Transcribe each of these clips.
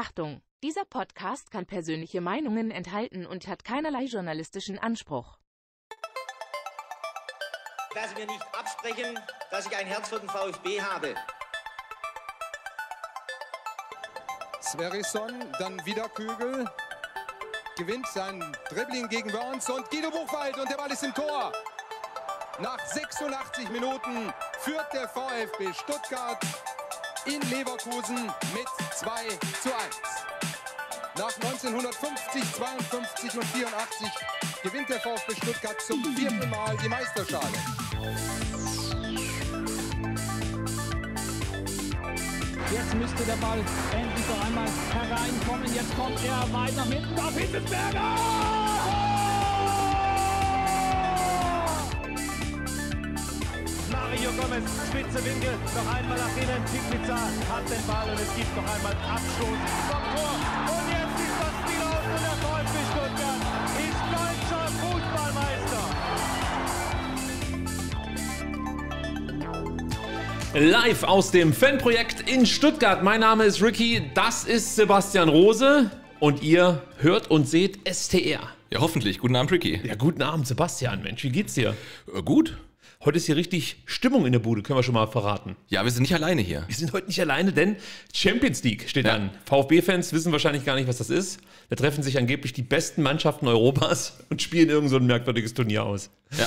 Achtung! Dieser Podcast kann persönliche Meinungen enthalten und hat keinerlei journalistischen Anspruch. Ich lasse mir nicht absprechen, dass ich ein Herz für den VfB habe. Sverrisson, dann wieder Kügel. Gewinnt sein Dribbling gegen Wörns und Guido Buchwald und der Ball ist im Tor. Nach 86 Minuten führt der VfB Stuttgart in Leverkusen mit 2 zu 1. Nach 1950, 52 und 84 gewinnt der VfB Stuttgart zum vierten Mal die Meisterschale. Jetzt müsste der Ball endlich noch einmal hereinkommen. Jetzt kommt er weit nach hinten auf Hitzelsberger! Gomez, spitze Winkel, noch einmal nach innen. Pizza hat den Ball und es gibt noch einmal Abstoß vom Tor. Und jetzt ist das Spiel aus und der VfB Stuttgart ist deutscher Fußballmeister. Live aus dem Fanprojekt in Stuttgart. Mein Name ist Ricky, das ist Sebastian Rose und ihr hört und seht STR. Ja, hoffentlich. Guten Abend, Ricky. Ja, guten Abend, Sebastian. Mensch, wie geht's dir? Äh, gut. Heute ist hier richtig Stimmung in der Bude, können wir schon mal verraten. Ja, wir sind nicht alleine hier. Wir sind heute nicht alleine, denn Champions League steht Ja. an. VfB-Fans wissen wahrscheinlich gar nicht, was das ist. Da treffen sich angeblich die besten Mannschaften Europas und spielen irgend so ein merkwürdiges Turnier aus. Ja.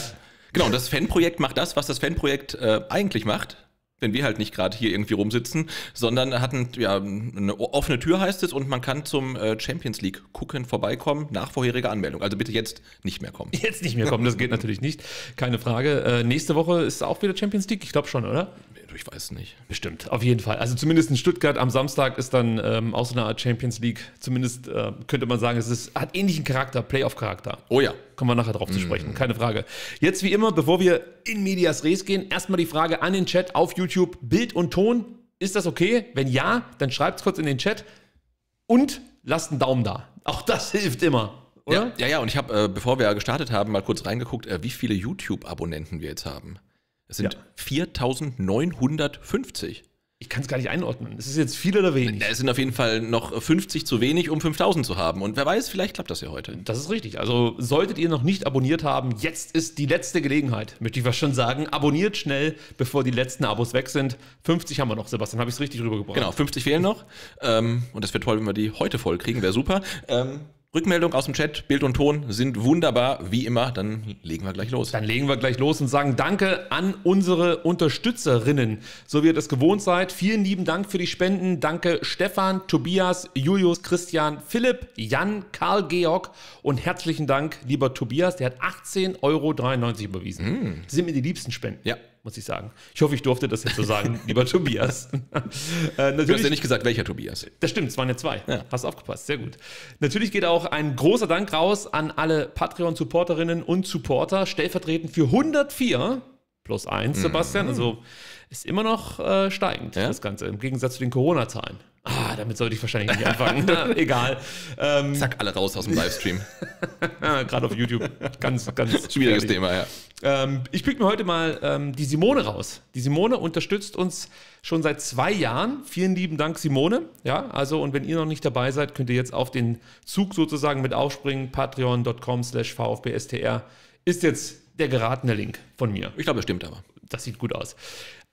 Genau, und das Fanprojekt macht das, was das Fanprojekt äh, eigentlich macht. Wenn wir halt nicht gerade hier irgendwie rumsitzen, sondern hatten ja eine offene Tür heißt es und man kann zum äh, Champions League gucken, vorbeikommen, nach vorheriger Anmeldung. Also bitte jetzt nicht mehr kommen. Jetzt nicht mehr kommen, das geht natürlich nicht. Keine Frage. Äh, nächste Woche ist auch wieder Champions League, ich glaube schon, oder? Ich weiß nicht. Bestimmt, auf jeden Fall. Also zumindest in Stuttgart am Samstag ist dann ähm, auch so eine Art Champions League. Zumindest äh, könnte man sagen, es ist, hat ähnlichen Charakter, Playoff-Charakter. Oh ja. Kommen wir nachher drauf zu sprechen, keine Frage. Jetzt wie immer, bevor wir in Medias Res gehen, erstmal die Frage an den Chat auf YouTube. Bild und Ton, ist das okay? Wenn ja, dann schreibt es kurz in den Chat und lasst einen Daumen da. Auch das hilft immer, oder? Ja, ja, ja, und ich habe, äh, bevor wir gestartet haben, mal kurz reingeguckt, äh, wie viele YouTube-Abonnenten wir jetzt haben. Es sind Ja. 4950. Ich kann es gar nicht einordnen. Ist es jetzt viel oder wenig? Es sind auf jeden Fall noch 50 zu wenig, um 5000 zu haben. Und wer weiß, vielleicht klappt das ja heute. Das ist richtig. Also solltet ihr noch nicht abonniert haben, jetzt ist die letzte Gelegenheit, möchte ich was schon sagen. Abonniert schnell, bevor die letzten Abos weg sind. 50 haben wir noch, Sebastian, habe ich es richtig rübergebracht. Genau, 50 fehlen noch. Ähm, und das wäre toll, wenn wir die heute voll kriegen, wäre super. Ähm, Rückmeldung aus dem Chat, Bild und Ton sind wunderbar, wie immer. Dann legen wir gleich los. Dann legen wir gleich los und sagen Danke an unsere Unterstützerinnen, so wie ihr das gewohnt seid. Vielen lieben Dank für die Spenden. Danke Stefan, Tobias, Julius, Christian, Philipp, Jan, Karl, Georg und herzlichen Dank, lieber Tobias. Der hat 18,93 Euro überwiesen. Das sind mir die liebsten Spenden. Ja. Muss ich sagen. Ich hoffe, ich durfte das jetzt so sagen, lieber Tobias. äh, Du hast ja nicht gesagt, welcher Tobias. das stimmt, es waren ja zwei. Ja. Hast aufgepasst, sehr gut. Natürlich geht auch ein großer Dank raus an alle Patreon-Supporterinnen und Supporter, stellvertretend für 104 plus 1, Sebastian. Also ist immer noch äh, steigend, Ja? das Ganze, im Gegensatz zu den Corona-Zahlen. Ah, damit sollte ich wahrscheinlich nicht anfangen. Egal. Ähm, Zack, alle raus aus dem Livestream. Gerade auf YouTube. Ganz, ganz Schwieriges. Thema, ja. Ähm, ich pick mir heute mal ähm, die Simone raus. Die Simone unterstützt uns schon seit zwei Jahren. Vielen lieben Dank, Simone. Ja, also und wenn ihr noch nicht dabei seid, könnt ihr jetzt auf den Zug sozusagen mit aufspringen. Patreon.com slash VfBSTR ist jetzt der geratene Link von mir. Ich glaube, das stimmt aber. Das sieht gut aus.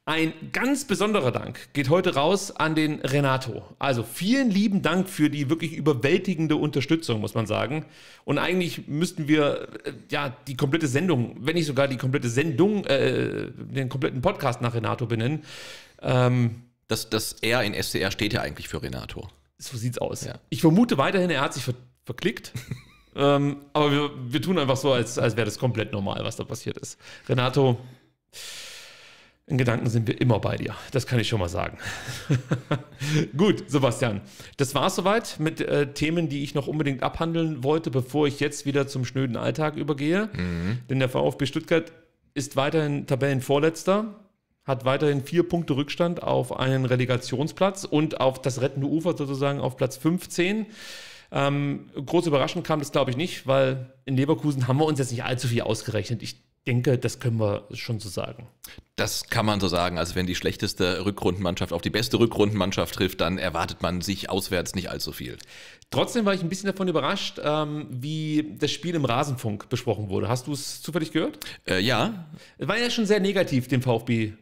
Ein ganz besonderer Dank geht heute raus an den Renato. Also vielen lieben Dank für die wirklich überwältigende Unterstützung, muss man sagen. Und eigentlich müssten wir äh, ja die komplette Sendung, wenn nicht sogar die komplette Sendung, äh, den kompletten Podcast nach Renato benennen. Ähm, Das, das R in SCR steht ja eigentlich für Renato. so sieht's aus. Ja. Ich vermute weiterhin, er hat sich ver verklickt. ähm, aber wir, wir tun einfach so, als, als wäre das komplett normal, was da passiert ist. Renato, in Gedanken sind wir immer bei dir. Das kann ich schon mal sagen. Gut, Sebastian. Das war es soweit mit äh, Themen, die ich noch unbedingt abhandeln wollte, bevor ich jetzt wieder zum schnöden Alltag übergehe. Denn der VfB Stuttgart ist weiterhin Tabellenvorletzter, hat weiterhin vier Punkte Rückstand auf einen Relegationsplatz und auf das rettende Ufer sozusagen auf Platz 15. Ähm, groß überraschend kam das, glaube ich, nicht, weil in Leverkusen haben wir uns jetzt nicht allzu viel ausgerechnet. Ich denke, das können wir schon so sagen. Das kann man so sagen. Also wenn die schlechteste Rückrundenmannschaft auf die beste Rückrundenmannschaft trifft, dann erwartet man sich auswärts nicht allzu viel. Trotzdem war ich ein bisschen davon überrascht, ähm, wie das Spiel im Rasenfunk besprochen wurde. Hast du es zufällig gehört? Äh, ja. War ja schon sehr negativ dem VfB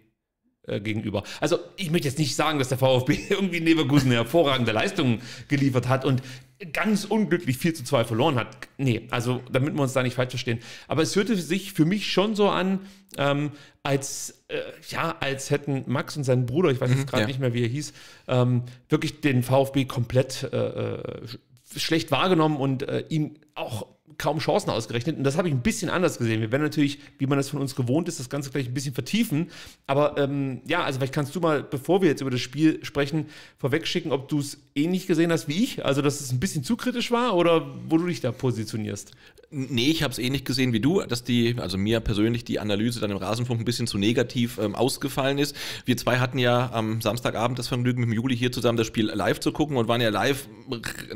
gegenüber. Also ich möchte jetzt nicht sagen, dass der VfB irgendwie Leverkusen hervorragende Leistung geliefert hat und ganz unglücklich 4 zu 2 verloren hat. Nee, also damit wir uns da nicht falsch verstehen. Aber es hörte sich für mich schon so an, ähm, als, äh, ja, als hätten Max und sein Bruder, ich weiß jetzt gerade ja. nicht mehr, wie er hieß, ähm, wirklich den VfB komplett äh, äh, schlecht wahrgenommen und äh, ihn auch kaum Chancen ausgerechnet. Und das habe ich ein bisschen anders gesehen. Wir werden natürlich, wie man das von uns gewohnt ist, das Ganze gleich ein bisschen vertiefen. Aber ähm, ja, also vielleicht kannst du mal, bevor wir jetzt über das Spiel sprechen, vorwegschicken, ob du es ähnlich gesehen hast wie ich. Also, dass es ein bisschen zu kritisch war oder wo du dich da positionierst. Nee, ich habe es ähnlich gesehen wie du, dass die, also mir persönlich die Analyse dann im Rasenfunk ein bisschen zu negativ ähm, ausgefallen ist. Wir zwei hatten ja am Samstagabend das Vergnügen, mit dem Juli hier zusammen das Spiel live zu gucken und waren ja live,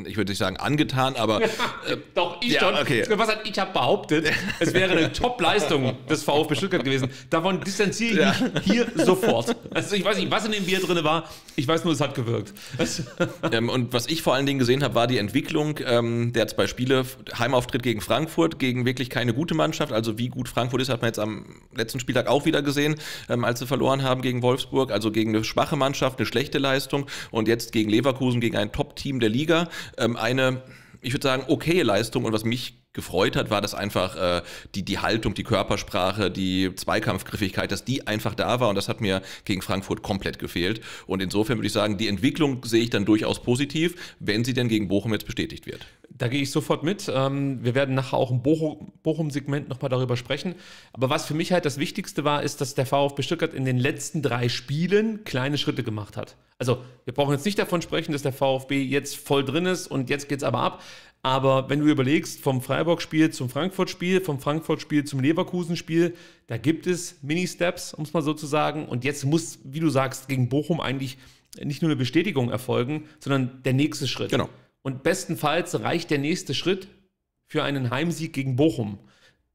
ich würde nicht sagen angetan, aber. Äh, Doch, ich ja, schon. okay. Was hat, ich habe behauptet, es wäre eine Top-Leistung des VfB Stuttgart gewesen. Davon distanziere ich mich hier sofort. Also ich weiß nicht, was in dem Bier drin war. Ich weiß nur, es hat gewirkt. Ähm, und was ich vor allen Dingen gesehen habe, war die Entwicklung ähm, der zwei Spiele. Heimauftritt gegen Frankfurt, gegen wirklich keine gute Mannschaft. Also wie gut Frankfurt ist, hat man jetzt am letzten Spieltag auch wieder gesehen, ähm, als sie verloren haben gegen Wolfsburg. Also gegen eine schwache Mannschaft, eine schlechte Leistung. Und jetzt gegen Leverkusen, gegen ein Top-Team der Liga. Ähm, eine, ich würde sagen, okaye Leistung. Und was mich gefreut hat, war das einfach äh, die, die Haltung, die Körpersprache, die Zweikampfgriffigkeit, dass die einfach da war und das hat mir gegen Frankfurt komplett gefehlt. Und insofern würde ich sagen, die Entwicklung sehe ich dann durchaus positiv, wenn sie denn gegen Bochum jetzt bestätigt wird. Da gehe ich sofort mit. Ähm, wir werden nachher auch im Bochum-Segment nochmal darüber sprechen. Aber was für mich halt das Wichtigste war, ist, dass der VfB Stuttgart in den letzten drei Spielen kleine Schritte gemacht hat. Also wir brauchen jetzt nicht davon sprechen, dass der VfB jetzt voll drin ist und jetzt geht es aber ab. Aber wenn du überlegst, vom Freiburg-Spiel zum Frankfurt-Spiel, vom Frankfurt-Spiel zum Leverkusen-Spiel, da gibt es Mini-Steps, um es mal so zu sagen. Und jetzt muss, wie du sagst, gegen Bochum eigentlich nicht nur eine Bestätigung erfolgen, sondern der nächste Schritt. Genau. Und bestenfalls reicht der nächste Schritt für einen Heimsieg gegen Bochum.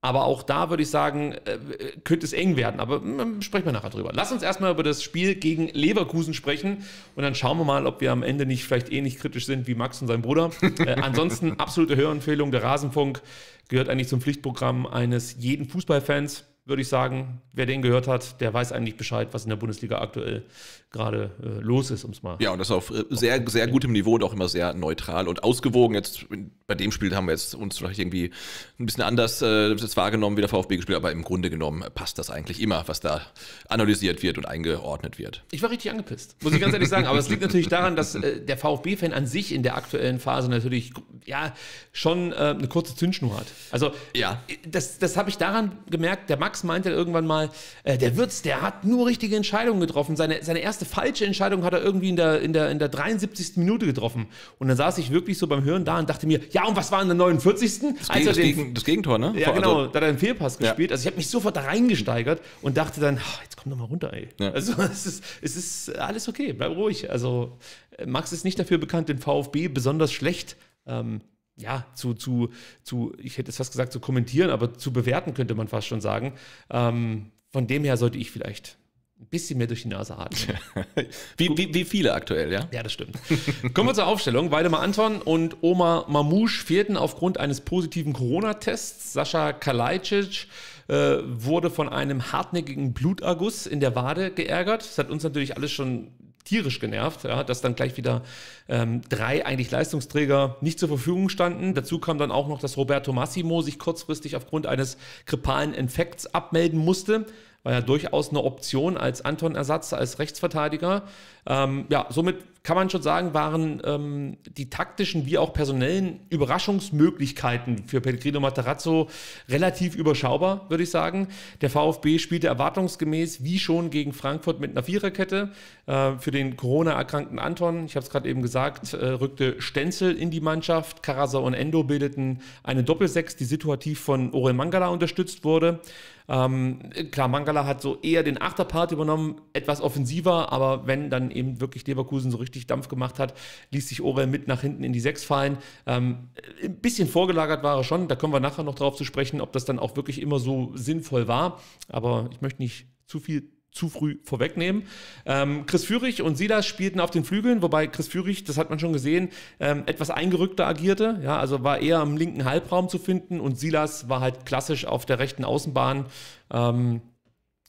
Aber auch da würde ich sagen, äh, könnte es eng werden. Aber äh, sprechen wir nachher drüber. Lass uns erstmal über das Spiel gegen Leverkusen sprechen und dann schauen wir mal, ob wir am Ende nicht vielleicht ähnlich kritisch sind wie Max und sein Bruder. äh, ansonsten absolute Hörempfehlung. Der Rasenfunk gehört eigentlich zum Pflichtprogramm eines jeden Fußballfans würde ich sagen, wer den gehört hat, der weiß eigentlich Bescheid, was in der Bundesliga aktuell gerade äh, los ist, um es mal. Ja, und das auf äh, sehr, sehr gutem Niveau und auch immer sehr neutral und ausgewogen. Jetzt bei dem Spiel haben wir jetzt uns vielleicht irgendwie ein bisschen anders äh, jetzt wahrgenommen wie der VfB gespielt, aber im Grunde genommen passt das eigentlich immer, was da analysiert wird und eingeordnet wird. Ich war richtig angepisst, muss ich ganz ehrlich sagen. Aber es liegt natürlich daran, dass äh, der VfB-Fan an sich in der aktuellen Phase natürlich ja schon äh, eine kurze Zündschnur hat. Also Ja. das, das habe ich daran gemerkt. Der Max meinte irgendwann mal, äh, der Würz, der hat nur richtige Entscheidungen getroffen. Seine, seine erste falsche Entscheidung hat er irgendwie in der, in, der, in der 73. Minute getroffen. Und dann saß ich wirklich so beim Hören da und dachte mir, ja, und was war in der 49. Das, Als das, Gegen, das Gegentor, ne? ja, Also- genau, da hat er einen Fehlpass Ja. gespielt. Also ich habe mich sofort da reingesteigert und dachte dann, "Ah, jetzt komm doch mal runter, ey. Ja. Also es ist, es ist alles okay, bleib ruhig. Also Max ist nicht dafür bekannt, den VfB besonders schlecht ähm, ja, zu, zu, zu, ich hätte es fast gesagt, zu kommentieren, aber zu bewerten könnte man fast schon sagen. Ähm, von dem her sollte ich vielleicht ein bisschen mehr durch die Nase atmen. Wie, wie, wie viele aktuell, ja? Ja, das stimmt. Kommen wir zur Aufstellung. Weidemar Anton und Oma Mamouche fehlten aufgrund eines positiven Corona-Tests. Sascha Kalajdzic äh, wurde von einem hartnäckigen Bluterguss in der Wade geärgert. Das hat uns natürlich alles schon tierisch genervt, ja, dass dann gleich wieder ähm, drei eigentlich Leistungsträger nicht zur Verfügung standen. Dazu kam dann auch noch, dass Roberto Massimo sich kurzfristig aufgrund eines grippalen Infekts abmelden musste. War ja durchaus eine Option als Anton-Ersatz, als Rechtsverteidiger. Ähm, ja, somit kann man schon sagen, waren ähm, die taktischen wie auch personellen Überraschungsmöglichkeiten für Pellegrino Matarazzo relativ überschaubar, würde ich sagen. Der VfB spielte erwartungsgemäß wie schon gegen Frankfurt mit einer Viererkette. Äh, für den Corona-erkrankten Anton, ich habe es gerade eben gesagt, äh, rückte Stenzel in die Mannschaft. Karasa und Endo bildeten eine Doppelsechs, die situativ von Orel Mangala unterstützt wurde. Ähm, klar, Mangala hat so eher den Achterpart übernommen, etwas offensiver, aber wenn dann eben wirklich Leverkusen so richtig Dampf gemacht hat, ließ sich Orel mit nach hinten in die Sechs fallen. Ähm, ein bisschen vorgelagert war er schon, da kommen wir nachher noch drauf zu sprechen, ob das dann auch wirklich immer so sinnvoll war. Aber ich möchte nicht zu viel zu früh vorwegnehmen. Ähm, Chris Führig und Silas spielten auf den Flügeln, wobei Chris Führig, das hat man schon gesehen, ähm, etwas eingerückter agierte. Ja, also war eher im linken Halbraum zu finden und Silas war halt klassisch auf der rechten Außenbahn. Ähm,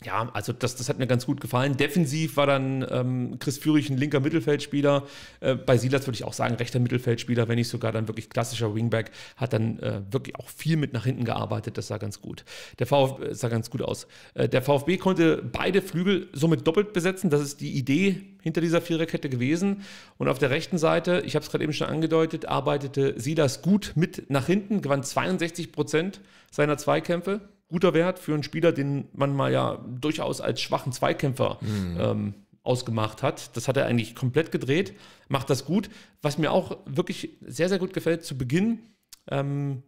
ja, also das, das hat mir ganz gut gefallen. Defensiv war dann ähm, Chris Führig ein linker Mittelfeldspieler. Äh, bei Silas würde ich auch sagen, rechter Mittelfeldspieler, wenn nicht sogar dann wirklich klassischer Wingback, hat dann äh, wirklich auch viel mit nach hinten gearbeitet. Das sah ganz gut. Der VfB äh, sah ganz gut aus. Äh, der VfB konnte beide Flügel somit doppelt besetzen. Das ist die Idee hinter dieser Viererkette gewesen. Und auf der rechten Seite, ich habe es gerade eben schon angedeutet, arbeitete Silas gut mit nach hinten, gewann 62 Prozent seiner Zweikämpfe guter Wert für einen Spieler, den man mal ja durchaus als schwachen Zweikämpfer mhm. ähm, ausgemacht hat. Das hat er eigentlich komplett gedreht, macht das gut. Was mir auch wirklich sehr, sehr gut gefällt, zu Beginn ähm,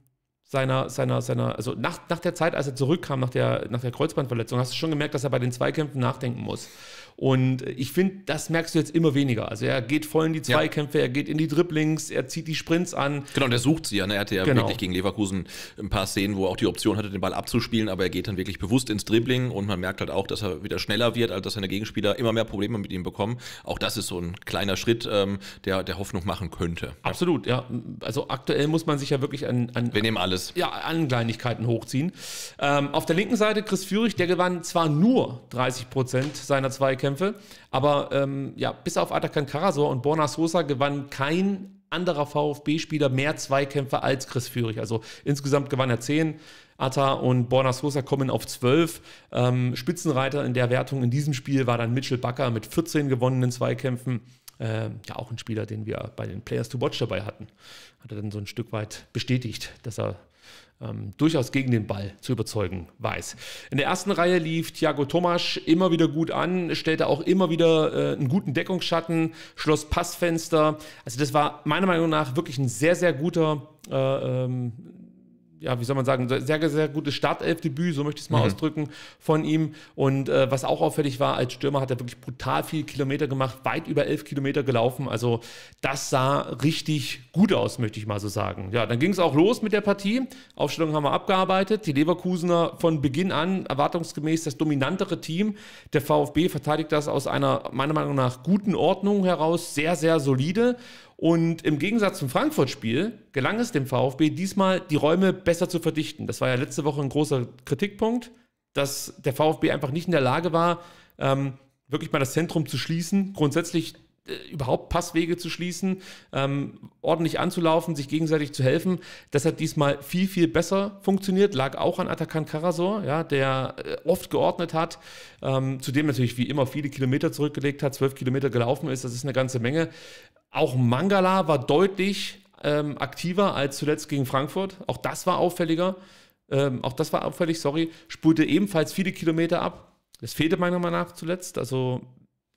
seiner, seiner, seiner, also nach, nach der Zeit, als er zurückkam, nach der, nach der Kreuzbandverletzung, hast du schon gemerkt, dass er bei den Zweikämpfen nachdenken muss. Und ich finde, das merkst du jetzt immer weniger. Also er geht voll in die Zweikämpfe, ja. er geht in die Dribblings, er zieht die Sprints an. Genau, und er sucht sie ja. Ne? Er hatte ja genau. wirklich gegen Leverkusen ein paar Szenen, wo er auch die Option hatte, den Ball abzuspielen, aber er geht dann wirklich bewusst ins Dribbling und man merkt halt auch, dass er wieder schneller wird, als dass seine Gegenspieler immer mehr Probleme mit ihm bekommen. Auch das ist so ein kleiner Schritt, ähm, der, der Hoffnung machen könnte. Absolut, ja. Also aktuell muss man sich ja wirklich an, an Wir nehmen alles. Ja, an Kleinigkeiten hochziehen. Ähm, auf der linken Seite Chris Führig, der gewann zwar nur 30 Prozent seiner Zweikämpfe, aber ähm, ja, bis auf Atakan Karasor und Borna Sosa gewann kein anderer VfB-Spieler mehr Zweikämpfe als Chris Führig. Also insgesamt gewann er 10. Atta und Borna Sosa kommen auf 12. Ähm, Spitzenreiter in der Wertung in diesem Spiel war dann Mitchell Bakker mit 14 gewonnenen Zweikämpfen. Äh, ja, auch ein Spieler, den wir bei den Players to Watch dabei hatten. Hat er dann so ein Stück weit bestätigt, dass er ähm, durchaus gegen den Ball zu überzeugen weiß. In der ersten Reihe lief Thiago Tomasch immer wieder gut an, stellte auch immer wieder äh, einen guten Deckungsschatten, schloss Passfenster. Also das war meiner Meinung nach wirklich ein sehr, sehr guter äh, ähm, ja, wie soll man sagen, sehr, sehr gutes Startelfdebüt, so möchte ich es mal mhm. ausdrücken, von ihm. Und äh, was auch auffällig war, als Stürmer hat er wirklich brutal viele Kilometer gemacht, weit über elf Kilometer gelaufen. Also das sah richtig gut aus, möchte ich mal so sagen. Ja, dann ging es auch los mit der Partie. Aufstellung haben wir abgearbeitet. Die Leverkusener von Beginn an erwartungsgemäß das dominantere Team. Der VfB verteidigt das aus einer meiner Meinung nach guten Ordnung heraus, sehr, sehr solide. Und im Gegensatz zum Frankfurt-Spiel gelang es dem VfB diesmal, die Räume besser zu verdichten. Das war ja letzte Woche ein großer Kritikpunkt, dass der VfB einfach nicht in der Lage war, ähm, wirklich mal das Zentrum zu schließen, grundsätzlich äh, überhaupt Passwege zu schließen, ähm, ordentlich anzulaufen, sich gegenseitig zu helfen. Das hat diesmal viel, viel besser funktioniert, lag auch an Atakan Karasor, ja, der äh, oft geordnet hat, ähm, zudem natürlich wie immer viele Kilometer zurückgelegt hat, zwölf Kilometer gelaufen ist, das ist eine ganze Menge. Auch Mangala war deutlich ähm, aktiver als zuletzt gegen Frankfurt. Auch das war auffälliger. Ähm, auch das war auffällig, sorry. Spulte ebenfalls viele Kilometer ab. Das fehlte meiner Meinung nach zuletzt. Also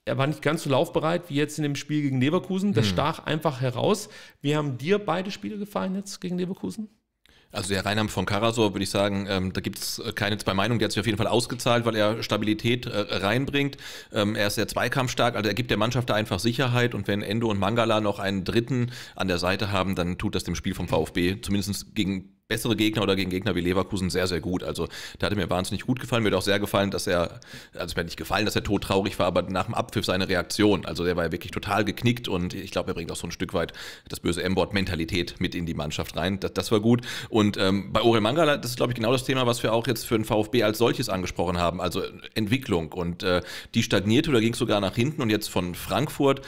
er war nicht ganz so laufbereit wie jetzt in dem Spiel gegen Leverkusen. Das hm. stach einfach heraus. Wie haben dir beide Spiele gefallen jetzt gegen Leverkusen? Also der Reinham von Karasor würde ich sagen, ähm, da gibt es keine zwei Meinungen. Der hat sich auf jeden Fall ausgezahlt, weil er Stabilität äh, reinbringt. Ähm, er ist sehr zweikampfstark, also er gibt der Mannschaft da einfach Sicherheit. Und wenn Endo und Mangala noch einen Dritten an der Seite haben, dann tut das dem Spiel vom VfB zumindest gegen bessere Gegner oder gegen Gegner wie Leverkusen sehr, sehr gut. Also da hat er mir wahnsinnig gut gefallen. Mir hat auch sehr gefallen, dass er, also mir hat nicht gefallen, dass er todtraurig war, aber nach dem Abpfiff seine Reaktion. Also der war ja wirklich total geknickt und ich glaube, er bringt auch so ein Stück weit das böse M-Wort Mentalität mit in die Mannschaft rein. Das, das war gut. Und ähm, bei Orel Mangala, das ist glaube ich genau das Thema, was wir auch jetzt für den VfB als solches angesprochen haben. Also Entwicklung und äh, die stagnierte oder ging sogar nach hinten und jetzt von Frankfurt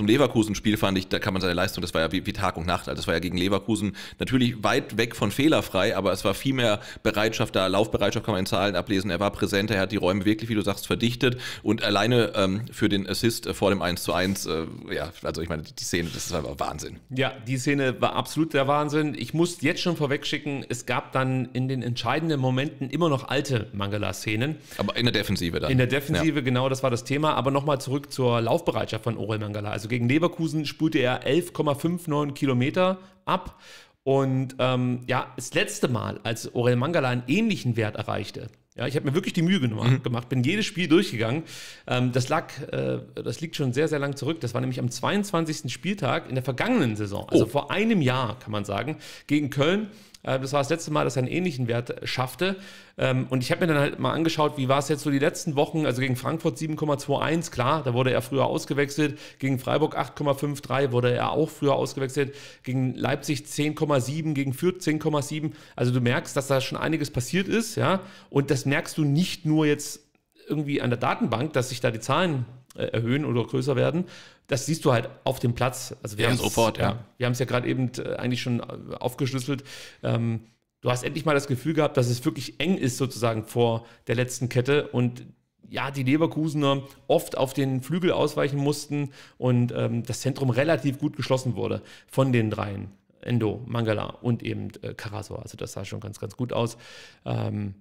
zum Leverkusen-Spiel fand ich, da kann man seine Leistung, das war ja wie, wie, Tag und Nacht, also das war ja gegen Leverkusen natürlich weit weg von fehlerfrei, aber es war viel mehr Bereitschaft da, Laufbereitschaft kann man in Zahlen ablesen, er war präsenter, er hat die Räume wirklich, wie du sagst, verdichtet und alleine ähm, für den Assist äh, vor dem 1 zu 1, äh, ja, also ich meine, die Szene, das war Wahnsinn. Ja, die Szene war absolut der Wahnsinn. Ich muss jetzt schon vorweg schicken, es gab dann in den entscheidenden Momenten immer noch alte Mangala-Szenen. Aber in der Defensive dann. In der Defensive, ja. genau, das war das Thema, aber nochmal zurück zur Laufbereitschaft von Orel Mangala. Also gegen Leverkusen spulte er 11,59 Kilometer ab. Und ähm, ja, das letzte Mal, als Orel Mangala einen ähnlichen Wert erreichte, Ja, ich habe mir wirklich die Mühe gemacht, gemacht bin jedes Spiel durchgegangen. Ähm, das lag, äh, das liegt schon sehr, sehr lang zurück. Das war nämlich am 22. Spieltag in der vergangenen Saison, also Oh. vor einem Jahr, kann man sagen, gegen Köln. Äh, Das war das letzte Mal, dass er einen ähnlichen Wert schaffte. Ähm, Und ich habe mir dann halt mal angeschaut, wie war es jetzt so die letzten Wochen. Also gegen Frankfurt 7,21, klar, da wurde er früher ausgewechselt. Gegen Freiburg 8,53 wurde er auch früher ausgewechselt. Gegen Leipzig 10,7, gegen Fürth 10,7. Also du merkst, dass da schon einiges passiert ist, ja. Und das merkst du nicht nur jetzt irgendwie an der Datenbank, dass sich da die Zahlen erhöhen oder größer werden. Das siehst du halt auf dem Platz. Also wir Ja, sofort, ja. Wir haben es ja gerade eben äh, eigentlich schon äh, aufgeschlüsselt. Ähm, du hast endlich mal das Gefühl gehabt, dass es wirklich eng ist sozusagen vor der letzten Kette und ja, die Leverkusener oft auf den Flügel ausweichen mussten und ähm, das Zentrum relativ gut geschlossen wurde von den dreien. Endo, Mangala und eben äh, Karasor. Also das sah schon ganz, ganz gut aus. Ähm,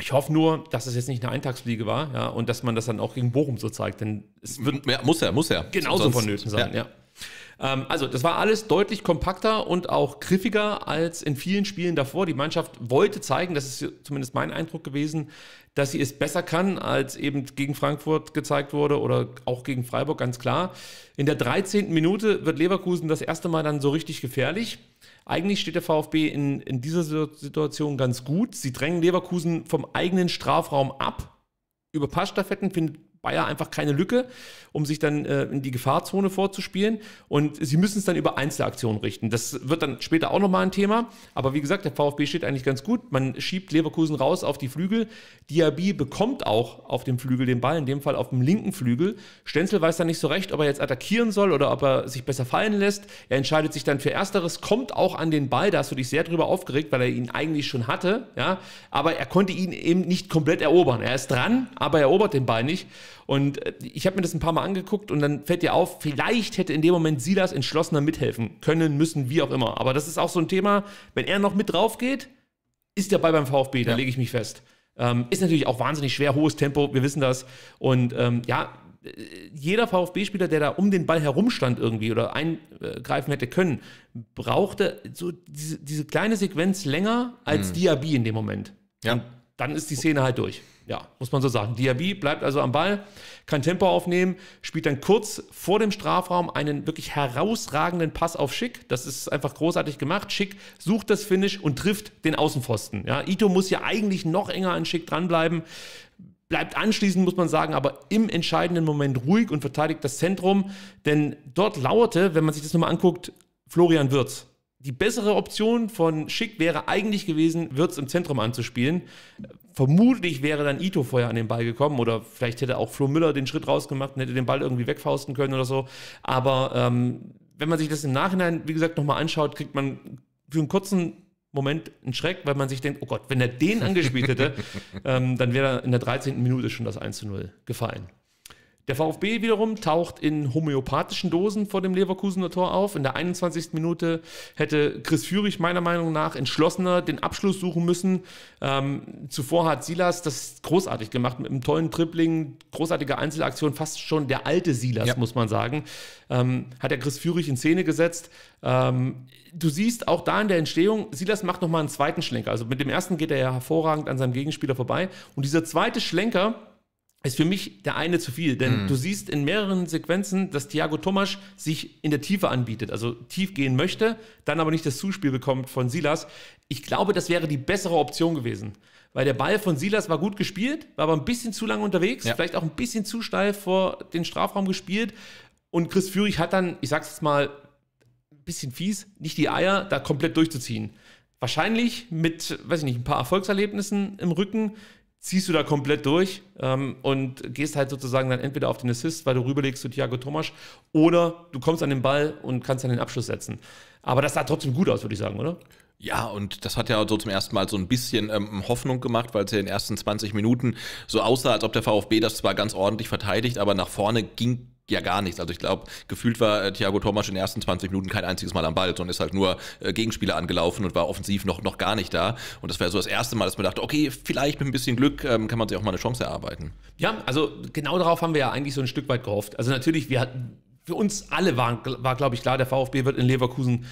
ich hoffe nur, dass es jetzt nicht eine Eintagsfliege war, ja, und dass man das dann auch gegen Bochum so zeigt, denn es wird Ja, muss er, muss er. genauso Sonst- vonnöten sein, Ja. ja. Ähm, also, das war alles deutlich kompakter und auch griffiger als in vielen Spielen davor. Die Mannschaft wollte zeigen, das ist zumindest mein Eindruck gewesen, dass sie es besser kann, als eben gegen Frankfurt gezeigt wurde oder auch gegen Freiburg, ganz klar. In der 13. Minute wird Leverkusen das erste Mal dann so richtig gefährlich. Eigentlich steht der VfB in, in dieser Situation ganz gut. Sie drängen Leverkusen vom eigenen Strafraum ab über Passstaffetten findet Bayer einfach keine Lücke, um sich dann äh, in die Gefahrzone vorzuspielen. Und sie müssen es dann über Einzelaktionen richten. Das wird dann später auch nochmal ein Thema. Aber wie gesagt, der VfB steht eigentlich ganz gut. Man schiebt Leverkusen raus auf die Flügel. Diaby bekommt auch auf dem Flügel den Ball, in dem Fall auf dem linken Flügel. Stenzel weiß dann nicht so recht, ob er jetzt attackieren soll oder ob er sich besser fallen lässt. Er entscheidet sich dann für Ersteres, kommt auch an den Ball. Da hast du dich sehr drüber aufgeregt, weil er ihn eigentlich schon hatte. Ja? Aber er konnte ihn eben nicht komplett erobern. Er ist dran, aber er erobert den Ball nicht. Und äh, ich habe mir das ein paar Mal angeguckt und dann fällt dir auf, vielleicht hätte in dem Moment Silas entschlossener mithelfen können, müssen, wie auch immer. Aber das ist auch so ein Thema, wenn er noch mit drauf geht, ist der Ball beim VfB, da Ja. lege ich mich fest. Ähm, ist natürlich auch wahnsinnig schwer, hohes Tempo, wir wissen das. Und ähm, ja, äh, jeder VfB-Spieler, der da um den Ball herumstand irgendwie oder eingreifen hätte können, brauchte so diese, diese kleine Sequenz länger als Diaby in dem Moment. Ja. Und dann ist die Szene halt durch. Ja, muss man so sagen. Diaby bleibt also am Ball, kann Tempo aufnehmen, spielt dann kurz vor dem Strafraum einen wirklich herausragenden Pass auf Schick. Das ist einfach großartig gemacht. Schick sucht das Finish und trifft den Außenpfosten. Ja, Ito muss ja eigentlich noch enger an Schick dranbleiben. Bleibt anschließend, muss man sagen, aber im entscheidenden Moment ruhig und verteidigt das Zentrum. Denn dort lauerte, wenn man sich das nochmal anguckt, Florian Wirtz. Die bessere Option von Schick wäre eigentlich gewesen, Wirtz im Zentrum anzuspielen. Vermutlich wäre dann Ito vorher an den Ball gekommen oder vielleicht hätte auch Flo Müller den Schritt rausgemacht und hätte den Ball irgendwie wegfausten können oder so. Aber ähm, wenn man sich das im Nachhinein, wie gesagt, nochmal anschaut, kriegt man für einen kurzen Moment einen Schreck, weil man sich denkt, oh Gott, wenn er den angespielt hätte, ähm, dann wäre in der 13. Minute schon das 1 zu 0 gefallen. Der VfB wiederum taucht in homöopathischen Dosen vor dem Leverkusener Tor auf. In der 21. Minute hätte Chris Führig meiner Meinung nach entschlossener den Abschluss suchen müssen. Ähm, zuvor hat Silas das großartig gemacht mit einem tollen Tripling, großartige Einzelaktion, fast schon der alte Silas, Ja. muss man sagen. Ähm, hat er Chris Führig in Szene gesetzt. Ähm, du siehst auch da in der Entstehung, Silas macht nochmal einen zweiten Schlenker. Also mit dem ersten geht er ja hervorragend an seinem Gegenspieler vorbei. Und dieser zweite Schlenker, ist für mich der eine zu viel. Denn du siehst in mehreren Sequenzen, dass Thiago Tomasch sich in der Tiefe anbietet, also tief gehen möchte, dann aber nicht das Zuspiel bekommt von Silas. Ich glaube, das wäre die bessere Option gewesen. Weil der Ball von Silas war gut gespielt, war aber ein bisschen zu lange unterwegs, Ja. vielleicht auch ein bisschen zu steil vor den Strafraum gespielt. Und Chris Führig hat dann, ich sag's jetzt mal, ein bisschen fies, nicht die Eier, da komplett durchzuziehen. Wahrscheinlich mit, weiß ich nicht, ein paar Erfolgserlebnissen im Rücken ziehst du da komplett durch ähm, und gehst halt sozusagen dann entweder auf den Assist, weil du rüberlegst zu Thiago Tomasch, oder du kommst an den Ball und kannst dann den Abschluss setzen. Aber das sah trotzdem gut aus, würde ich sagen, oder? Ja, und das hat ja so zum ersten Mal so ein bisschen ähm, Hoffnung gemacht, weil es ja in den ersten 20 Minuten so aussah, als ob der VfB das zwar ganz ordentlich verteidigt, aber nach vorne ging ja gar nichts. Also ich glaube, gefühlt war äh, Thiago Thomas in den ersten 20 Minuten kein einziges Mal am Ball, sondern ist halt nur äh, Gegenspieler angelaufen und war offensiv noch, noch gar nicht da. Und das wäre so das erste Mal, dass man dachte, okay, vielleicht mit ein bisschen Glück ähm, kann man sich auch mal eine Chance erarbeiten. Ja, also genau darauf haben wir ja eigentlich so ein Stück weit gehofft. Also natürlich, wir hatten, für uns alle war, war glaube ich, klar, der VfB wird in Leverkusen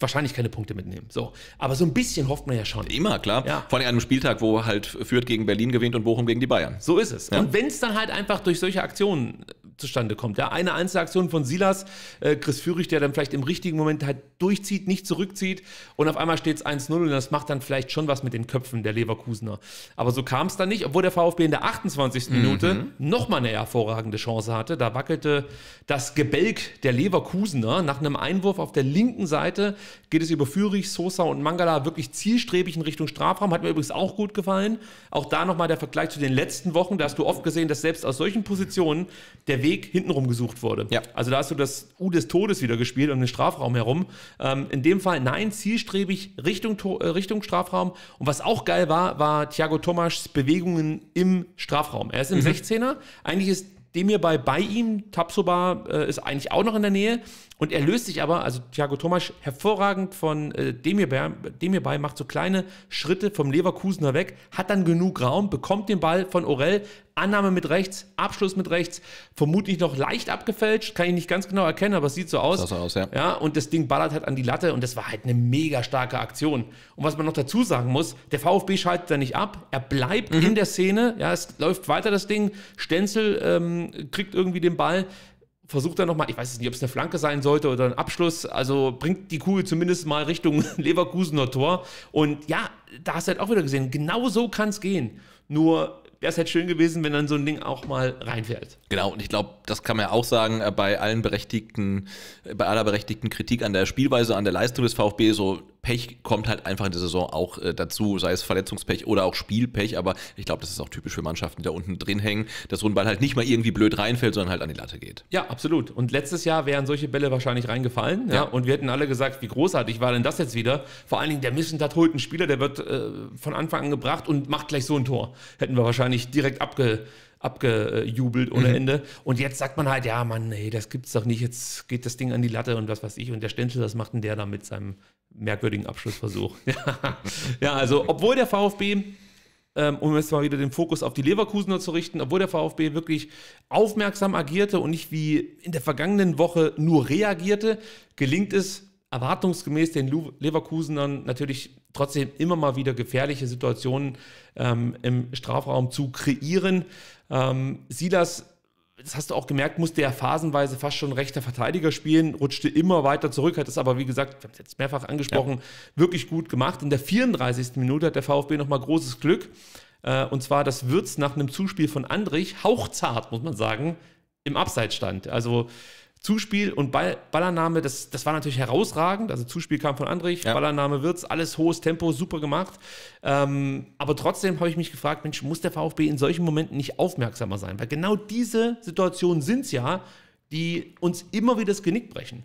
wahrscheinlich keine Punkte mitnehmen. So, aber so ein bisschen hofft man ja schon. Immer, klar. Ja. Vor allem an einem Spieltag, wo halt Fürth gegen Berlin gewinnt und Bochum gegen die Bayern. So ist es. Ja. Und wenn es dann halt einfach durch solche Aktionen äh, zustande kommt, ja, eine Einzelaktion von Silas, äh, Chris Führig, der dann vielleicht im richtigen Moment halt durchzieht, nicht zurückzieht und auf einmal steht es 1-0 und das macht dann vielleicht schon was mit den Köpfen der Leverkusener. Aber so kam es dann nicht, obwohl der VfB in der 28. Minute nochmal eine hervorragende Chance hatte. Da wackelte das Gebälk der Leverkusener nach einem Einwurf auf der linken Seite geht es über Führig, Sosa und Mangala wirklich zielstrebig in Richtung Strafraum. Hat mir übrigens auch gut gefallen. Auch da nochmal der Vergleich zu den letzten Wochen. Da hast du oft gesehen, dass selbst aus solchen Positionen der Weg hintenrum gesucht wurde. Ja. Also da hast du das U des Todes wieder gespielt um den Strafraum herum. Ähm, in dem Fall nein, zielstrebig Richtung, äh, Richtung Strafraum. Und was auch geil war, war Thiago Tomaschs Bewegungen im Strafraum. Er ist im 16er. Eigentlich ist Demir bei, bei ihm, Tapsoba äh, ist eigentlich auch noch in der Nähe und er löst sich aber, also Thiago Tomasch, hervorragend von äh, Demir, bei, Demir bei, macht so kleine Schritte vom Leverkusener weg, hat dann genug Raum, bekommt den Ball von Orell, Annahme mit rechts, Abschluss mit rechts, vermutlich noch leicht abgefälscht, kann ich nicht ganz genau erkennen, aber es sieht so aus. Sah so aus, ja. Ja, und das Ding ballert halt an die Latte und das war halt eine mega starke Aktion. Und was man noch dazu sagen muss, der VfB schaltet da nicht ab, er bleibt Mhm. in der Szene, ja, es läuft weiter das Ding, Stenzel ähm, kriegt irgendwie den Ball, versucht dann nochmal, ich weiß nicht, ob es eine Flanke sein sollte oder ein Abschluss, also bringt die Kugel zumindest mal Richtung Leverkusener Tor. Und ja, da hast du halt auch wieder gesehen, genau so kann es gehen. Nur wäre es halt schön gewesen, wenn dann so ein Ding auch mal reinfällt. Genau, und ich glaube, das kann man ja auch sagen, äh, bei allen berechtigten, äh, bei aller berechtigten Kritik an der Spielweise, an der Leistung des VfB, so Pech kommt halt einfach in der Saison auch äh, dazu, sei es Verletzungspech oder auch Spielpech, aber ich glaube, das ist auch typisch für Mannschaften, die da unten drin hängen, dass so ein Ball halt nicht mal irgendwie blöd reinfällt, sondern halt an die Latte geht. Ja, absolut. Und letztes Jahr wären solche Bälle wahrscheinlich reingefallen. Ja. Ja. Und wir hätten alle gesagt, wie großartig war denn das jetzt wieder? Vor allen Dingen, der Missentat holt einen Spieler, der wird äh, von Anfang an gebracht und macht gleich so ein Tor. Hätten wir wahrscheinlich direkt abge, abgejubelt ohne Ende. Und jetzt sagt man halt, ja, Mann, nee, das gibt's doch nicht. Jetzt geht das Ding an die Latte und was weiß ich. Und der Stenzel, das macht denn der da mit seinem merkwürdigen Abschlussversuch. ja, also, obwohl der VfB ähm, um jetzt mal wieder den Fokus auf die Leverkusener zu richten, obwohl der VfB wirklich aufmerksam agierte und nicht wie in der vergangenen Woche nur reagierte, gelingt es erwartungsgemäß den Leverkusenern natürlich trotzdem immer mal wieder gefährliche Situationen ähm, im Strafraum zu kreieren. Ähm, Silas das hast du auch gemerkt, musste er phasenweise fast schon rechter Verteidiger spielen, rutschte immer weiter zurück, hat es aber, wie gesagt, wir haben es jetzt mehrfach angesprochen, wirklich gut gemacht. In der 34. Minute hat der VfB nochmal großes Glück. Äh, und zwar, dass Würz nach einem Zuspiel von Andrich, hauchzart, muss man sagen, im Abseits stand. Also Zuspiel und Ball, Ballannahme, das, das war natürlich herausragend. Also Zuspiel kam von Andrich, Ja. Ballannahme Wirtz, alles hohes Tempo, super gemacht. Ähm, aber trotzdem habe ich mich gefragt, Mensch, muss der VfB in solchen Momenten nicht aufmerksamer sein? Weil genau diese Situationen sind es ja, die uns immer wieder das Genick brechen.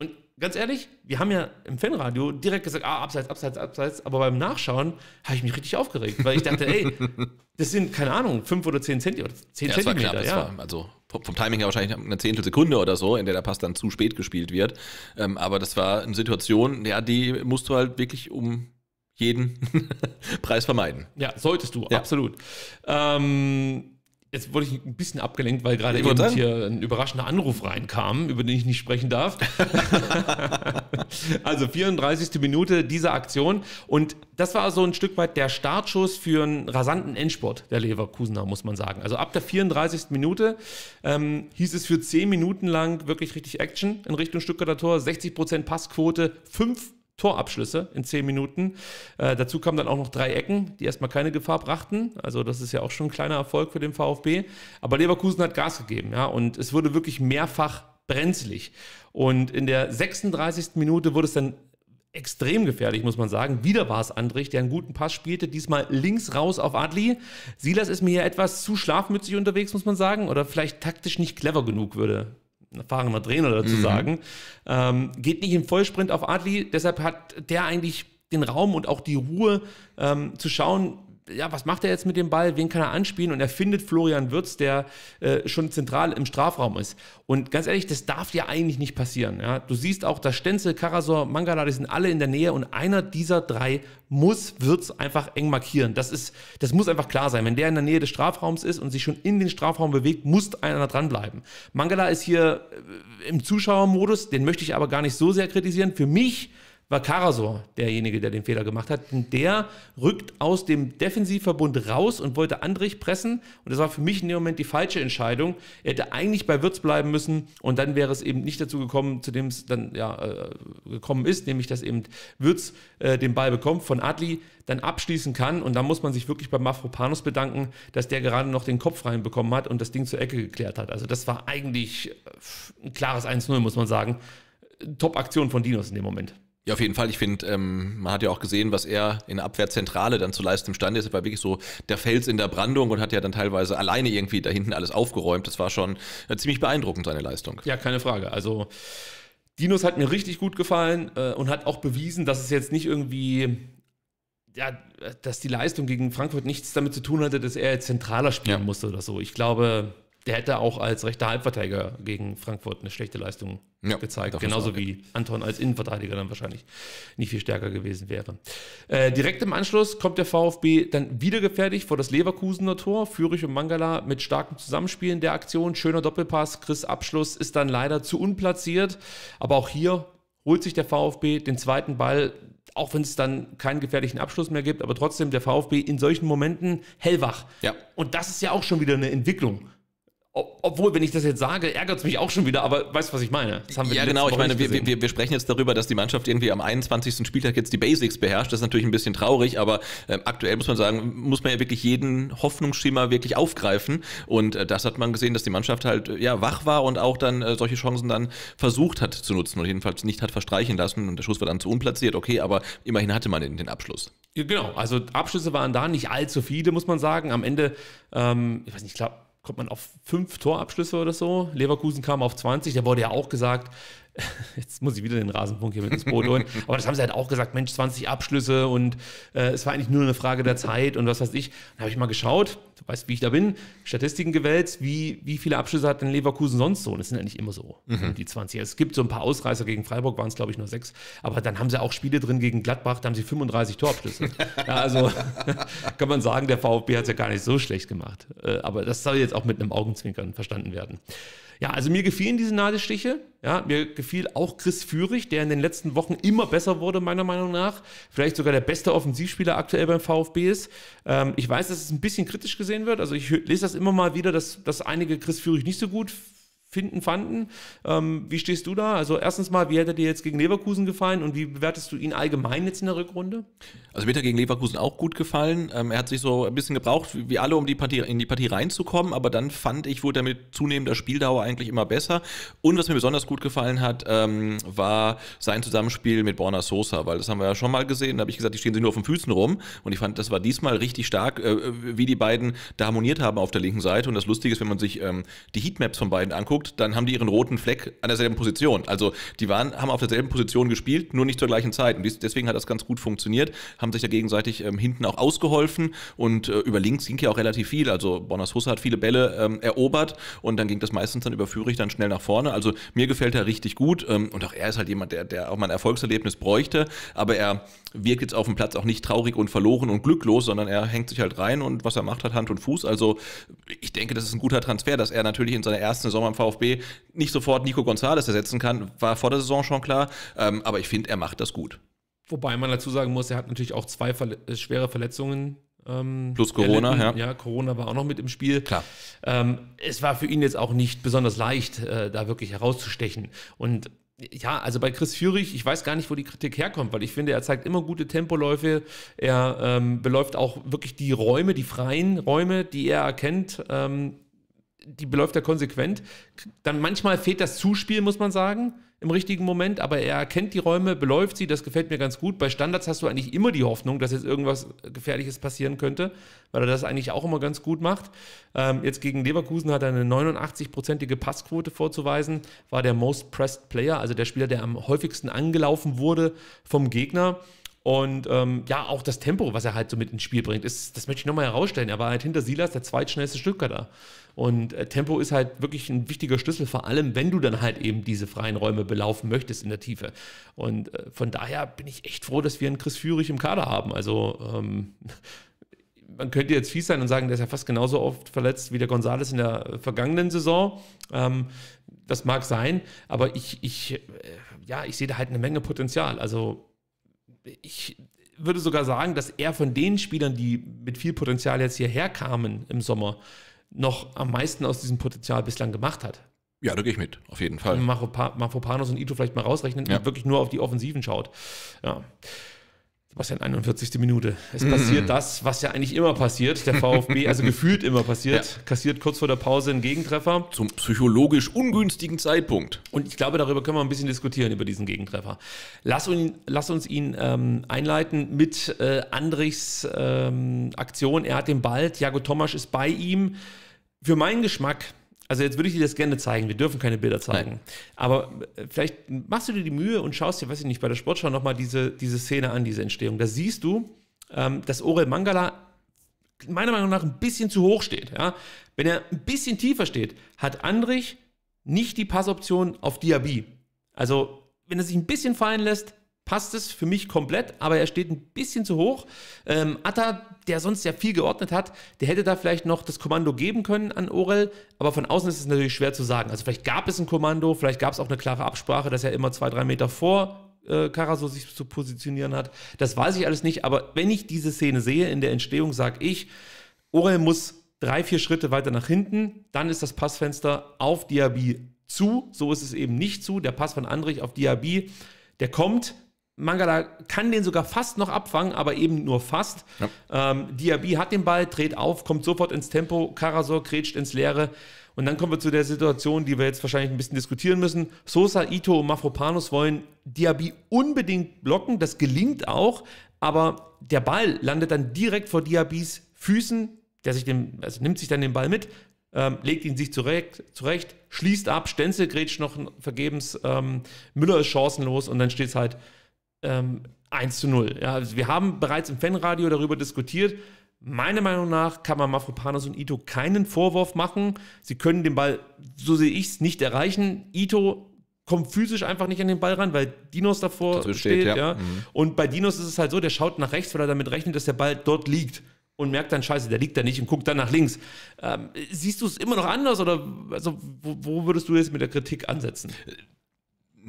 Und ganz ehrlich, wir haben ja im Fanradio direkt gesagt, ah, abseits, abseits, abseits, aber beim Nachschauen habe ich mich richtig aufgeregt, weil ich dachte, ey, das sind, keine Ahnung, fünf oder zehn Zentimeter, zehn Ja, Zentimeter, knapp. Ja. also vom, Timing her wahrscheinlich eine Zehntelsekunde oder so, in der der Pass dann zu spät gespielt wird. Ähm, aber das war eine Situation, ja, die musst du halt wirklich um jeden Preis vermeiden. Ja, solltest du, Ja. absolut. Ähm, jetzt wurde ich ein bisschen abgelenkt, weil gerade eben sagen. hier ein überraschender Anruf reinkam, über den ich nicht sprechen darf. also 34. Minute dieser Aktion. Und das war so ein Stück weit der Startschuss für einen rasanten Endsport der Leverkusener, muss man sagen. Also ab der 34. Minute ähm, hieß es für 10 Minuten lang wirklich richtig Action in Richtung Stuttgarter Tor. 60% Passquote, 5 Torabschlüsse in 10 Minuten. Äh, dazu kamen dann auch noch drei Ecken, die erstmal keine Gefahr brachten. Also das ist ja auch schon ein kleiner Erfolg für den VfB. Aber Leverkusen hat Gas gegeben, ja, und es wurde wirklich mehrfach brenzlig. Und in der 36. Minute wurde es dann extrem gefährlich, muss man sagen. Wieder war es Andrich, der einen guten Pass spielte, diesmal links raus auf Adli. Silas ist mir hier etwas zu schlafmützig unterwegs, muss man sagen, oder vielleicht taktisch nicht clever genug, würde erfahrener Trainer dazu sagen. Ähm, geht nicht im Vollsprint auf Adli, deshalb hat der eigentlich den Raum und auch die Ruhe ähm, zu schauen, ja, was macht er jetzt mit dem Ball, wen kann er anspielen und er findet Florian Würz, der äh, schon zentral im Strafraum ist. Und ganz ehrlich, das darf ja eigentlich nicht passieren. Ja? Du siehst auch, dass Stenzel, Karasor, Mangala, die sind alle in der Nähe und einer dieser drei muss Würz einfach eng markieren. Das, ist, das muss einfach klar sein. Wenn der in der Nähe des Strafraums ist und sich schon in den Strafraum bewegt, muss einer dranbleiben. Mangala ist hier äh, im Zuschauermodus, den möchte ich aber gar nicht so sehr kritisieren. Für mich war Karasor derjenige, der den Fehler gemacht hat. Und der rückt aus dem Defensivverbund raus und wollte Andrich pressen. Und das war für mich in dem Moment die falsche Entscheidung. Er hätte eigentlich bei Würz bleiben müssen und dann wäre es eben nicht dazu gekommen, zu dem es dann ja, äh, gekommen ist, nämlich dass eben Würz äh, den Ball bekommt von Adli, dann abschließen kann. Und da muss man sich wirklich bei Mafropanos bedanken, dass der gerade noch den Kopf reinbekommen hat und das Ding zur Ecke geklärt hat. Also das war eigentlich äh, ein klares 1-0, muss man sagen. Top-Aktion von Dinos in dem Moment. Ja, auf jeden Fall. Ich finde, ähm, man hat ja auch gesehen, was er in der Abwehrzentrale dann zu leisten imstande ist. Er war wirklich so der Fels in der Brandung und hat ja dann teilweise alleine irgendwie da hinten alles aufgeräumt. Das war schon äh, ziemlich beeindruckend, seine Leistung. Ja, keine Frage. Also Dinos hat mir richtig gut gefallen äh, und hat auch bewiesen, dass es jetzt nicht irgendwie ja, dass die Leistung gegen Frankfurt nichts damit zu tun hatte, dass er jetzt zentraler spielen ja. musste oder so. Ich glaube, der hätte auch als rechter Halbverteidiger gegen Frankfurt eine schlechte Leistung ja, gezeigt. Genauso wie Anton als Innenverteidiger dann wahrscheinlich nicht viel stärker gewesen wäre. Äh, direkt im Anschluss kommt der VfB dann wieder gefährlich vor das Leverkusener Tor. Fürich und Mangala mit starkem Zusammenspielen der Aktion. Schöner Doppelpass. Chris Abschluss ist dann leider zu unplatziert. Aber auch hier holt sich der VfB den zweiten Ball auch wenn es dann keinen gefährlichen Abschluss mehr gibt, aber trotzdem der VfB in solchen Momenten hellwach. Ja. Und das ist ja auch schon wieder eine Entwicklung. Obwohl, wenn ich das jetzt sage, ärgert es mich auch schon wieder, aber weißt du, was ich meine? ja, genau. Ich meine, wir, wir, wir, sprechen jetzt darüber, dass die Mannschaft irgendwie am 21. Spieltag jetzt die Basics beherrscht. Das ist natürlich ein bisschen traurig, aber äh, aktuell muss man sagen, muss man ja wirklich jeden Hoffnungsschimmer wirklich aufgreifen. Und äh, das hat man gesehen, dass die Mannschaft halt äh, ja wach war und auch dann äh, solche Chancen dann versucht hat zu nutzen und jedenfalls nicht hat verstreichen lassen. Und der Schuss war dann zu unplatziert, okay, aber immerhin hatte man den, den Abschluss. Genau, also Abschlüsse waren da nicht allzu viele, muss man sagen. Am Ende, ähm, ich weiß nicht, ich glaube, kommt man auf fünf Torabschlüsse oder so. Leverkusen kam auf 20. Da wurde ja auch gesagt, jetzt muss ich wieder den Rasenpunkt hier mit ins Boot holen, aber das haben sie halt auch gesagt, Mensch, 20 Abschlüsse und äh, es war eigentlich nur eine Frage der Zeit und was weiß ich. Dann habe ich mal geschaut, du weißt, wie ich da bin, Statistiken gewälzt, wie, wie viele Abschlüsse hat denn Leverkusen sonst so? Und das sind ja nicht immer so, mhm. die 20. Es gibt so ein paar Ausreißer gegen Freiburg, waren es glaube ich nur sechs, aber dann haben sie auch Spiele drin gegen Gladbach, da haben sie 35 Torabschlüsse. ja, also kann man sagen, der VfB hat es ja gar nicht so schlecht gemacht. Äh, aber das soll jetzt auch mit einem Augenzwinkern verstanden werden. Ja, also mir gefielen diese Nadelstiche. Ja, mir gefiel auch Chris Führig, der in den letzten Wochen immer besser wurde, meiner Meinung nach. Vielleicht sogar der beste Offensivspieler aktuell beim VfB ist. Ähm, ich weiß, dass es ein bisschen kritisch gesehen wird. Also ich lese das immer mal wieder, dass, dass einige Chris Führig nicht so gut finden, fanden. Ähm, wie stehst du da? Also erstens mal, wie hätte dir jetzt gegen Leverkusen gefallen und wie bewertest du ihn allgemein jetzt in der Rückrunde? Also mir hat er gegen Leverkusen auch gut gefallen. Ähm, er hat sich so ein bisschen gebraucht, wie alle, um die Partie, in die Partie reinzukommen, aber dann fand ich, wurde er mit zunehmender Spieldauer eigentlich immer besser. Und was mir besonders gut gefallen hat, ähm, war sein Zusammenspiel mit Borna Sosa, weil das haben wir ja schon mal gesehen. Da habe ich gesagt, die stehen sie nur auf den Füßen rum und ich fand, das war diesmal richtig stark, äh, wie die beiden da harmoniert haben auf der linken Seite. Und das Lustige ist, wenn man sich ähm, die Heatmaps von beiden anguckt, anguckt, dann haben die ihren roten Fleck an derselben Position. Also die waren, haben auf derselben Position gespielt, nur nicht zur gleichen Zeit. Und deswegen hat das ganz gut funktioniert, haben sich da gegenseitig ähm, hinten auch ausgeholfen und äh, über links ging ja auch relativ viel. Also Bonas Husse hat viele Bälle ähm, erobert und dann ging das meistens dann über Führig dann schnell nach vorne. Also mir gefällt er richtig gut ähm, und auch er ist halt jemand, der, der auch mal ein Erfolgserlebnis bräuchte, aber er wirkt jetzt auf dem Platz auch nicht traurig und verloren und glücklos, sondern er hängt sich halt rein und was er macht, hat Hand und Fuß. Also ich denke, das ist ein guter Transfer, dass er natürlich in seiner ersten Saison am VfB nicht sofort Nico González ersetzen kann, war vor der Saison schon klar. Ähm, aber ich finde, er macht das gut. Wobei man dazu sagen muss, er hat natürlich auch zwei Verle äh, schwere Verletzungen. Ähm, Plus Corona, erlitten. ja. Ja, Corona war auch noch mit im Spiel. Klar. Ähm, es war für ihn jetzt auch nicht besonders leicht, äh, da wirklich herauszustechen. Und ja, also bei Chris Führig, ich weiß gar nicht, wo die Kritik herkommt, weil ich finde, er zeigt immer gute Tempoläufe. Er ähm, beläuft auch wirklich die Räume, die freien Räume, die er erkennt. Ähm, die beläuft er konsequent. Dann manchmal fehlt das Zuspiel, muss man sagen, im richtigen Moment, aber er erkennt die Räume, beläuft sie, das gefällt mir ganz gut. Bei Standards hast du eigentlich immer die Hoffnung, dass jetzt irgendwas Gefährliches passieren könnte, weil er das eigentlich auch immer ganz gut macht. Ähm, jetzt gegen Leverkusen hat er eine 89-prozentige Passquote vorzuweisen, war der Most Pressed Player, also der Spieler, der am häufigsten angelaufen wurde vom Gegner. Und ähm, ja, auch das Tempo, was er halt so mit ins Spiel bringt, ist, das möchte ich nochmal herausstellen. Er war halt hinter Silas der zweitschnellste Stuttgarter. Und äh, Tempo ist halt wirklich ein wichtiger Schlüssel, vor allem wenn du dann halt eben diese freien Räume belaufen möchtest in der Tiefe. Und äh, von daher bin ich echt froh, dass wir einen Chris Führig im Kader haben. Also ähm, man könnte jetzt fies sein und sagen, der ist ja fast genauso oft verletzt wie der Gonzales in der vergangenen Saison. Ähm, das mag sein, aber ich, ich, äh, ja, ich sehe da halt eine Menge Potenzial. Also ich würde sogar sagen, dass er von den Spielern, die mit viel Potenzial jetzt hierher kamen im Sommer, noch am meisten aus diesem Potenzial bislang gemacht hat. Ja, da gehe ich mit, auf jeden Fall. Mafropanos und Ito vielleicht mal rausrechnet Ja. und wirklich nur auf die Offensiven schaut. Ja. Sebastian, 41. Minute. Es passiert das, was ja eigentlich immer passiert. Der VfB, also gefühlt immer passiert, kassiert kurz vor der Pause einen Gegentreffer. Zum psychologisch ungünstigen Zeitpunkt. Und ich glaube, darüber können wir ein bisschen diskutieren, über diesen Gegentreffer. Lass, ihn, lass uns ihn ähm, einleiten mit äh, Andrichs ähm, Aktion. Er hat den Ball, Thiago Tomasch ist bei ihm. Für meinen Geschmack, also jetzt würde ich dir das gerne zeigen, wir dürfen keine Bilder zeigen, aber äh, vielleicht machst du dir die Mühe und schaust dir, weiß ich nicht, bei der Sportschau nochmal diese, diese Szene an, diese Entstehung. Da siehst du, ähm, dass Orel Mangala meiner Meinung nach ein bisschen zu hoch steht. Ja? Wenn er ein bisschen tiefer steht, hat Andrich nicht die Passoption auf Diaby. Also, wenn er sich ein bisschen fallen lässt, passt es für mich komplett, aber er steht ein bisschen zu hoch. Ähm, Atta, der sonst ja viel geordnet hat, der hätte da vielleicht noch das Kommando geben können an Orel, aber von außen ist es natürlich schwer zu sagen. Also vielleicht gab es ein Kommando, vielleicht gab es auch eine klare Absprache, dass er immer zwei, drei Meter vor äh, Karaso sich zu positionieren hat. Das weiß ich alles nicht, aber wenn ich diese Szene sehe in der Entstehung, sage ich, Orel muss drei, vier Schritte weiter nach hinten, dann ist das Passfenster auf Diaby zu. So ist es eben nicht zu. Der Pass von Andrich auf Diaby, der kommt. Mangala kann den sogar fast noch abfangen, aber eben nur fast. Ähm, Diaby hat den Ball, dreht auf, kommt sofort ins Tempo. Karasor grätscht ins Leere. Und dann kommen wir zu der Situation, die wir jetzt wahrscheinlich ein bisschen diskutieren müssen. Sosa, Ito und Mafropanos wollen Diaby unbedingt blocken. Das gelingt auch, aber der Ball landet dann direkt vor Diabys Füßen. Der sich den, also nimmt sich dann den Ball mit, ähm, legt ihn sich zurecht, zurecht, schließt ab, Stenzel grätscht noch vergebens, ähm, Müller ist chancenlos und dann steht es halt ähm, 1 zu 0. Ja, also wir haben bereits im Fanradio darüber diskutiert. Meiner Meinung nach kann man Mafropanos und Ito keinen Vorwurf machen. Sie können den Ball, so sehe ich es, nicht erreichen. Ito kommt physisch einfach nicht an den Ball ran, weil Dinos davor steht. steht, ja. ja. Mhm. Und bei Dinos ist es halt so, der schaut nach rechts, weil er damit rechnet, dass der Ball dort liegt. Und merkt dann, scheiße, der liegt da nicht und guckt dann nach links. Ähm, siehst du es immer noch anders oder also, wo, wo würdest du jetzt mit der Kritik ansetzen?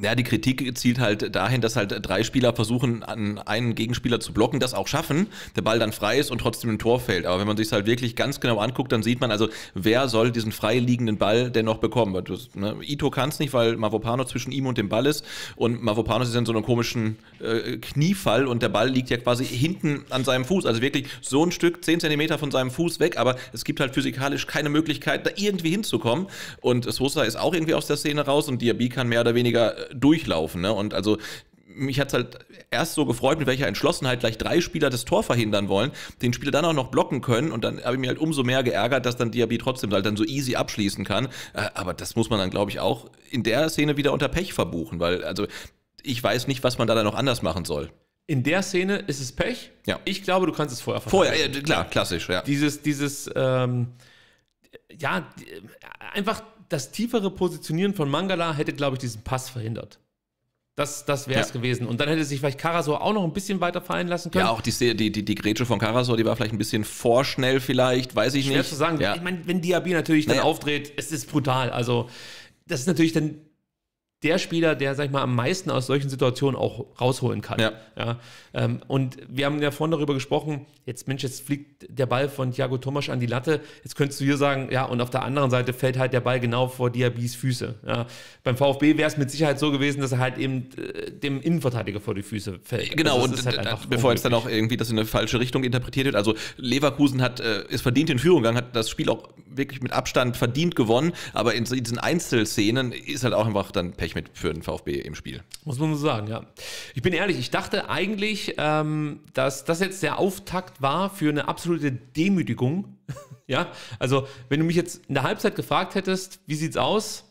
Ja, die Kritik zielt halt dahin, dass halt drei Spieler versuchen, an einen Gegenspieler zu blocken, das auch schaffen, der Ball dann frei ist und trotzdem ein Tor fällt. Aber wenn man sich halt wirklich ganz genau anguckt, dann sieht man also, wer soll diesen frei liegenden Ball denn noch bekommen? Das, ne, Ito kann es nicht, weil Mavopano zwischen ihm und dem Ball ist und Mavopano ist in so einem komischen äh, Kniefall und der Ball liegt ja quasi hinten an seinem Fuß, also wirklich so ein Stück, 10 Zentimeter von seinem Fuß weg, aber es gibt halt physikalisch keine Möglichkeit, da irgendwie hinzukommen. Und Sosa ist auch irgendwie aus der Szene raus und Diaby kann mehr oder weniger durchlaufen. Ne? Und also mich hat es halt erst so gefreut, mit welcher Entschlossenheit gleich drei Spieler das Tor verhindern wollen, den Spieler dann auch noch blocken können und dann habe ich mich halt umso mehr geärgert, dass dann Diaby trotzdem halt dann so easy abschließen kann. Äh, Aber das muss man dann, glaube ich, auch in der Szene wieder unter Pech verbuchen, weil also ich weiß nicht, was man da dann noch anders machen soll. In der Szene ist es Pech. Ja. Ich glaube, du kannst es vorher Vorher, verteidigen. äh, klar, klassisch, ja. Dieses, dieses, ähm, ja, einfach das tiefere Positionieren von Mangala hätte, glaube ich, diesen Pass verhindert. Das, das wäre es Ja. gewesen. Und dann hätte sich vielleicht Karasor auch noch ein bisschen weiter fallen lassen können. Ja, auch die, die, die, die Grätsche von Karasor, die war vielleicht ein bisschen vorschnell vielleicht, weiß ich Schwer nicht. zu sagen. Ja. Ich meine, wenn Diaby natürlich dann Naja. aufdreht, es ist brutal. Also, das ist natürlich dann der Spieler, der, sag ich mal, am meisten aus solchen Situationen auch rausholen kann. Ja. ähm, und wir haben ja vorhin darüber gesprochen, jetzt, Mensch, jetzt fliegt der Ball von Thiago Tomasch an die Latte. Jetzt könntest du hier sagen, ja, und auf der anderen Seite fällt halt der Ball genau vor Diabys Füße. Ja. Beim VfB wäre es mit Sicherheit so gewesen, dass er halt eben äh, dem Innenverteidiger vor die Füße fällt. Genau, Also und ist halt äh, einfach bevor jetzt dann auch irgendwie das in eine falsche Richtung interpretiert wird. Also Leverkusen hat, äh, ist verdient in Führung gegangen, hat das Spiel auch wirklich mit Abstand verdient gewonnen, aber in so diesen Einzelszenen ist halt auch einfach dann Pech mit für den VfB im Spiel. Muss man so sagen, ja. Ich bin ehrlich, ich dachte eigentlich, ähm, dass das jetzt der Auftakt war für eine absolute Demütigung. ja, also wenn du mich jetzt in der Halbzeit gefragt hättest, wie sieht's aus?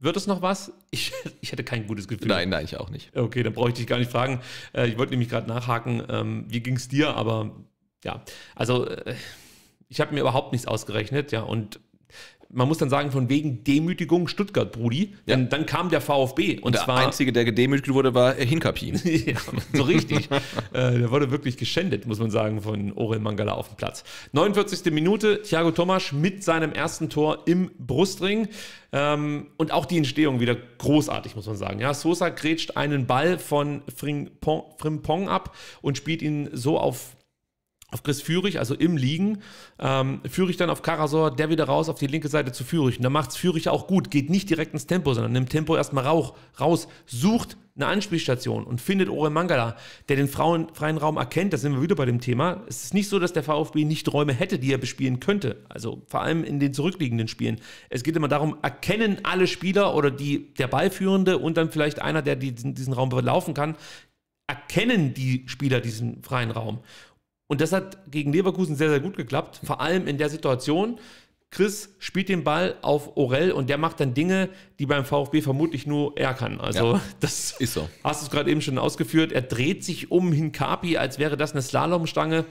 Wird es noch was? Ich, ich hätte kein gutes Gefühl. Nein, nein, ich auch nicht. Okay, dann brauche ich dich gar nicht fragen. Äh, ich wollte nämlich gerade nachhaken, ähm, wie ging es dir? Aber ja, also äh, ich habe mir überhaupt nichts ausgerechnet, ja, und man muss dann sagen, von wegen Demütigung Stuttgart, Brudi. Ja. Denn dann kam der VfB. Und Und der zwar Einzige, der gedemütigt wurde, war Hinkapi. ja, so richtig. äh, der wurde wirklich geschändet, muss man sagen, von Orel Mangala auf dem Platz. 49. Minute, Thiago Tomasch mit seinem ersten Tor im Brustring. Ähm, und auch die Entstehung wieder großartig, muss man sagen. Ja, Sosa grätscht einen Ball von Frimpong ab und spielt ihn so auf auf Chris Führig, also im Liegen. Ähm, Führig dann auf Karasor, der wieder raus auf die linke Seite zu Führig. Und da macht es Führig auch gut, geht nicht direkt ins Tempo, sondern nimmt Tempo erstmal rauch, raus, sucht eine Anspielstation und findet Orel Mangala, der den Frauen, freien Raum erkennt. Da sind wir wieder bei dem Thema. Es ist nicht so, dass der VfB nicht Räume hätte, die er bespielen könnte. Also vor allem in den zurückliegenden Spielen. Es geht immer darum, erkennen alle Spieler oder die, der Ballführende und dann vielleicht einer, der diesen, diesen Raum belaufen kann, erkennen die Spieler diesen freien Raum. Und das hat gegen Leverkusen sehr, sehr gut geklappt. Vor allem in der Situation, Chris spielt den Ball auf Orel und der macht dann Dinge, die beim VfB vermutlich nur er kann. Also Ja, das ist so. Hast du es gerade eben schon ausgeführt. Er dreht sich um Hinkapi, als wäre das eine Slalomstange,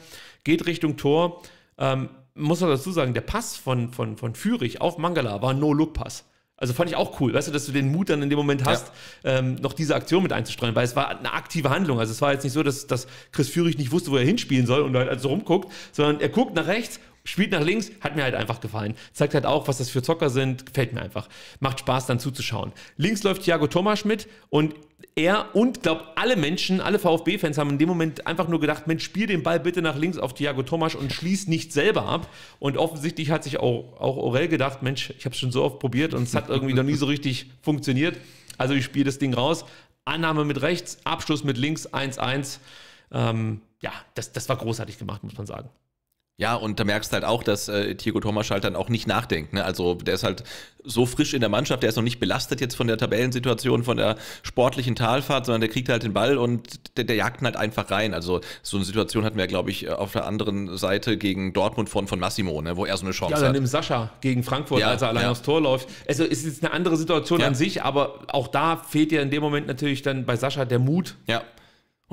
geht Richtung Tor. Ähm, muss man dazu sagen, der Pass von, von, von Fürich auf Mangala war ein No-Look-Pass. Also fand ich auch cool, weißt du, dass du den Mut dann in dem Moment hast, ähm, noch diese Aktion mit einzustreuen, weil es war eine aktive Handlung. Also es war jetzt nicht so, dass, dass Chris Führig nicht wusste, wo er hinspielen soll und halt also rumguckt, sondern er guckt nach rechts, spielt nach links, hat mir halt einfach gefallen. Zeigt halt auch, was das für Zocker sind, gefällt mir einfach. Macht Spaß dann zuzuschauen. Links läuft Thiago Tomasch mit und er und, glaub, alle Menschen, alle VfB-Fans haben in dem Moment einfach nur gedacht, Mensch, spiel den Ball bitte nach links auf Thiago Tomasch und schließ nicht selber ab. Und offensichtlich hat sich auch, auch Orel gedacht, Mensch, ich habe es schon so oft probiert und es hat irgendwie noch nie so richtig funktioniert. Also ich spiele das Ding raus. Annahme mit rechts, Abschluss mit links, 1-1. Ähm, ja, das, das war großartig gemacht, muss man sagen. Ja, und da merkst du halt auch, dass äh, Thiago Thomas halt dann auch nicht nachdenkt. Ne? Also der ist halt so frisch in der Mannschaft, der ist noch nicht belastet jetzt von der Tabellensituation, von der sportlichen Talfahrt, sondern der kriegt halt den Ball und der, der jagt ihn halt einfach rein. Also so eine Situation hatten wir, glaube ich, auf der anderen Seite gegen Dortmund von, von Massimo, ne? wo er so eine Chance Ja, dann hat. nimm Sascha gegen Frankfurt, Ja, als er allein ja. aufs Tor läuft. Also es ist eine andere Situation Ja. an sich, aber auch da fehlt dir in dem Moment natürlich dann bei Sascha der Mut. Ja.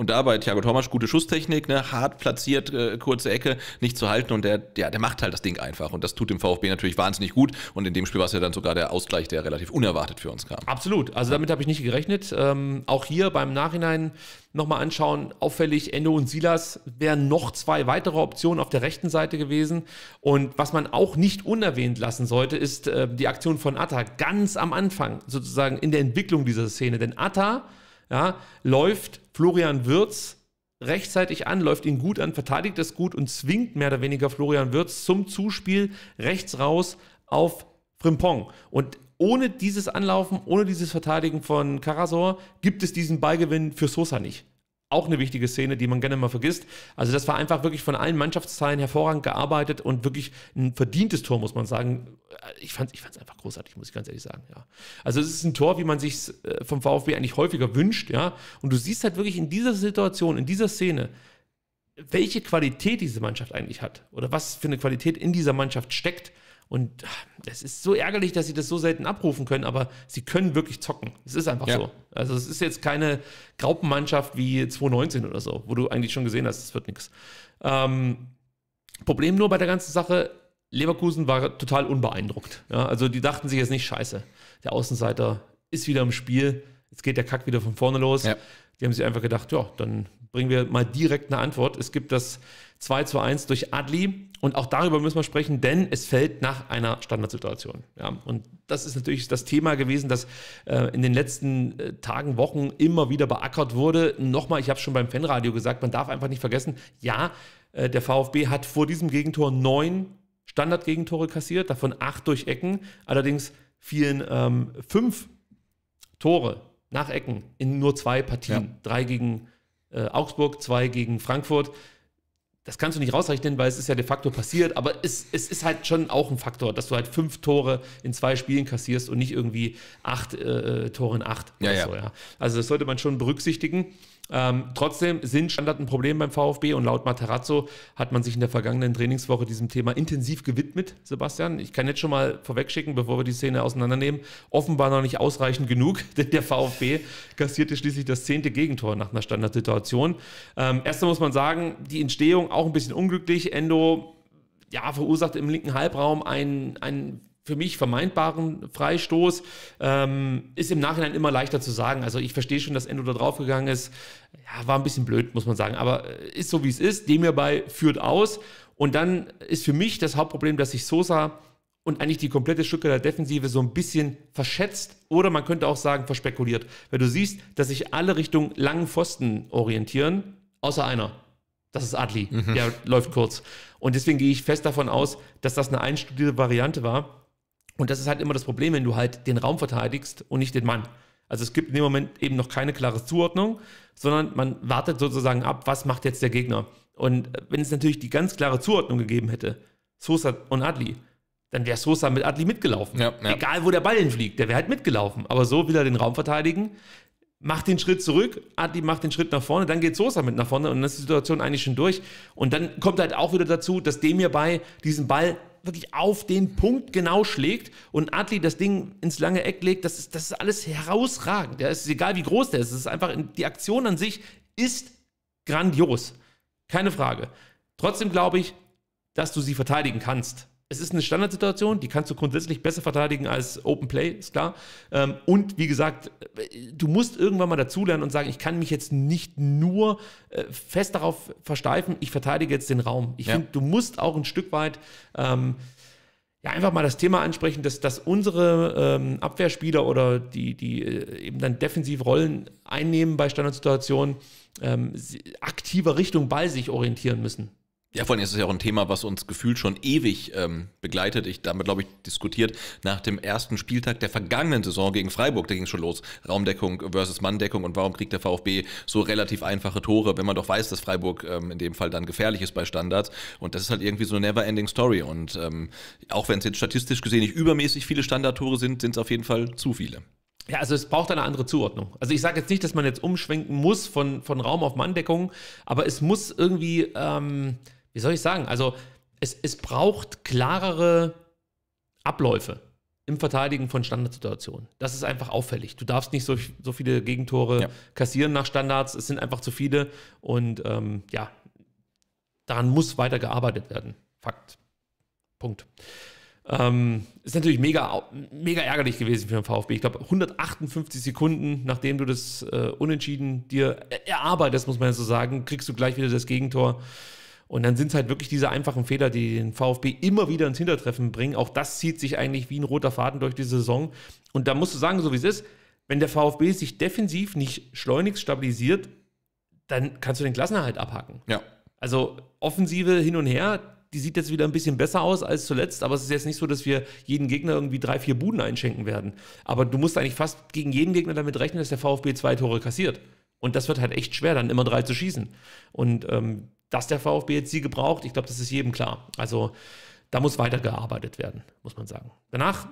Und da bei Thiago Thomas gute Schusstechnik, ne, hart platziert, äh, kurze Ecke, nicht zu halten und der, der, der macht halt das Ding einfach. Und das tut dem VfB natürlich wahnsinnig gut. Und in dem Spiel war es ja dann sogar der Ausgleich, der relativ unerwartet für uns kam. Absolut. Also damit habe ich nicht gerechnet. Ähm, auch hier beim Nachhinein nochmal anschauen, auffällig, Endo und Silas wären noch zwei weitere Optionen auf der rechten Seite gewesen. Und was man auch nicht unerwähnt lassen sollte, ist äh, die Aktion von Atta ganz am Anfang, sozusagen in der Entwicklung dieser Szene. Denn Atta ja, läuft Florian Wirz rechtzeitig an, läuft ihn gut an, verteidigt es gut und zwingt mehr oder weniger Florian Wirz zum Zuspiel rechts raus auf Frimpong. Und ohne dieses Anlaufen, ohne dieses Verteidigen von Karasor gibt es diesen Ballgewinn für Sosa nicht. Auch eine wichtige Szene, die man gerne mal vergisst. Also das war einfach wirklich von allen Mannschaftsteilen hervorragend gearbeitet und wirklich ein verdientes Tor, muss man sagen. Ich fand es einfach großartig, muss ich ganz ehrlich sagen. Ja. Also es ist ein Tor, wie man sich vom VfB eigentlich häufiger wünscht. ja. Und du siehst halt wirklich in dieser Situation, in dieser Szene, welche Qualität diese Mannschaft eigentlich hat oder was für eine Qualität in dieser Mannschaft steckt. Und es ist so ärgerlich, dass sie das so selten abrufen können, aber sie können wirklich zocken. Es ist einfach Ja. so. Also es ist jetzt keine Graupenmannschaft wie 2019 oder so, wo du eigentlich schon gesehen hast, es wird nichts. Ähm, Problem nur bei der ganzen Sache, Leverkusen war total unbeeindruckt. Ja, also die dachten sich jetzt nicht, scheiße, der Außenseiter ist wieder im Spiel, jetzt geht der Kack wieder von vorne los. Ja. Die haben sich einfach gedacht, ja, dann bringen wir mal direkt eine Antwort. Es gibt das 2 zu 1 durch Adli und auch darüber müssen wir sprechen, denn es fällt nach einer Standardsituation. Ja, und das ist natürlich das Thema gewesen, das äh, in den letzten äh, Tagen, Wochen immer wieder beackert wurde. Nochmal, ich habe es schon beim Fanradio gesagt, man darf einfach nicht vergessen, ja, äh, der VfB hat vor diesem Gegentor neun Standardgegentore kassiert, davon acht durch Ecken. Allerdings fielen ähm, fünf Tore nach Ecken in nur zwei Partien. Ja. Drei gegen äh, Augsburg, zwei gegen Frankfurt. Das kannst du nicht rausrechnen, weil es ist ja de facto passiert, aber es, es ist halt schon auch ein Faktor, dass du halt fünf Tore in zwei Spielen kassierst und nicht irgendwie acht äh, Tore in acht. Ja, ja. So, ja. Also das sollte man schon berücksichtigen. Ähm, trotzdem sind Standard ein Problem beim VfB und laut Materazzo hat man sich in der vergangenen Trainingswoche diesem Thema intensiv gewidmet, Sebastian. Ich kann jetzt schon mal vorwegschicken, bevor wir die Szene auseinandernehmen, offenbar noch nicht ausreichend genug, denn der VfB kassierte schließlich das zehnte Gegentor nach einer Standardsituation. Ähm, erstmal muss man sagen, die Entstehung auch ein bisschen unglücklich. Endo ja, verursacht im linken Halbraum einen, einen für mich vermeintbaren Freistoß. Ähm, ist im Nachhinein immer leichter zu sagen. Also ich verstehe schon, dass Endo da draufgegangen ist. Ja, war ein bisschen blöd, muss man sagen. Aber ist so, wie es ist. Dem hierbei führt aus. Und dann ist für mich das Hauptproblem, dass sich Sosa und eigentlich die komplette Stuttgarter Defensive so ein bisschen verschätzt oder man könnte auch sagen verspekuliert. Weil du siehst, dass sich alle Richtung langen Pfosten orientieren, außer einer. Das ist Adli, mhm. der läuft kurz. Und deswegen gehe ich fest davon aus, dass das eine einstudierte Variante war. Und das ist halt immer das Problem, wenn du halt den Raum verteidigst und nicht den Mann. Also es gibt in dem Moment eben noch keine klare Zuordnung, sondern man wartet sozusagen ab, was macht jetzt der Gegner. Und wenn es natürlich die ganz klare Zuordnung gegeben hätte, Sosa und Adli, dann wäre Sosa mit Adli mitgelaufen. Ja, ja. Egal, wo der Ball hinfliegt, der wäre halt mitgelaufen. Aber so will er den Raum verteidigen, macht den Schritt zurück, Adli macht den Schritt nach vorne, dann geht Sosa mit nach vorne und dann ist die Situation eigentlich schon durch. Und dann kommt halt auch wieder dazu, dass dem hierbei diesen Ball wirklich auf den Punkt genau schlägt und Adli das Ding ins lange Eck legt, das ist, das ist alles herausragend. Ja, es ist egal, wie groß der ist. Es ist einfach, die Aktion an sich ist grandios. Keine Frage. Trotzdem glaube ich, dass du sie verteidigen kannst es ist eine Standardsituation, die kannst du grundsätzlich besser verteidigen als Open Play, ist klar. Ähm, und wie gesagt, du musst irgendwann mal dazulernen und sagen, ich kann mich jetzt nicht nur äh, fest darauf versteifen, ich verteidige jetzt den Raum. Ich ja. finde, du musst auch ein Stück weit ähm, ja, einfach mal das Thema ansprechen, dass, dass unsere ähm, Abwehrspieler oder die, die äh, eben dann defensiv Rollen einnehmen bei Standardsituationen, ähm, aktiver Richtung Ball sich orientieren müssen. Ja, vor allem ist es ja auch ein Thema, was uns gefühlt schon ewig ähm, begleitet. Ich damit, glaube ich, diskutiert nach dem ersten Spieltag der vergangenen Saison gegen Freiburg. Da ging es schon los. Raumdeckung versus Manndeckung und warum kriegt der VfB so relativ einfache Tore, wenn man doch weiß, dass Freiburg ähm, in dem Fall dann gefährlich ist bei Standards. Und das ist halt irgendwie so eine never-ending Story. Und ähm, auch wenn es jetzt statistisch gesehen nicht übermäßig viele Standardtore sind, sind es auf jeden Fall zu viele. Ja, also es braucht eine andere Zuordnung. Also ich sage jetzt nicht, dass man jetzt umschwenken muss von, von Raum auf Manndeckung, aber es muss irgendwie ähm, wie soll ich sagen, also es, es braucht klarere Abläufe im Verteidigen von Standardsituationen. Das ist einfach auffällig. Du darfst nicht so, so viele Gegentore ja. kassieren nach Standards. Es sind einfach zu viele. Und ähm, ja, daran muss weiter gearbeitet werden. Fakt. Punkt. Ähm, ist natürlich mega, mega ärgerlich gewesen für den VfB. Ich glaube, 158 Sekunden, nachdem du das äh, Unentschieden dir erarbeitest, muss man ja so sagen, kriegst du gleich wieder das Gegentor. Und dann sind es halt wirklich diese einfachen Fehler, die den VfB immer wieder ins Hintertreffen bringen. Auch das zieht sich eigentlich wie ein roter Faden durch die Saison. Und da musst du sagen, so wie es ist, wenn der VfB sich defensiv nicht schleunigst stabilisiert, dann kannst du den Klassenerhalt abhaken. Ja. Also Offensive hin und her, die sieht jetzt wieder ein bisschen besser aus als zuletzt, aber es ist jetzt nicht so, dass wir jeden Gegner irgendwie drei, vier Buden einschenken werden. Aber du musst eigentlich fast gegen jeden Gegner damit rechnen, dass der VfB zwei Tore kassiert. Und das wird halt echt schwer, dann immer drei zu schießen. Und ähm, dass der VfB jetzt Siege braucht, ich glaube, das ist jedem klar. Also da muss weitergearbeitet werden, muss man sagen. Danach,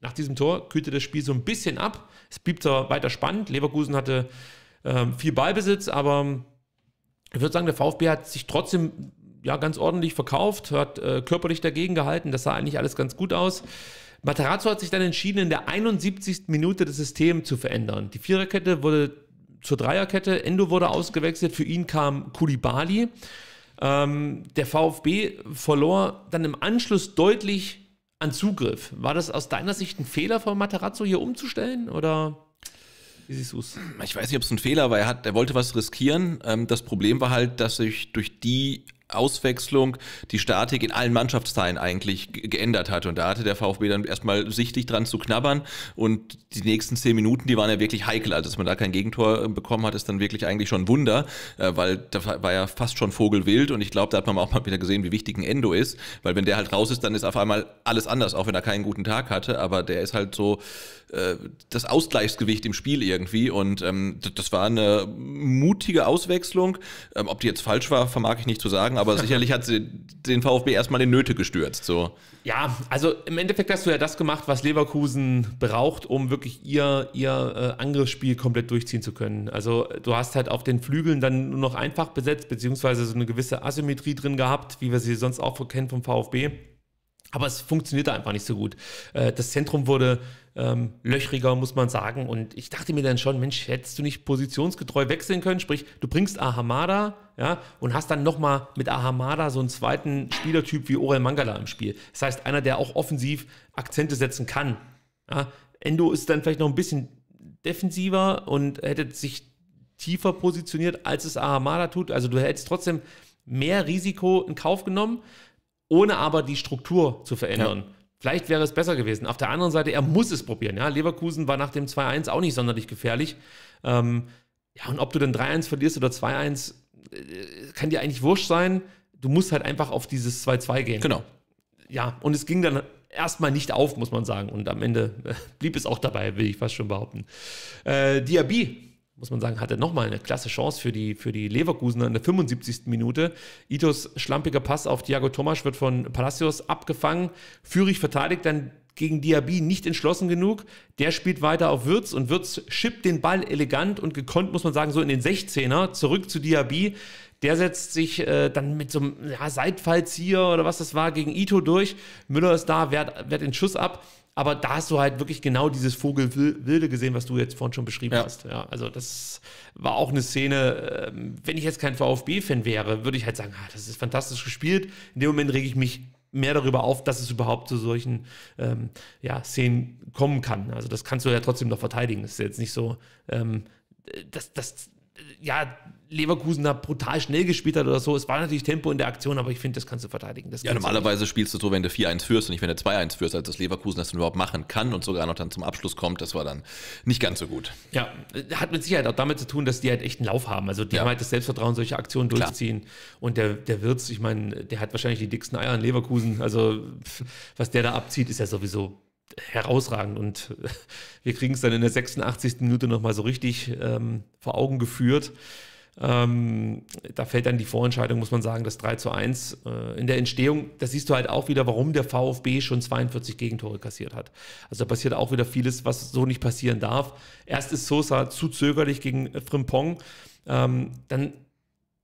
nach diesem Tor, kühlte das Spiel so ein bisschen ab. Es blieb zwar weiter spannend. Leverkusen hatte ähm, viel Ballbesitz, aber ich würde sagen, der VfB hat sich trotzdem ja, ganz ordentlich verkauft, hat äh, körperlich dagegen gehalten. Das sah eigentlich alles ganz gut aus. Materazzo hat sich dann entschieden, in der 71. Minute das System zu verändern. Die Viererkette wurde zur Dreierkette. Endo wurde ausgewechselt, für ihn kam Kulibali. Ähm, der VfB verlor dann im Anschluss deutlich an Zugriff. War das aus deiner Sicht ein Fehler von Materazzo hier umzustellen oder wie siehst du es? Ich weiß nicht, ob es ein Fehler war. Er, hat, er wollte was riskieren. Ähm, das Problem war halt, dass sich durch die Auswechslung die Statik in allen Mannschaftsteilen eigentlich geändert hat. Und da hatte der VfB dann erstmal sichtlich dran zu knabbern. Und die nächsten zehn Minuten, die waren ja wirklich heikel. Also, dass man da kein Gegentor äh, bekommen hat, ist dann wirklich eigentlich schon ein Wunder, äh, weil da war ja fast schon Vogelwild. Und ich glaube, da hat man auch mal wieder gesehen, wie wichtig ein Endo ist. Weil wenn der halt raus ist, dann ist auf einmal alles anders, auch wenn er keinen guten Tag hatte. Aber der ist halt so äh, das Ausgleichsgewicht im Spiel irgendwie. Und ähm, das war eine mutige Auswechslung. Ähm, ob die jetzt falsch war, vermag ich nicht zu sagen aber sicherlich hat sie den VfB erstmal in Nöte gestürzt. So. Ja, also im Endeffekt hast du ja das gemacht, was Leverkusen braucht, um wirklich ihr, ihr äh, Angriffsspiel komplett durchziehen zu können. Also du hast halt auf den Flügeln dann nur noch einfach besetzt, beziehungsweise so eine gewisse Asymmetrie drin gehabt, wie wir sie sonst auch kennen vom VfB. Aber es funktionierte einfach nicht so gut. Äh, das Zentrum wurde ähm, löchriger, muss man sagen. Und ich dachte mir dann schon, Mensch, hättest du nicht positionsgetreu wechseln können? Sprich, du bringst Ahamada, ja, und hast dann nochmal mit Ahamada so einen zweiten Spielertyp wie Orel Mangala im Spiel. Das heißt, einer, der auch offensiv Akzente setzen kann. Ja. Endo ist dann vielleicht noch ein bisschen defensiver und hätte sich tiefer positioniert, als es Ahamada tut. Also du hättest trotzdem mehr Risiko in Kauf genommen, ohne aber die Struktur zu verändern. Ja. Vielleicht wäre es besser gewesen. Auf der anderen Seite, er muss es probieren. Ja? Leverkusen war nach dem 2-1 auch nicht sonderlich gefährlich. Ähm, ja, und ob du dann 3-1 verlierst oder 2-1, äh, kann dir eigentlich wurscht sein. Du musst halt einfach auf dieses 2-2 gehen. Genau. Ja, und es ging dann erstmal nicht auf, muss man sagen. Und am Ende äh, blieb es auch dabei, will ich fast schon behaupten. Äh, Diaby muss man sagen, hatte nochmal eine klasse Chance für die, für die Leverkusener in der 75. Minute. Itos schlampiger Pass auf Thiago Tomasch wird von Palacios abgefangen. Führig verteidigt dann gegen Diaby nicht entschlossen genug. Der spielt weiter auf Würz und Würz schippt den Ball elegant und gekonnt, muss man sagen, so in den 16er zurück zu Diaby. Der setzt sich äh, dann mit so einem ja, Seitfallzieher oder was das war gegen Ito durch. Müller ist da, wehrt, wehrt den Schuss ab. Aber da hast du halt wirklich genau dieses Vogelwilde gesehen, was du jetzt vorhin schon beschrieben ja. hast. Ja, also das war auch eine Szene, ähm, wenn ich jetzt kein VfB-Fan wäre, würde ich halt sagen, ah, das ist fantastisch gespielt. In dem Moment rege ich mich mehr darüber auf, dass es überhaupt zu solchen ähm, ja, Szenen kommen kann. Also das kannst du ja trotzdem noch verteidigen. Das ist jetzt nicht so, ähm, dass, dass ja, Leverkusen da brutal schnell gespielt hat oder so. Es war natürlich Tempo in der Aktion, aber ich finde, das kannst du verteidigen. Das ja, normalerweise spielst du so, wenn du 4-1 führst und nicht, wenn du 2-1 führst, als das Leverkusen das dann überhaupt machen kann und sogar noch dann zum Abschluss kommt. Das war dann nicht ganz so gut. Ja, hat mit Sicherheit auch damit zu tun, dass die halt echt einen Lauf haben. Also die ja. haben halt das Selbstvertrauen, solche Aktionen durchziehen. Klar. Und der, der Wirtz, ich meine, der hat wahrscheinlich die dicksten Eier in Leverkusen. Also was der da abzieht, ist ja sowieso herausragend. Und wir kriegen es dann in der 86. Minute nochmal so richtig ähm, vor Augen geführt. Ähm, da fällt dann die Vorentscheidung, muss man sagen, das 3 zu 1. Äh, in der Entstehung, da siehst du halt auch wieder, warum der VfB schon 42 Gegentore kassiert hat. Also da passiert auch wieder vieles, was so nicht passieren darf. Erst ist Sosa zu zögerlich gegen Frimpong. Ähm, dann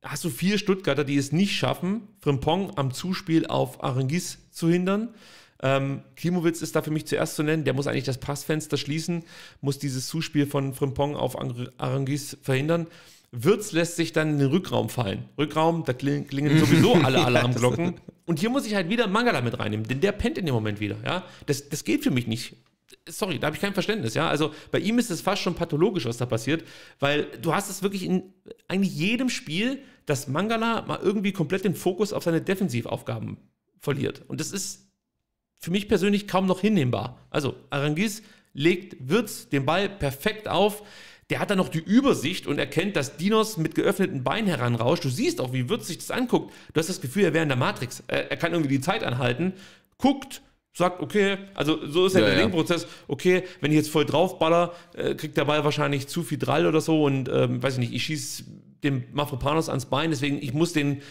hast du vier Stuttgarter, die es nicht schaffen, Frimpong am Zuspiel auf Arengis zu hindern. Ähm, Klimowitz ist da für mich zuerst zu nennen. Der muss eigentlich das Passfenster schließen, muss dieses Zuspiel von Frimpong auf Arangis verhindern. Würz lässt sich dann in den Rückraum fallen. Rückraum, da klingen sowieso alle Alarmglocken. Und hier muss ich halt wieder Mangala mit reinnehmen, denn der pennt in dem Moment wieder. Ja? Das, das geht für mich nicht. Sorry, da habe ich kein Verständnis. Ja? Also bei ihm ist es fast schon pathologisch, was da passiert, weil du hast es wirklich in eigentlich jedem Spiel, dass Mangala mal irgendwie komplett den Fokus auf seine Defensivaufgaben verliert. Und das ist für mich persönlich kaum noch hinnehmbar. Also Arangis legt Wirtz den Ball perfekt auf. Der hat dann noch die Übersicht und erkennt, dass Dinos mit geöffneten Beinen heranrauscht. Du siehst auch, wie Wirtz sich das anguckt. Du hast das Gefühl, er wäre in der Matrix. Er, er kann irgendwie die Zeit anhalten, guckt, sagt, okay, also so ist ja, der ja. Denkprozess, okay, wenn ich jetzt voll draufballer, äh, kriegt der Ball wahrscheinlich zu viel Drall oder so und ähm, weiß ich nicht, ich schieße dem Mafropanos ans Bein, deswegen ich muss den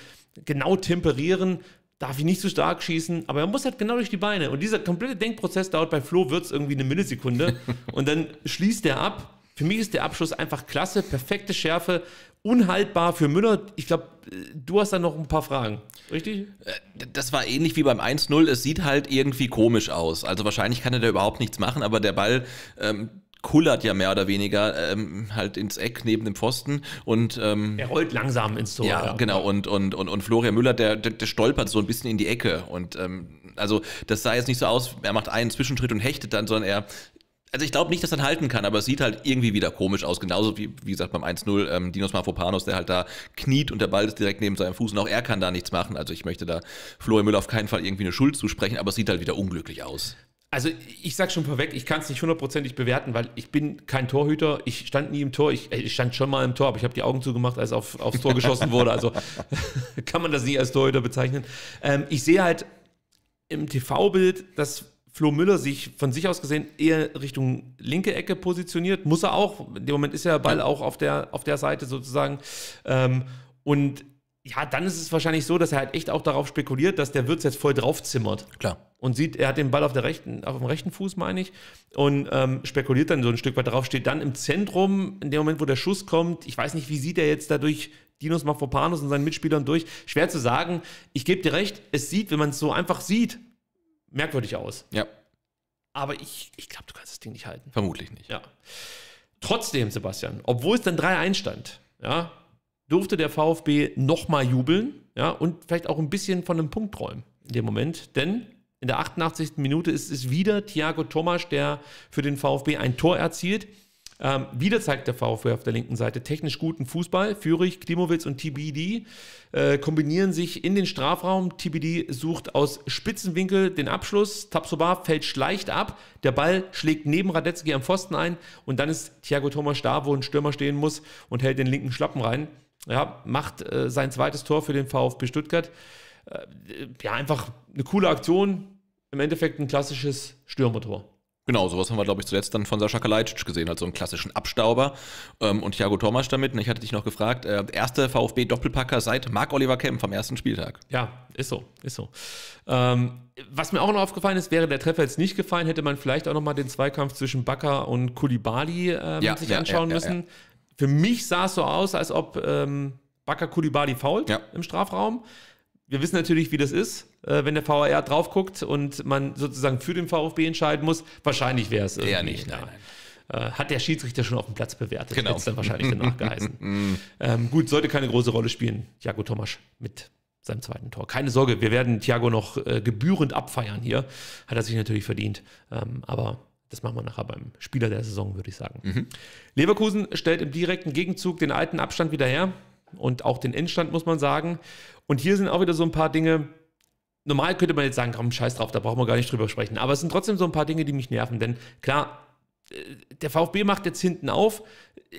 genau temperieren, darf ich nicht zu so stark schießen, aber er muss halt genau durch die Beine. Und dieser komplette Denkprozess dauert bei Flo Würz irgendwie eine Millisekunde. und dann schließt er ab. Für mich ist der Abschluss einfach klasse, perfekte Schärfe, unhaltbar für Müller. Ich glaube, du hast da noch ein paar Fragen, richtig? Äh, das war ähnlich wie beim 1-0. Es sieht halt irgendwie komisch aus. Also wahrscheinlich kann er da überhaupt nichts machen, aber der Ball ähm, kullert ja mehr oder weniger ähm, halt ins Eck neben dem Pfosten und ähm, er rollt langsam ins Tor. Ja, ja. genau und, und, und, und Florian Müller, der, der, der, stolpert so ein bisschen in die Ecke und ähm, also das sah jetzt nicht so aus, er macht einen Zwischentritt und hechtet dann, sondern er also ich glaube nicht, dass er halten kann, aber es sieht halt irgendwie wieder komisch aus. Genauso wie, wie gesagt, beim 1-0 ähm, Dinos Mafropanos, der halt da kniet und der Ball ist direkt neben seinem Fuß und auch er kann da nichts machen. Also ich möchte da Florian Müller auf keinen Fall irgendwie eine Schuld zusprechen, aber es sieht halt wieder unglücklich aus. Also ich sag schon vorweg, ich kann es nicht hundertprozentig bewerten, weil ich bin kein Torhüter. Ich stand nie im Tor. Ich, ich stand schon mal im Tor, aber ich habe die Augen zugemacht, als auf, aufs Tor geschossen wurde. Also kann man das nie als Torhüter bezeichnen. Ähm, ich sehe halt im TV-Bild, dass Flo Müller sich von sich aus gesehen eher Richtung linke Ecke positioniert. Muss er auch. In dem Moment ist der Ball auch auf der, auf der Seite sozusagen. Ähm, und ja, dann ist es wahrscheinlich so, dass er halt echt auch darauf spekuliert, dass der Wirtz jetzt voll draufzimmert. Klar. Und sieht, er hat den Ball auf, der rechten, auf dem rechten Fuß, meine ich, und ähm, spekuliert dann so ein Stück weit darauf, steht dann im Zentrum, in dem Moment, wo der Schuss kommt. Ich weiß nicht, wie sieht er jetzt dadurch Dinos Mafropanos und seinen Mitspielern durch. Schwer zu sagen. Ich gebe dir recht, es sieht, wenn man es so einfach sieht, merkwürdig aus. Ja. aber ich, ich glaube, du kannst das Ding nicht halten. Vermutlich nicht. Ja. Trotzdem, Sebastian, obwohl es dann 3-1 stand, ja, durfte der VfB nochmal jubeln, ja, und vielleicht auch ein bisschen von einem Punkt träumen in dem Moment, denn in der 88. Minute ist es wieder Thiago Thomas, der für den VfB ein Tor erzielt. Ähm, wieder zeigt der VfB auf der linken Seite technisch guten Fußball. Führig, Klimowitz und TBD äh, kombinieren sich in den Strafraum. TBD sucht aus Spitzenwinkel den Abschluss. Tapsoba fällt schleicht ab. Der Ball schlägt neben Radetzky am Pfosten ein. Und dann ist Thiago Thomas da, wo ein Stürmer stehen muss und hält den linken Schlappen rein. Ja, macht äh, sein zweites Tor für den VfB Stuttgart. Äh, ja, einfach eine coole Aktion. Im Endeffekt ein klassisches Stürmertor. Genau, sowas haben wir, glaube ich, zuletzt dann von Sascha Kalajdzic gesehen, also einen klassischen Abstauber. Ähm, und Thiago Thomas damit, und ich hatte dich noch gefragt, äh, erste VfB-Doppelpacker seit Marc-Oliver Kemp am ersten Spieltag. Ja, ist so, ist so. Ähm, was mir auch noch aufgefallen ist, wäre der Treffer jetzt nicht gefallen, hätte man vielleicht auch noch mal den Zweikampf zwischen Bakker und Kulibali ähm, Ja, sich ja, anschauen ja, müssen. Für mich sah es so aus, als ob ähm, Bakker Kulibali fault im Strafraum. Wir wissen natürlich, wie das ist, äh, wenn der VAR drauf guckt und man sozusagen für den VfB entscheiden muss. Wahrscheinlich wäre es Eher nicht, nein, Äh, hat der Schiedsrichter schon auf dem Platz bewertet. Genau. Hätte es dann wahrscheinlich danach geheißen. ähm, gut, sollte keine große Rolle spielen. Thiago Tomasch mit seinem zweiten Tor. Keine Sorge, wir werden Thiago noch äh, gebührend abfeiern hier. Hat er sich natürlich verdient. Ähm, aber das machen wir nachher beim Spieler der Saison, würde ich sagen. Leverkusen stellt im direkten Gegenzug den alten Abstand wieder her und auch den Endstand, muss man sagen. Und hier sind auch wieder so ein paar Dinge. Normal könnte man jetzt sagen, komm, scheiß drauf, da brauchen wir gar nicht drüber sprechen. Aber es sind trotzdem so ein paar Dinge, die mich nerven. Denn klar, äh, der VfB macht jetzt hinten auf.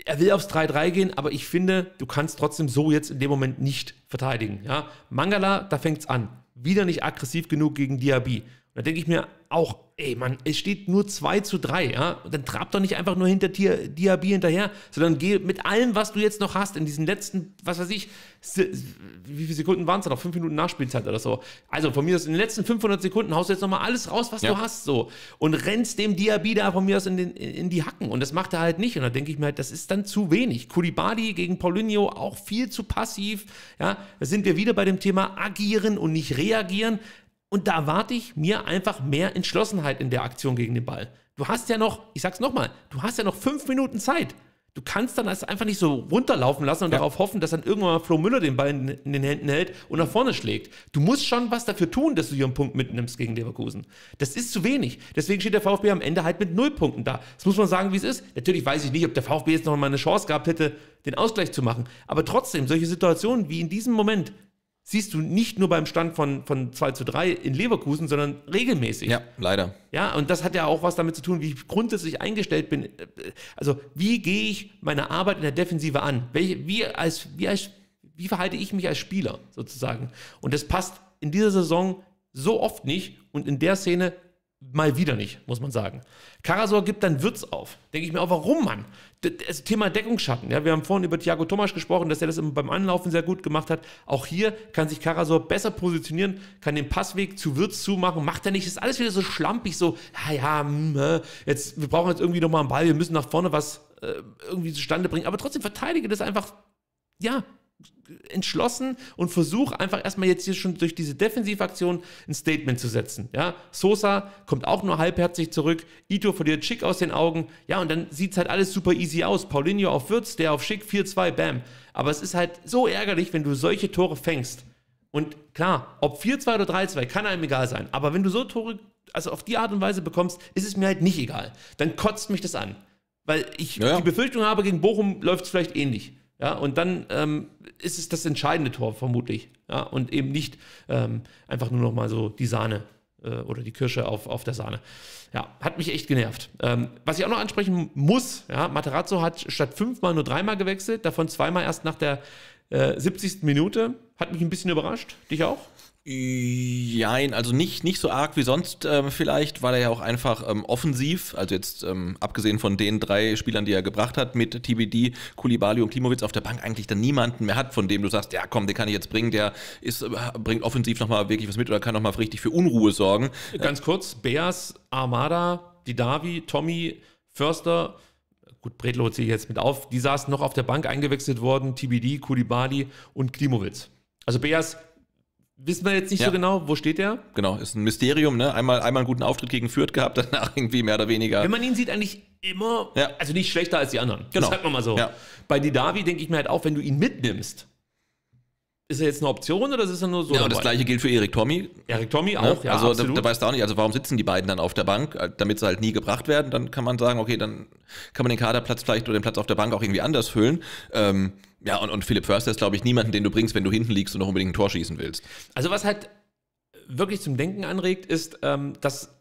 Er will aufs 3-3 gehen, aber ich finde, du kannst trotzdem so jetzt in dem Moment nicht verteidigen. Ja? Mangala, da fängt es an. Wieder nicht aggressiv genug gegen Diaby. Da denke ich mir auch, ey Mann, es steht nur 2 zu 3, ja. Und dann trab doch nicht einfach nur hinter Dia- Diaby hinterher, sondern geh mit allem, was du jetzt noch hast, in diesen letzten, was weiß ich, wie viele Sekunden waren es da noch? Fünf Minuten Nachspielzeit oder so. Also von mir aus in den letzten 500 Sekunden haust du jetzt nochmal alles raus, was Ja. du hast, so. Und rennst dem Diaby da von mir aus in, den, in die Hacken. Und das macht er halt nicht. Und da denke ich mir halt, das ist dann zu wenig. Kulibadi gegen Paulinho auch viel zu passiv. Ja, da sind wir wieder bei dem Thema agieren und nicht reagieren. Und da erwarte ich mir einfach mehr Entschlossenheit in der Aktion gegen den Ball. Du hast ja noch, ich sag's nochmal, du hast ja noch fünf Minuten Zeit. Du kannst dann das einfach nicht so runterlaufen lassen und darauf hoffen, dass dann irgendwann mal Flo Müller den Ball in, in den Händen hält und nach vorne schlägt. Du musst schon was dafür tun, dass du hier einen Punkt mitnimmst gegen Leverkusen. Das ist zu wenig. Deswegen steht der VfB am Ende halt mit null Punkten da. Das muss man sagen, wie es ist. Natürlich weiß ich nicht, ob der VfB jetzt noch mal eine Chance gehabt hätte, den Ausgleich zu machen. Aber trotzdem, solche Situationen wie in diesem Moment siehst du nicht nur beim Stand von, von 2 zu 3 in Leverkusen, sondern regelmäßig. Ja, leider. Ja, und das hat ja auch was damit zu tun, wie ich grundsätzlich eingestellt bin. Also, wie gehe ich meine Arbeit in der Defensive an? Welche, wie, als, wie, als, wie verhalte ich mich als Spieler sozusagen? Und das passt in dieser Saison so oft nicht und in der Szene mal wieder nicht, muss man sagen. Karasor gibt dann Würz auf. Denke ich mir auch, warum, Mann? Das Thema Deckungsschatten. Ja, wir haben vorhin über Thiago Tomasch gesprochen, dass er das beim Anlaufen sehr gut gemacht hat. Auch hier kann sich Karasor besser positionieren, kann den Passweg zu Würz zumachen. Macht er nicht. Ist alles wieder so schlampig, so, ja, hm, jetzt, wir brauchen jetzt irgendwie nochmal einen Ball, wir müssen nach vorne was äh, irgendwie zustande bringen. Aber trotzdem verteidige das einfach, ja, entschlossen und versuch einfach erstmal jetzt hier schon durch diese Defensivaktion ein Statement zu setzen. Ja, Sosa kommt auch nur halbherzig zurück, Ito verliert Schick aus den Augen. Ja, und dann sieht es halt alles super easy aus. Paulinho auf Würz, der auf Schick 4-2, bam. Aber es ist halt so ärgerlich, wenn du solche Tore fängst. Und klar, ob 4-2 oder 3-2, kann einem egal sein. Aber wenn du so Tore, also auf die Art und Weise bekommst, ist es mir halt nicht egal. Dann kotzt mich das an. Weil ich ja. die Befürchtung habe, gegen Bochum läuft es vielleicht ähnlich. Ja, und dann ähm, ist es das entscheidende Tor vermutlich. Ja, und eben nicht ähm, einfach nur noch mal so die Sahne äh, oder die Kirsche auf, auf der Sahne. Ja, hat mich echt genervt. Ähm, was ich auch noch ansprechen muss, ja, Materazzo hat statt fünfmal nur dreimal gewechselt, davon zweimal erst nach der äh, 70. Minute. Hat mich ein bisschen überrascht. Dich auch? Jein, also nicht, nicht so arg wie sonst ähm, vielleicht, weil er ja auch einfach ähm, offensiv, also jetzt ähm, abgesehen von den drei Spielern, die er gebracht hat, mit TBD, Kulibali und Klimowitz auf der Bank eigentlich dann niemanden mehr hat, von dem du sagst, ja komm, den kann ich jetzt bringen, der ist, äh, bringt offensiv nochmal wirklich was mit oder kann nochmal richtig für Unruhe sorgen. Ganz kurz, Beas, Armada, Didavi, Tommy, Förster, gut, Bredlo ziehe ich jetzt mit auf, die saßen noch auf der Bank eingewechselt worden, TBD, Kulibali und Klimowitz. Also Beas Wissen wir jetzt nicht Ja. so genau, wo steht der? Genau, ist ein Mysterium, ne? Einmal, einmal einen guten Auftritt gegen Fürth gehabt, danach irgendwie mehr oder weniger. Wenn man ihn sieht, eigentlich immer, Ja. also nicht schlechter als die anderen. Genau. Das sagt man mal so. Ja. Bei Didavi denke ich mir halt auch, wenn du ihn mitnimmst, ist er jetzt eine Option oder ist er nur so? ja, und das gleiche gilt für Erik Tommy. Erik Tommy Ne? auch, ja, also da, absolut. da weißt du auch nicht, also warum sitzen die beiden dann auf der Bank, äh, damit sie halt nie gebracht werden, dann kann man sagen, okay, dann kann man den Kaderplatz vielleicht oder den Platz auf der Bank auch irgendwie anders füllen. Ähm, ja, und, und Philipp Förster ist, glaube ich, niemanden, den du bringst, wenn du hinten liegst und noch unbedingt ein Tor schießen willst. Also was halt wirklich zum Denken anregt, ist, ähm, dass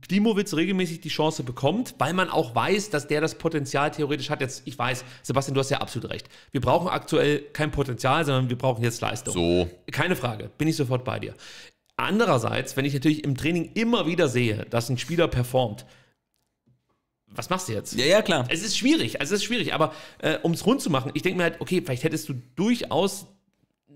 Klimowitz regelmäßig die Chance bekommt, weil man auch weiß, dass der das Potenzial theoretisch hat. Jetzt, ich weiß, Sebastian, du hast ja absolut recht. Wir brauchen aktuell kein Potenzial, sondern wir brauchen jetzt Leistung. So. Keine Frage, bin ich sofort bei dir. Andererseits, wenn ich natürlich im Training immer wieder sehe, dass ein Spieler performt, was machst du jetzt? Ja, ja, klar. Es ist schwierig, also es ist schwierig, aber äh, um es rund zu machen, ich denke mir halt, okay, vielleicht hättest du durchaus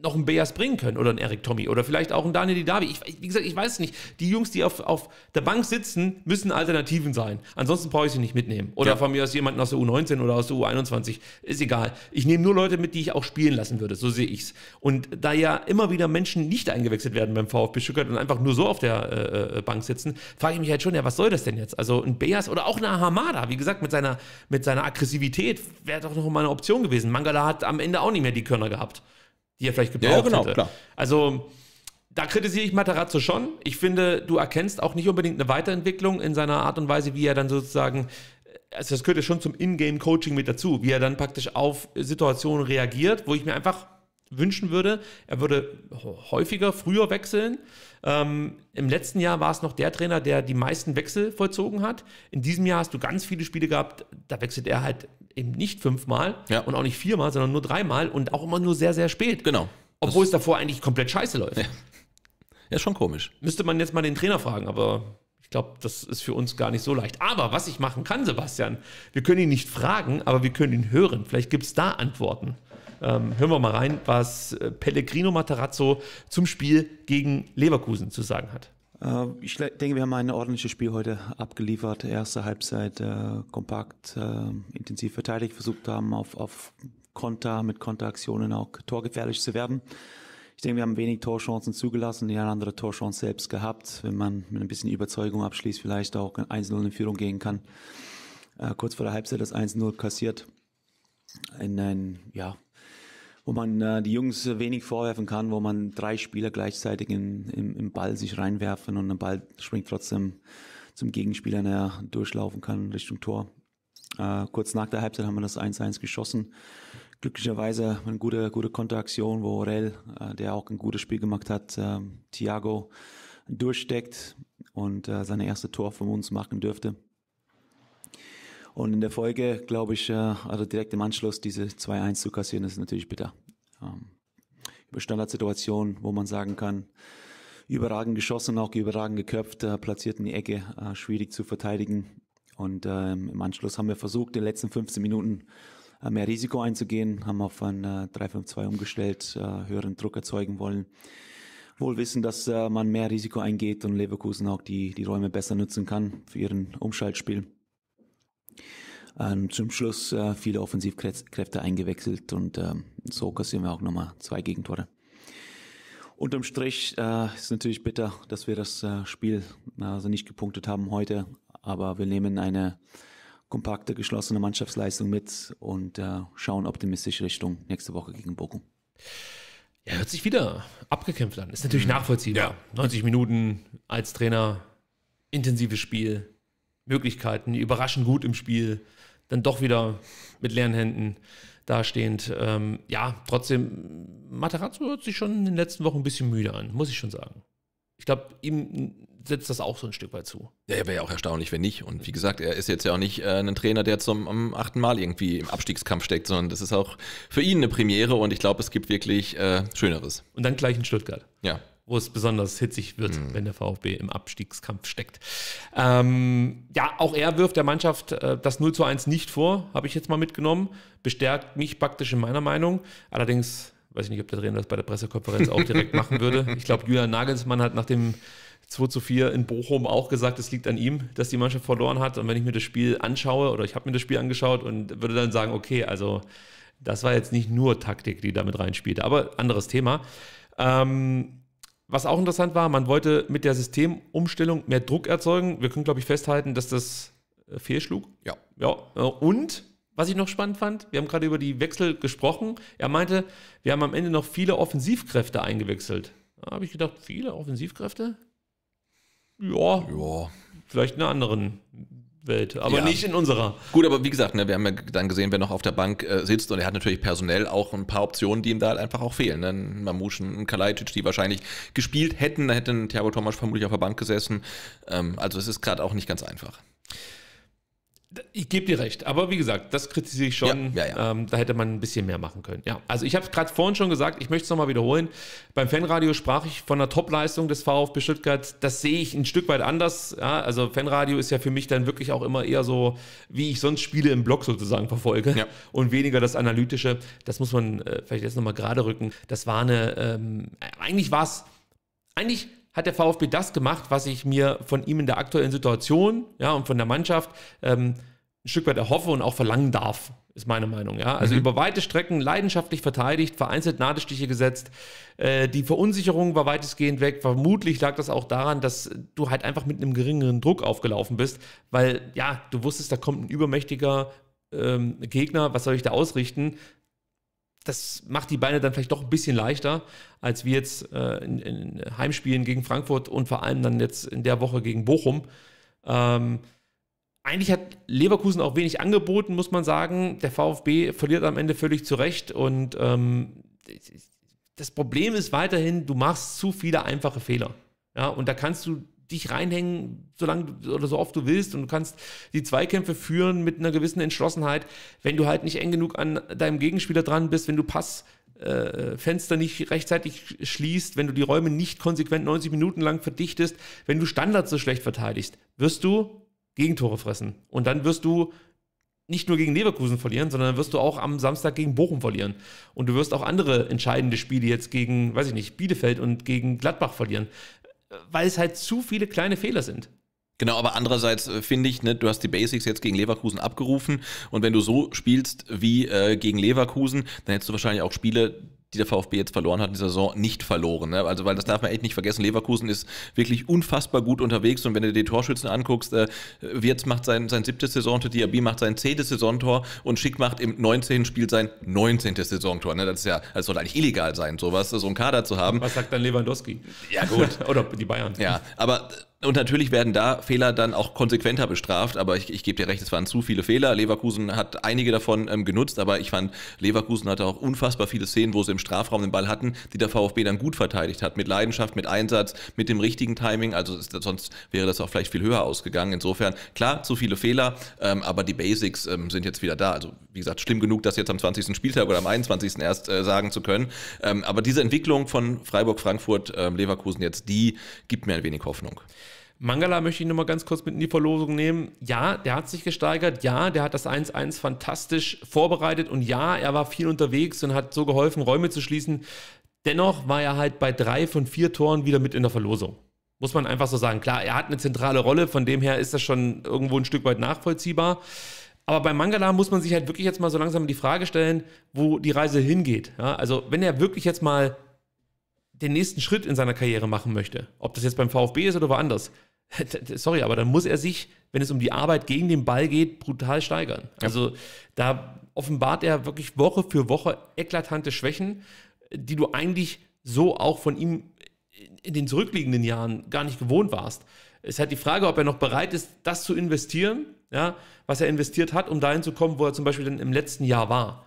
noch einen Beas bringen können oder einen Eric Tommy oder vielleicht auch einen Daniel Didavi. Ich, wie gesagt, ich weiß es nicht. Die Jungs, die auf, auf der Bank sitzen, müssen Alternativen sein. Ansonsten brauche ich sie nicht mitnehmen. Oder Ja. von mir aus jemanden aus der U19 oder aus der U21. Ist egal. Ich nehme nur Leute mit, die ich auch spielen lassen würde. So sehe ich's. Und da ja immer wieder Menschen nicht eingewechselt werden beim VfB Stuttgart und einfach nur so auf der äh, äh, Bank sitzen, frage ich mich halt schon, ja, was soll das denn jetzt? Also ein Beas oder auch eine Hamada, wie gesagt, mit seiner, mit seiner Aggressivität wäre doch noch mal eine Option gewesen. Mangala hat am Ende auch nicht mehr die Körner gehabt, die er vielleicht gebraucht Ja, genau, hätte. klar. Also da kritisiere ich Matarazzo schon. Ich finde, du erkennst auch nicht unbedingt eine Weiterentwicklung in seiner Art und Weise, wie er dann sozusagen, also das gehört ja schon zum Ingame-Coaching mit dazu, wie er dann praktisch auf Situationen reagiert, wo ich mir einfach wünschen würde, er würde häufiger, früher wechseln. Ähm, Im letzten Jahr war es noch der Trainer, der die meisten Wechsel vollzogen hat. In diesem Jahr hast du ganz viele Spiele gehabt, da wechselt er halt eben nicht fünfmal Ja. und auch nicht viermal, sondern nur dreimal und auch immer nur sehr, sehr spät. Genau. Obwohl es davor eigentlich komplett scheiße läuft. Ja. Ja, ist schon komisch. Müsste man jetzt mal den Trainer fragen, aber ich glaube, das ist für uns gar nicht so leicht. Aber was ich machen kann, Sebastian, wir können ihn nicht fragen, aber wir können ihn hören. Vielleicht gibt es da Antworten. Ähm, hören wir mal rein, was äh, Pellegrino Matarazzo zum Spiel gegen Leverkusen zu sagen hat. Äh, Ich denke, wir haben ein ordentliches Spiel heute abgeliefert. Erste Halbzeit äh, kompakt, äh, intensiv verteidigt, versucht haben, auf, auf Konter, mit Konteraktionen auch torgefährlich zu werden. Ich denke, wir haben wenig Torchancen zugelassen, die eine andere Torchance selbst gehabt. Wenn man mit ein bisschen Überzeugung abschließt, vielleicht auch 1-0 in Führung gehen kann. Äh, kurz vor der Halbzeit das 1-0 kassiert. In ein, ja, wo man äh, die Jungs wenig vorwerfen kann, wo man drei Spieler gleichzeitig in, im, im Ball sich reinwerfen und der Ball springt trotzdem zum Gegenspieler, der durchlaufen kann Richtung Tor. Äh, kurz nach der Halbzeit haben wir das 1-1 geschossen. Glücklicherweise eine gute, gute Konteraktion, wo Orel, äh, der auch ein gutes Spiel gemacht hat, äh, Thiago durchsteckt und äh, seine erste Tor von uns machen dürfte. Und in der Folge, glaube ich, also direkt im Anschluss diese 2-1 zu kassieren, ist natürlich bitter. Ähm, über Standardsituationen, wo man sagen kann, überragend geschossen, auch überragend geköpft, äh, platziert in die Ecke, äh, schwierig zu verteidigen. Und ähm, im Anschluss haben wir versucht, in den letzten 15 Minuten mehr Risiko einzugehen, haben auf ein äh, 3-5-2 umgestellt, höheren Druck erzeugen wollen. Wohl wissen, dass äh, man mehr Risiko eingeht und Leverkusen auch die, die Räume besser nutzen kann für ihren Umschaltspiel. Ähm, zum Schluss äh, viele Offensivkräfte eingewechselt und ähm, so kassieren wir auch nochmal zwei Gegentore. Unterm Strich äh, ist natürlich bitter, dass wir das äh, Spiel also nicht gepunktet haben heute, aber wir nehmen eine kompakte, geschlossene Mannschaftsleistung mit und äh, schauen optimistisch Richtung nächste Woche gegen Bochum. Ja, hört sich wieder abgekämpft an. Ist natürlich nachvollziehbar. 90 Minuten als Trainer, intensives Spiel, Möglichkeiten, die überraschen gut im Spiel, dann doch wieder mit leeren Händen dastehend. Ähm, ja, trotzdem, Materazzo hört sich schon in den letzten Wochen ein bisschen müde an, muss ich schon sagen. Ich glaube, ihm setzt das auch so ein Stück weit zu. Ja, wäre ja auch erstaunlich, wenn nicht. Und wie gesagt, er ist jetzt ja auch nicht äh, ein Trainer, der zum am achten Mal irgendwie im Abstiegskampf steckt, sondern das ist auch für ihn eine Premiere und ich glaube, es gibt wirklich äh, Schöneres. Und dann gleich in Stuttgart. Ja. Wo es besonders hitzig wird, wenn der VfB im Abstiegskampf steckt. Ähm, ja, auch er wirft der Mannschaft äh, das 0 zu 1 nicht vor, habe ich jetzt mal mitgenommen. Bestärkt mich praktisch in meiner Meinung. Allerdings weiß ich nicht, ob der Trainer das bei der Pressekonferenz auch direkt machen würde. Ich glaube, Julian Nagelsmann hat nach dem 2 zu 4 in Bochum auch gesagt, es liegt an ihm, dass die Mannschaft verloren hat. Und wenn ich mir das Spiel anschaue, oder ich habe mir das Spiel angeschaut und würde dann sagen, okay, also das war jetzt nicht nur Taktik, die damit reinspielte, aber anderes Thema. Ähm, was auch interessant war, man wollte mit der Systemumstellung mehr Druck erzeugen. Wir können, glaube ich, festhalten, dass das äh, fehlschlug. Ja. Ja. äh, Und was ich noch spannend fand, wir haben gerade über die Wechsel gesprochen. Er meinte, wir haben am Ende noch viele Offensivkräfte eingewechselt. Da habe ich gedacht, viele Offensivkräfte? Ja, Ja. vielleicht in einer anderen Welt, aber Ja. nicht in unserer. Gut, aber wie gesagt, ne, wir haben ja dann gesehen, wer noch auf der Bank äh, sitzt und er hat natürlich personell auch ein paar Optionen, die ihm da halt einfach auch fehlen. Ne? Ein Mamouche, ein Kalajdzic, die wahrscheinlich gespielt hätten, da hätte ein Thiago Thomas vermutlich auf der Bank gesessen. Ähm, also es ist gerade auch nicht ganz einfach. Ich gebe dir recht, aber wie gesagt, das kritisiere ich schon. Ja, ja, ja. Ähm, da hätte man ein bisschen mehr machen können. Ja, also ich habe es gerade vorhin schon gesagt, ich möchte es nochmal wiederholen. Beim Fanradio sprach ich von einer Topleistung des VfB Stuttgart. Das sehe ich ein Stück weit anders. Ja, also Fanradio ist ja für mich dann wirklich auch immer eher so, wie ich sonst Spiele im Blog sozusagen verfolge Ja. und weniger das Analytische. Das muss man äh, vielleicht jetzt nochmal gerade rücken. Das war eine, ähm, eigentlich war es, eigentlich hat der VfB das gemacht, was ich mir von ihm in der aktuellen Situation ja, und von der Mannschaft ähm, ein Stück weit erhoffe und auch verlangen darf, ist meine Meinung. Ja? Also über weite Strecken leidenschaftlich verteidigt, vereinzelt Nadelstiche gesetzt. Äh, die Verunsicherung war weitestgehend weg. Vermutlich lag das auch daran, dass du halt einfach mit einem geringeren Druck aufgelaufen bist, weil ja, du wusstest, da kommt ein übermächtiger ähm, Gegner, was soll ich da ausrichten? Das macht die Beine dann vielleicht doch ein bisschen leichter, als wir jetzt äh, in, in Heimspielen gegen Frankfurt und vor allem dann jetzt in der Woche gegen Bochum. Ähm, eigentlich hat Leverkusen auch wenig angeboten, muss man sagen. Der VfB verliert am Ende völlig zu Recht und ähm, das Problem ist weiterhin, du machst zu viele einfache Fehler. Ja, und da kannst du dich reinhängen, solange oder so oft du willst und du kannst die Zweikämpfe führen mit einer gewissen Entschlossenheit, wenn du halt nicht eng genug an deinem Gegenspieler dran bist, wenn du Passfenster nicht rechtzeitig schließt, wenn du die Räume nicht konsequent 90 Minuten lang verdichtest, wenn du Standards so schlecht verteidigst, wirst du Gegentore fressen. Und dann wirst du nicht nur gegen Leverkusen verlieren, sondern wirst du auch am Samstag gegen Bochum verlieren. Und du wirst auch andere entscheidende Spiele jetzt gegen, weiß ich nicht, Bielefeld und gegen Gladbach verlieren. Weil es halt zu viele kleine Fehler sind. Genau, aber andererseits äh, finde ich, ne, du hast die Basics jetzt gegen Leverkusen abgerufen und wenn du so spielst wie äh, gegen Leverkusen, dann hättest du wahrscheinlich auch Spiele, die der VfB jetzt verloren hat in dieser Saison, nicht verloren. Ne? Also, weil das darf man echt nicht vergessen. Leverkusen ist wirklich unfassbar gut unterwegs und wenn du dir die Torschützen anguckst, äh, Wirtz macht sein, sein siebtes Saisontor, Diaby macht sein zehntes Saisontor und Schick macht im 19. Spiel sein 19. Saisontor. Ne? Das ist ja, das sollte eigentlich illegal sein, sowas, so einen Kader zu haben. Was sagt dann Lewandowski? Ja, gut. Oder die Bayern. Ja, aber und natürlich werden da Fehler dann auch konsequenter bestraft, aber ich, ich gebe dir recht, es waren zu viele Fehler. Leverkusen hat einige davon ähm, genutzt, aber ich fand, Leverkusen hatte auch unfassbar viele Szenen, wo sie im Strafraum den Ball hatten, die der VfB dann gut verteidigt hat, mit Leidenschaft, mit Einsatz, mit dem richtigen Timing. Also es, sonst wäre das auch vielleicht viel höher ausgegangen. Insofern, klar, zu viele Fehler, ähm, aber die Basics ähm, sind jetzt wieder da. Also wie gesagt, schlimm genug, das jetzt am 20. Spieltag oder am 21. erst äh, sagen zu können. Ähm, aber diese Entwicklung von Freiburg, Frankfurt, ähm, Leverkusen jetzt, die gibt mir ein wenig Hoffnung. Mangala möchte ich nochmal ganz kurz mit in die Verlosung nehmen. Ja, der hat sich gesteigert. Ja, der hat das 1-1 fantastisch vorbereitet. Und ja, er war viel unterwegs und hat so geholfen, Räume zu schließen. Dennoch war er halt bei drei von vier Toren wieder mit in der Verlosung. Muss man einfach so sagen. Klar, er hat eine zentrale Rolle, von dem her ist das schon irgendwo ein Stück weit nachvollziehbar. Aber bei Mangala muss man sich halt wirklich jetzt mal so langsam die Frage stellen, wo die Reise hingeht. Ja, also, wenn er wirklich jetzt mal den nächsten Schritt in seiner Karriere machen möchte, ob das jetzt beim VfB ist oder woanders, sorry, aber dann muss er sich, wenn es um die Arbeit gegen den Ball geht, brutal steigern. Also da offenbart er wirklich Woche für Woche eklatante Schwächen, die du eigentlich so auch von ihm in den zurückliegenden Jahren gar nicht gewohnt warst. Es ist halt die Frage, ob er noch bereit ist, das zu investieren, ja, was er investiert hat, um dahin zu kommen, wo er zum Beispiel dann im letzten Jahr war.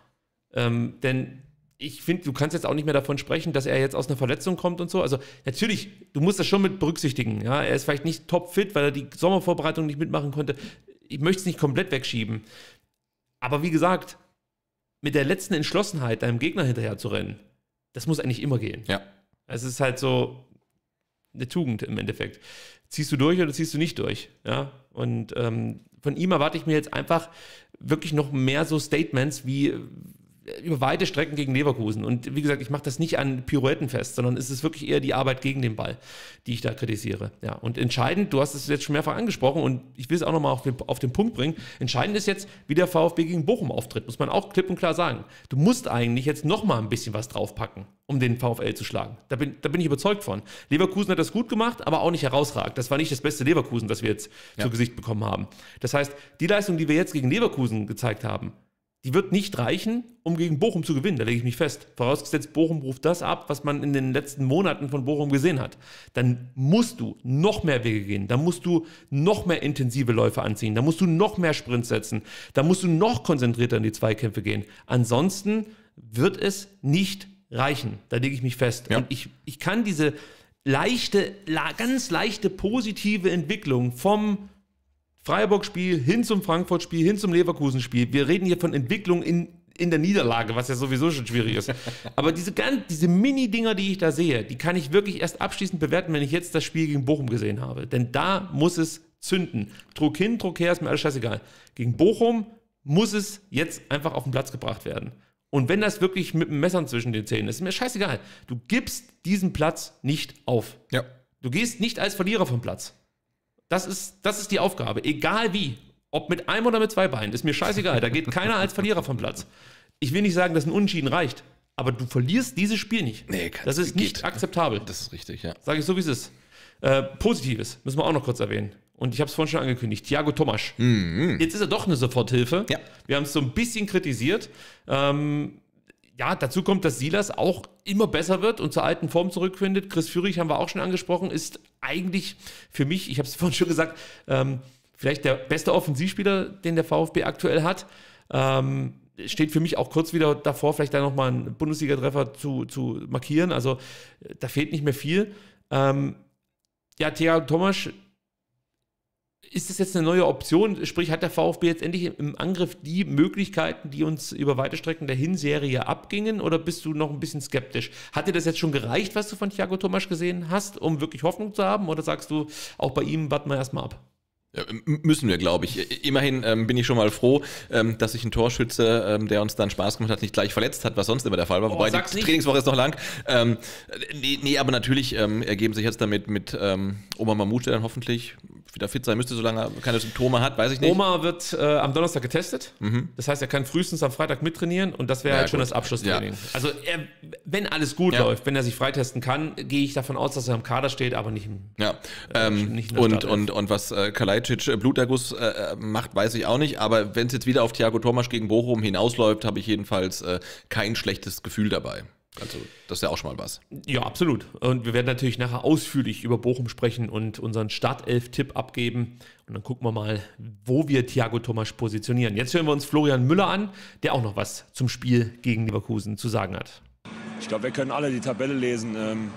Ähm, denn ich finde, du kannst jetzt auch nicht mehr davon sprechen, dass er jetzt aus einer Verletzung kommt und so. Also natürlich, du musst das schon mit berücksichtigen. Ja? Er ist vielleicht nicht topfit, weil er die Sommervorbereitung nicht mitmachen konnte. Ich möchte es nicht komplett wegschieben. Aber wie gesagt, mit der letzten Entschlossenheit, deinem Gegner hinterher zu rennen, das muss eigentlich immer gehen. Ja. Es ist halt so eine Tugend im Endeffekt. Ziehst du durch oder ziehst du nicht durch? Ja. Und ähm, von ihm erwarte ich mir jetzt einfach wirklich noch mehr so Statements wie, über weite Strecken gegen Leverkusen. Und wie gesagt, ich mache das nicht an Pirouetten fest, sondern es ist wirklich eher die Arbeit gegen den Ball, die ich da kritisiere. Ja, und entscheidend, du hast es jetzt schon mehrfach angesprochen und ich will es auch nochmal auf den, auf den Punkt bringen. Entscheidend ist jetzt, wie der VfB gegen Bochum auftritt, muss man auch klipp und klar sagen. Du musst eigentlich jetzt nochmal ein bisschen was draufpacken, um den VfL zu schlagen. Da bin, da bin ich überzeugt von. Leverkusen hat das gut gemacht, aber auch nicht herausragend. Das war nicht das beste Leverkusen, das wir jetzt ja. zu Gesicht bekommen haben. Das heißt, die Leistung, die wir jetzt gegen Leverkusen gezeigt haben, die wird nicht reichen, um gegen Bochum zu gewinnen. Da lege ich mich fest. Vorausgesetzt, Bochum ruft das ab, was man in den letzten Monaten von Bochum gesehen hat. Dann musst du noch mehr Wege gehen. Dann musst du noch mehr intensive Läufe anziehen. Da musst du noch mehr Sprints setzen. Da musst du noch konzentrierter in die Zweikämpfe gehen. Ansonsten wird es nicht reichen. Da lege ich mich fest. Ja. Und ich, ich kann diese leichte, ganz leichte positive Entwicklung vom Freiburg-Spiel hin zum Frankfurt-Spiel, hin zum Leverkusen-Spiel. Wir reden hier von Entwicklung in, in der Niederlage, was ja sowieso schon schwierig ist. Aber diese, diese Mini-Dinger, die ich da sehe, die kann ich wirklich erst abschließend bewerten, wenn ich jetzt das Spiel gegen Bochum gesehen habe. Denn da muss es zünden. Druck hin, Druck her, ist mir alles scheißegal. Gegen Bochum muss es jetzt einfach auf den Platz gebracht werden. Und wenn das wirklich mit einem Messer zwischen den Zähnen ist, ist mir scheißegal. Du gibst diesen Platz nicht auf. Ja. Du gehst nicht als Verlierer vom Platz. Das ist, das ist die Aufgabe. Egal wie. Ob mit einem oder mit zwei Beinen, ist mir scheißegal. Da geht keiner als Verlierer vom Platz. Ich will nicht sagen, dass ein Unentschieden reicht, aber du verlierst dieses Spiel nicht. Nee, das ist nicht geht. akzeptabel. Das ist richtig, ja. Sage ich so, wie es ist. Äh, Positives müssen wir auch noch kurz erwähnen. Und ich habe es vorhin schon angekündigt. Thiago Tomasch. Mhm. Jetzt ist er doch eine Soforthilfe. Ja. Wir haben es so ein bisschen kritisiert. Ähm, ja, dazu kommt, dass Silas auch immer besser wird und zur alten Form zurückfindet. Chris Führig haben wir auch schon angesprochen, ist eigentlich für mich, ich habe es vorhin schon gesagt, ähm, vielleicht der beste Offensivspieler, den der VfB aktuell hat. Ähm, steht für mich auch kurz wieder davor, vielleicht da nochmal einen Bundesliga-Treffer zu, zu markieren. Also da fehlt nicht mehr viel. Ähm, ja, Thea Thomas ist das jetzt eine neue Option? Sprich, hat der VfB jetzt endlich im Angriff die Möglichkeiten, die uns über weite Strecken der Hinserie abgingen? Oder bist du noch ein bisschen skeptisch? Hat dir das jetzt schon gereicht, was du von Thiago Tomasch gesehen hast, um wirklich Hoffnung zu haben? Oder sagst du, auch bei ihm warten wir erstmal ab? Ja, müssen wir, glaube ich. Immerhin ähm, bin ich schon mal froh, ähm, dass sich ein Torschütze, ähm, der uns dann Spaß gemacht hat, nicht gleich verletzt hat, was sonst immer der Fall war. Oh, Wobei die nicht. Trainingswoche ist noch lang. Ähm, nee, nee, aber natürlich ähm, ergeben sich jetzt damit mit ähm, Oma Mamute dann hoffentlich wieder fit sein müsste, solange er keine Symptome hat, weiß ich nicht. Oma wird äh, am Donnerstag getestet. Mhm. Das heißt, er kann frühestens am Freitag mittrainieren und das wäre ja, halt schon das Abschlusstraining. Ja. Also er, wenn alles gut ja. läuft, wenn er sich freitesten kann, gehe ich davon aus, dass er im Kader steht, aber nicht im Ja. Äh, nicht und, und, und was äh, Kalajdzic äh, Bluterguss äh, macht, weiß ich auch nicht. Aber wenn es jetzt wieder auf Thiago Thomas gegen Bochum hinausläuft, habe ich jedenfalls äh, kein schlechtes Gefühl dabei. Also, das ist ja auch schon mal was. Ja, absolut. Und wir werden natürlich nachher ausführlich über Bochum sprechen und unseren Startelf-Tipp abgeben. Und dann gucken wir mal, wo wir Thiago Thomas positionieren. Jetzt hören wir uns Florian Müller an, der auch noch was zum Spiel gegen Leverkusen zu sagen hat. Ich glaube, wir können alle die Tabelle lesen. Ähm,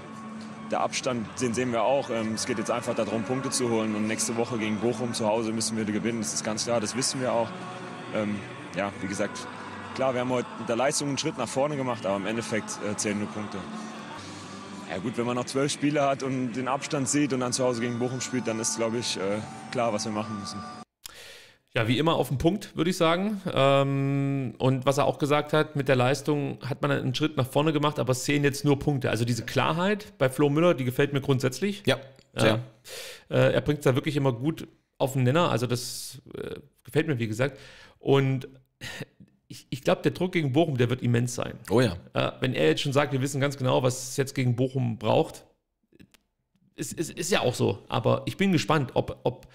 der Abstand, den sehen wir auch. Ähm, es geht jetzt einfach darum, Punkte zu holen. Und nächste Woche gegen Bochum zu Hause müssen wir gewinnen. Das ist ganz klar, das wissen wir auch. Ähm, ja, wie gesagt, Klar, wir haben heute mit der Leistung einen Schritt nach vorne gemacht, aber im Endeffekt äh, zählen nur Punkte. Ja gut, wenn man noch zwölf Spiele hat und den Abstand sieht und dann zu Hause gegen Bochum spielt, dann ist, glaube ich, äh, klar, was wir machen müssen. Ja, wie immer auf den Punkt, würde ich sagen. Ähm, und was er auch gesagt hat, mit der Leistung hat man einen Schritt nach vorne gemacht, aber es zählen jetzt nur Punkte. Also diese Klarheit bei Flo Müller, die gefällt mir grundsätzlich. Ja, sehr. Äh, er bringt es da wirklich immer gut auf den Nenner. Also das äh, gefällt mir, wie gesagt. Und ich, ich glaube, der Druck gegen Bochum, der wird immens sein. Oh ja. Äh, wenn er jetzt schon sagt, wir wissen ganz genau, was es jetzt gegen Bochum braucht, ist, ist, ist ja auch so. Aber ich bin gespannt, ob, ob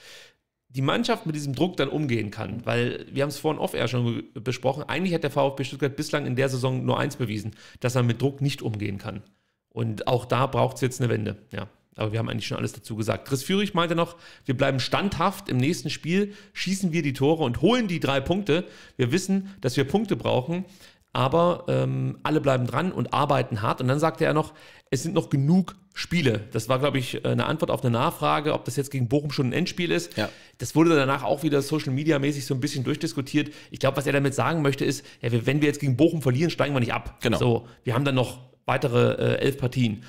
die Mannschaft mit diesem Druck dann umgehen kann. Weil wir haben es vorhin off-air schon besprochen. Eigentlich hat der VfB Stuttgart bislang in der Saison nur eins bewiesen, dass er mit Druck nicht umgehen kann. Und auch da braucht es jetzt eine Wende. Ja. Aber wir haben eigentlich schon alles dazu gesagt. Chris Führig meinte noch, wir bleiben standhaft. Im nächsten Spiel schießen wir die Tore und holen die drei Punkte. Wir wissen, dass wir Punkte brauchen, aber ähm, alle bleiben dran und arbeiten hart. Und dann sagte er noch, es sind noch genug Spiele. Das war, glaube ich, eine Antwort auf eine Nachfrage, ob das jetzt gegen Bochum schon ein Endspiel ist. Ja. Das wurde danach auch wieder Social Media mäßig so ein bisschen durchdiskutiert. Ich glaube, was er damit sagen möchte, ist, ja, wenn wir jetzt gegen Bochum verlieren, steigen wir nicht ab. Genau. So, wir haben dann noch weitere äh, elf Partien.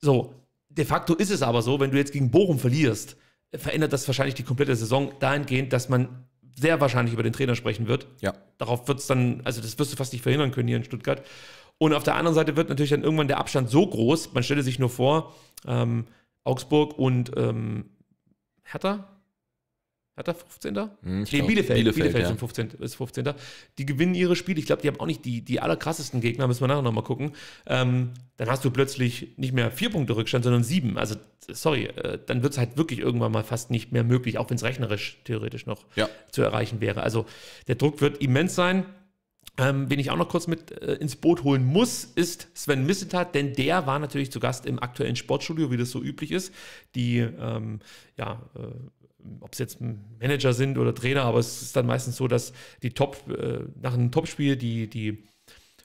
So, De facto ist es aber so, wenn du jetzt gegen Bochum verlierst, verändert das wahrscheinlich die komplette Saison dahingehend, dass man sehr wahrscheinlich über den Trainer sprechen wird. Ja. Darauf wird es dann, also das wirst du fast nicht verhindern können hier in Stuttgart. Und auf der anderen Seite wird natürlich dann irgendwann der Abstand so groß, man stelle sich nur vor, ähm, Augsburg und ähm, Hertha, Hertha 15. Hm, nee, Bielefeld, Bielefeld, Bielefeld ja. sind 15, ist 15. Die gewinnen ihre Spiele. Ich glaube, die haben auch nicht die, die allerkrassesten Gegner, müssen wir nachher nochmal gucken. Ähm, dann hast du plötzlich nicht mehr vier Punkte Rückstand, sondern sieben. Also, sorry, äh, dann wird es halt wirklich irgendwann mal fast nicht mehr möglich, auch wenn es rechnerisch theoretisch noch Ja. zu erreichen wäre. Also, der Druck wird immens sein. Ähm, wen ich auch noch kurz mit äh, ins Boot holen muss, ist Sven Missentat, denn der war natürlich zu Gast im aktuellen Sportstudio, wie das so üblich ist. Die, ähm, ja, äh, ob es jetzt Manager sind oder Trainer, aber es ist dann meistens so, dass die Top, äh, nach einem Topspiel die, die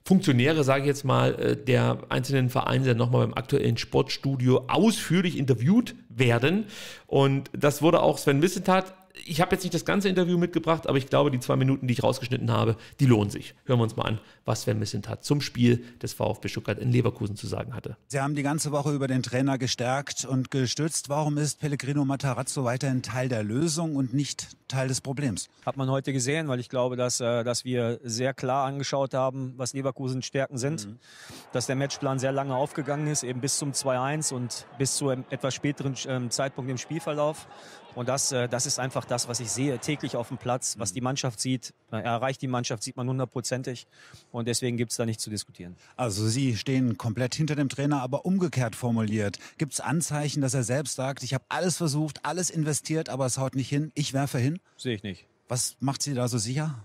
Funktionäre, sage ich jetzt mal, äh, der einzelnen Vereine dann nochmal beim aktuellen Sportstudio ausführlich interviewt werden. Und das wurde auch Sven Missentat. Ich habe jetzt nicht das ganze Interview mitgebracht, aber ich glaube, die zwei Minuten, die ich rausgeschnitten habe, die lohnen sich. Hören wir uns mal an, was Sven Missentat zum Spiel des VfB Stuttgart in Leverkusen zu sagen hatte. Sie haben die ganze Woche über den Trainer gestärkt und gestützt. Warum ist Pellegrino Matarazzo weiterhin Teil der Lösung und nicht Teil des Problems? Hat man heute gesehen, weil ich glaube, dass, äh, dass wir sehr klar angeschaut haben, was Leverkusens Stärken sind. Dass der Matchplan sehr lange aufgegangen ist, eben bis zum 2-1 und bis zu einem etwas späteren ähm, Zeitpunkt im Spielverlauf. Und das, äh, das ist einfach das, was ich sehe täglich auf dem Platz, was die Mannschaft sieht. Er erreicht die Mannschaft, sieht man hundertprozentig. Und deswegen gibt es da nichts zu diskutieren. Also Sie stehen komplett hinter dem Trainer, aber umgekehrt formuliert. Gibt es Anzeichen, dass er selbst sagt, ich habe alles versucht, alles investiert, aber es haut nicht hin, ich werfe hin? Sehe ich nicht. Was macht Sie da so sicher?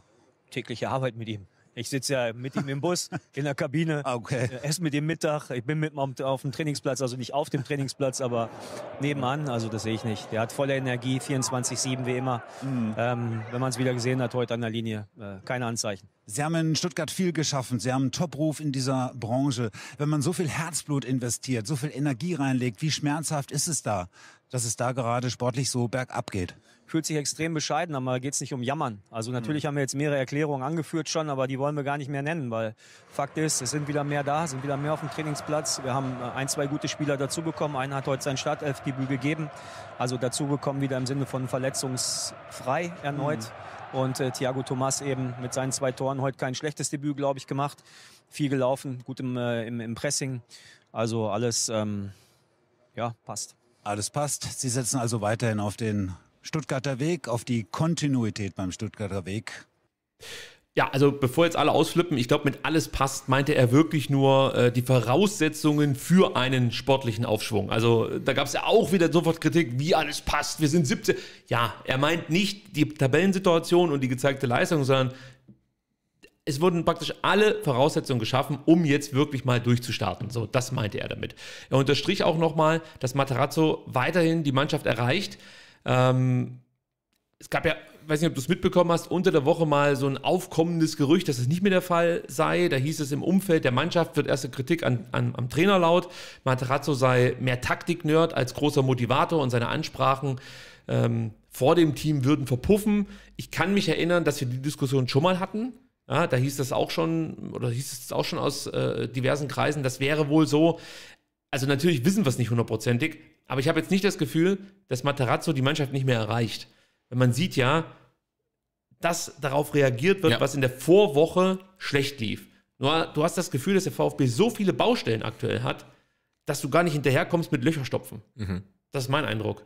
Tägliche Arbeit mit ihm. Ich sitze ja mit ihm im Bus, in der Kabine, Okay. äh, esse mit ihm Mittag. Ich bin mit ihm auf- dem Trainingsplatz, also nicht auf dem Trainingsplatz, aber nebenan. Also das sehe ich nicht. Der hat volle Energie, 24-7 wie immer. Ähm, wenn man es wieder gesehen hat heute an der Linie, äh, keine Anzeichen. Sie haben in Stuttgart viel geschaffen. Sie haben einen Top-Ruf in dieser Branche. Wenn man so viel Herzblut investiert, so viel Energie reinlegt, wie schmerzhaft ist es da, dass es da gerade sportlich so bergab geht? Fühlt sich extrem bescheiden, aber geht es nicht um Jammern. Also natürlich haben wir jetzt mehrere Erklärungen angeführt schon, aber die wollen wir gar nicht mehr nennen, weil Fakt ist, es sind wieder mehr da, sind wieder mehr auf dem Trainingsplatz. Wir haben äh, ein, zwei gute Spieler dazu bekommen. Einer hat heute sein Startelfdebüt gegeben, also dazu bekommen wieder im Sinne von verletzungsfrei erneut. Und äh, Thiago Thomas eben mit seinen zwei Toren heute kein schlechtes Debüt, glaube ich, gemacht. Viel gelaufen, gut im, äh, im, im Pressing. Also alles, ähm, ja, passt. Alles passt. Sie setzen also weiterhin auf den Stuttgarter Weg, auf die Kontinuität beim Stuttgarter Weg. Ja, also bevor jetzt alle ausflippen, ich glaube, mit alles passt, meinte er wirklich nur äh, die Voraussetzungen für einen sportlichen Aufschwung. Also äh, da gab es ja auch wieder sofort Kritik, wie alles passt, wir sind 17. Ja, er meint nicht die Tabellensituation und die gezeigte Leistung, sondern es wurden praktisch alle Voraussetzungen geschaffen, um jetzt wirklich mal durchzustarten. So, das meinte er damit. Er unterstrich auch nochmal, dass Materazzo weiterhin die Mannschaft erreicht. Ähm, es gab ja, weiß nicht, ob du es mitbekommen hast, unter der Woche mal so ein aufkommendes Gerücht, dass es nicht mehr der Fall sei. Da hieß es im Umfeld der Mannschaft, wird erste Kritik an, an, am Trainer laut. Materazzo sei mehr Taktik-Nerd als großer Motivator und seine Ansprachen ähm, vor dem Team würden verpuffen. Ich kann mich erinnern, dass wir die Diskussion schon mal hatten. Ja, da hieß das auch schon, oder hieß es auch schon aus äh, diversen Kreisen, das wäre wohl so. Also natürlich wissen wir es nicht hundertprozentig, aber ich habe jetzt nicht das Gefühl, dass Materazzo die Mannschaft nicht mehr erreicht. Wenn man sieht ja, dass darauf reagiert wird, Ja. was in der Vorwoche schlecht lief. Nur du hast das Gefühl, dass der VfB so viele Baustellen aktuell hat, dass du gar nicht hinterherkommst mit Löcherstopfen. Mhm. Das ist mein Eindruck.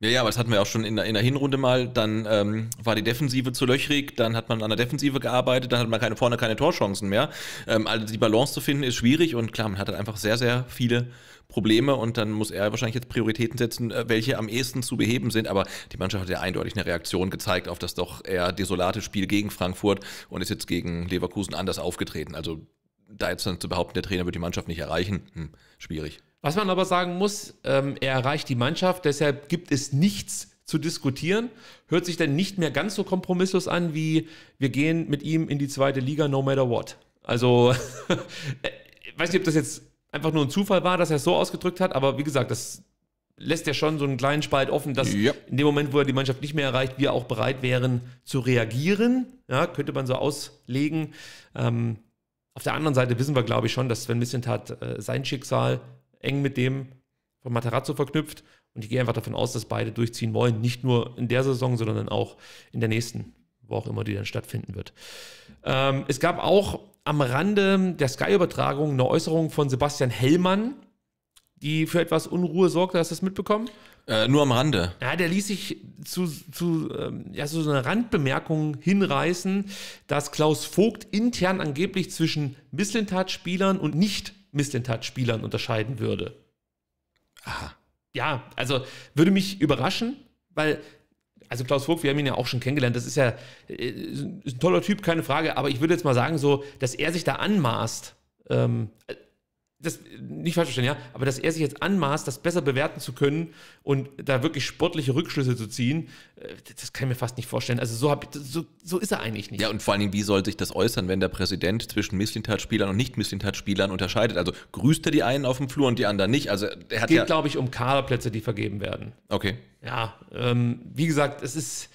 Ja, ja, aber das hatten wir auch schon in der, in der Hinrunde mal. Dann ähm, war die Defensive zu löchrig, dann hat man an der Defensive gearbeitet, dann hat man keine, vorne keine Torchancen mehr. Ähm, also die Balance zu finden ist schwierig und klar, man hat dann einfach sehr, sehr viele Probleme und dann muss er wahrscheinlich jetzt Prioritäten setzen, äh, welche am ehesten zu beheben sind. Aber die Mannschaft hat ja eindeutig eine Reaktion gezeigt auf das doch eher desolate Spiel gegen Frankfurt und ist jetzt gegen Leverkusen anders aufgetreten. Also da jetzt dann zu behaupten, der Trainer wird die Mannschaft nicht erreichen, hm, schwierig. Was man aber sagen muss, ähm, er erreicht die Mannschaft, deshalb gibt es nichts zu diskutieren. Hört sich dann nicht mehr ganz so kompromisslos an, wie wir gehen mit ihm in die zweite Liga, no matter what. Also, ich weiß nicht, ob das jetzt einfach nur ein Zufall war, dass er es so ausgedrückt hat, aber wie gesagt, das lässt ja schon so einen kleinen Spalt offen, dass Ja. in dem Moment, wo er die Mannschaft nicht mehr erreicht, wir auch bereit wären zu reagieren. Ja, könnte man so auslegen. Ähm, auf der anderen Seite wissen wir, glaube ich, schon, dass Sven Missentat äh, sein Schicksal eng mit dem von Materazzo verknüpft Und ich gehe einfach davon aus, dass beide durchziehen wollen. Nicht nur in der Saison, sondern dann auch in der nächsten, wo auch immer die dann stattfinden wird. Ähm, es gab auch am Rande der Sky-Übertragung eine Äußerung von Sebastian Hellmann, die für etwas Unruhe sorgte. Hast du das mitbekommen? Äh, nur am Rande. Ja, der ließ sich zu, zu ähm, ja, so einer Randbemerkung hinreißen, dass Klaus Vogt intern angeblich zwischen Misslintat-Spielern und Nicht-Misslintat-Spielern unterscheiden würde. Aha. Ja, also würde mich überraschen, weil also Klaus Vogt, wir haben ihn ja auch schon kennengelernt, das ist ja äh, ist ein toller Typ, keine Frage, aber ich würde jetzt mal sagen, so, dass er sich da anmaßt, ähm, das nicht falsch verstehen, ja, aber dass er sich jetzt anmaßt, das besser bewerten zu können und da wirklich sportliche Rückschlüsse zu ziehen, äh, das kann ich mir fast nicht vorstellen. Also so, hab, so, so ist er eigentlich nicht. Ja, und vor allen Dingen, wie soll sich das äußern, wenn der Präsident zwischen Misslintat-Spielern und Nicht-Misslintat-Spielern unterscheidet? Also grüßt er die einen auf dem Flur und die anderen nicht? Also er hat geht, ja. glaube ich, um Kaderplätze, die vergeben werden. Okay. Ja, ähm, wie gesagt, es ist,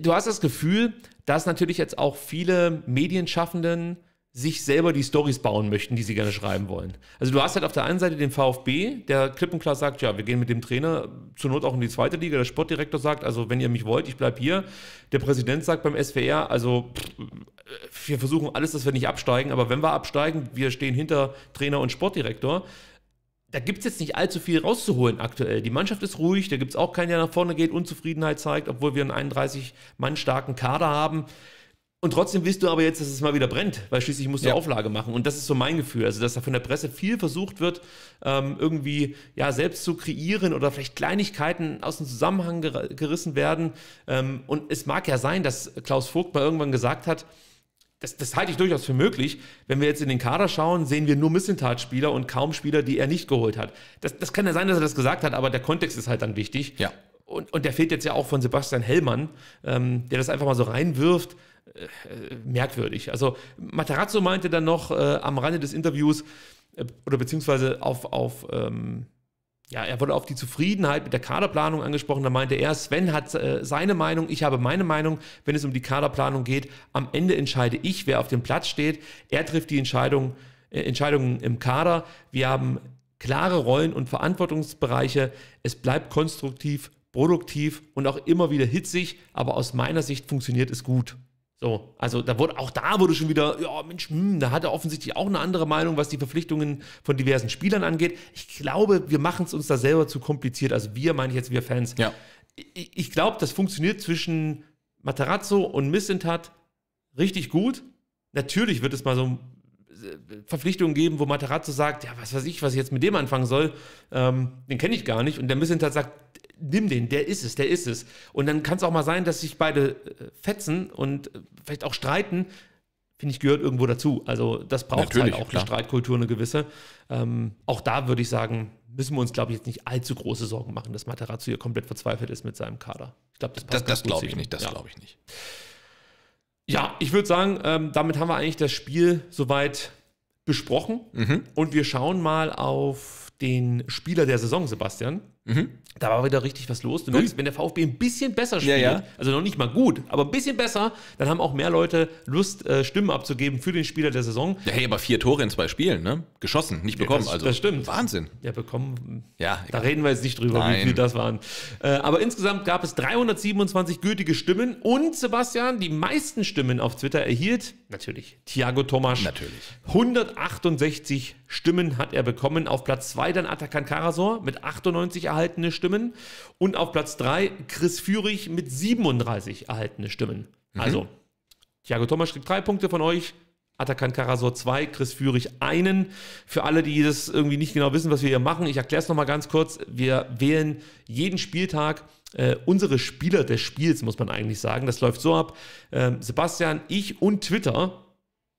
du hast das Gefühl, dass natürlich jetzt auch viele Medienschaffenden sich selber die Stories bauen möchten, die sie gerne schreiben wollen. Also du hast halt auf der einen Seite den VfB, der klipp und klar sagt, ja, wir gehen mit dem Trainer zur Not auch in die zweite Liga. Der Sportdirektor sagt, also wenn ihr mich wollt, ich bleibe hier. Der Präsident sagt beim SWR, also pff, wir versuchen alles, dass wir nicht absteigen, aber wenn wir absteigen, wir stehen hinter Trainer und Sportdirektor. Da gibt es jetzt nicht allzu viel rauszuholen aktuell. Die Mannschaft ist ruhig, da gibt es auch keinen, der nach vorne geht, Unzufriedenheit zeigt, obwohl wir einen 31 Mann starken Kader haben. Und trotzdem willst du aber jetzt, dass es mal wieder brennt, weil schließlich musst du Ja. Auflage machen. Und das ist so mein Gefühl. Also, dass da von der Presse viel versucht wird, ähm, irgendwie ja, selbst zu kreieren oder vielleicht Kleinigkeiten aus dem Zusammenhang ger gerissen werden. Ähm, und es mag ja sein, dass Klaus Vogt mal irgendwann gesagt hat, das, das halte ich durchaus für möglich. Wenn wir jetzt in den Kader schauen, sehen wir nur Missentat-Spieler und kaum Spieler, die er nicht geholt hat. Das, das kann ja sein, dass er das gesagt hat, aber der Kontext ist halt dann wichtig. Ja. Und, und der fehlt jetzt ja auch von Sebastian Hellmann, ähm, der das einfach mal so reinwirft. Äh, merkwürdig. Also Materazzo meinte dann noch äh, am Rande des Interviews, äh, oder beziehungsweise auf, auf ähm, ja, er wurde auf die Zufriedenheit mit der Kaderplanung angesprochen. Da meinte er, Sven hat äh, seine Meinung, ich habe meine Meinung, wenn es um die Kaderplanung geht. Am Ende entscheide ich, wer auf dem Platz steht. Er trifft die Entscheidung, äh, Entscheidungen im Kader. Wir haben klare Rollen und Verantwortungsbereiche. Es bleibt konstruktiv, produktiv und auch immer wieder hitzig, aber aus meiner Sicht funktioniert es gut. So, also da wurde auch da wurde schon wieder, ja Mensch, hm, da hat er offensichtlich auch eine andere Meinung, was die Verpflichtungen von diversen Spielern angeht. Ich glaube, wir machen es uns da selber zu kompliziert. Also wir, meine ich jetzt wir Fans. Ja. Ich, ich glaube, das funktioniert zwischen Materazzo und Missentat richtig gut. Natürlich wird es mal so Verpflichtungen geben, wo Materazzo sagt, ja, was weiß ich, was ich jetzt mit dem anfangen soll, ähm, den kenne ich gar nicht. Und der Missentat sagt, nimm den, der ist es, der ist es. Und dann kann es auch mal sein, dass sich beide äh, fetzen und äh, vielleicht auch streiten. Finde ich, gehört irgendwo dazu. Also das braucht halt auch klar. eine Streitkultur, eine gewisse. Ähm, auch da würde ich sagen, müssen wir uns, glaube ich, jetzt nicht allzu große Sorgen machen, dass Materazzo hier komplett verzweifelt ist mit seinem Kader. Ich glaube, das passt Das, das glaube ich nicht, das Ja. glaube ich nicht. Ja, ich würde sagen, ähm, damit haben wir eigentlich das Spiel soweit besprochen. Mhm. Und wir schauen mal auf den Spieler der Saison, Sebastian. Mhm. Da war wieder richtig was los. Du merkst, wenn der VfB ein bisschen besser spielt, ja. also noch nicht mal gut, aber ein bisschen besser, dann haben auch mehr Leute Lust, äh, Stimmen abzugeben für den Spieler der Saison. Ja, hey, aber vier Tore in zwei Spielen, ne? Geschossen, nicht bekommen. das, also das stimmt. Wahnsinn. Ja, bekommen. Ja, Da reden wir jetzt nicht drüber, wie Nein. viel das waren. Äh, aber insgesamt gab es 327 gültige Stimmen und Sebastian, die meisten Stimmen auf Twitter erhielt, natürlich, Thiago Tomasch. Natürlich. 168 Stimmen hat er bekommen. Auf Platz 2 dann Atakan Karasor mit 98 erhaltene Stimmen. Und auf Platz 3 Chris Führig mit 37 erhaltene Stimmen. Also, Thiago Thomas kriegt drei Punkte von euch. Atakan Karasor 2, Chris Führig einen. Für alle, die das irgendwie nicht genau wissen, was wir hier machen, ich erkläre es nochmal ganz kurz. Wir wählen jeden Spieltag äh, unsere Spieler des Spiels, muss man eigentlich sagen. Das läuft so ab. Ähm, Sebastian, ich und Twitter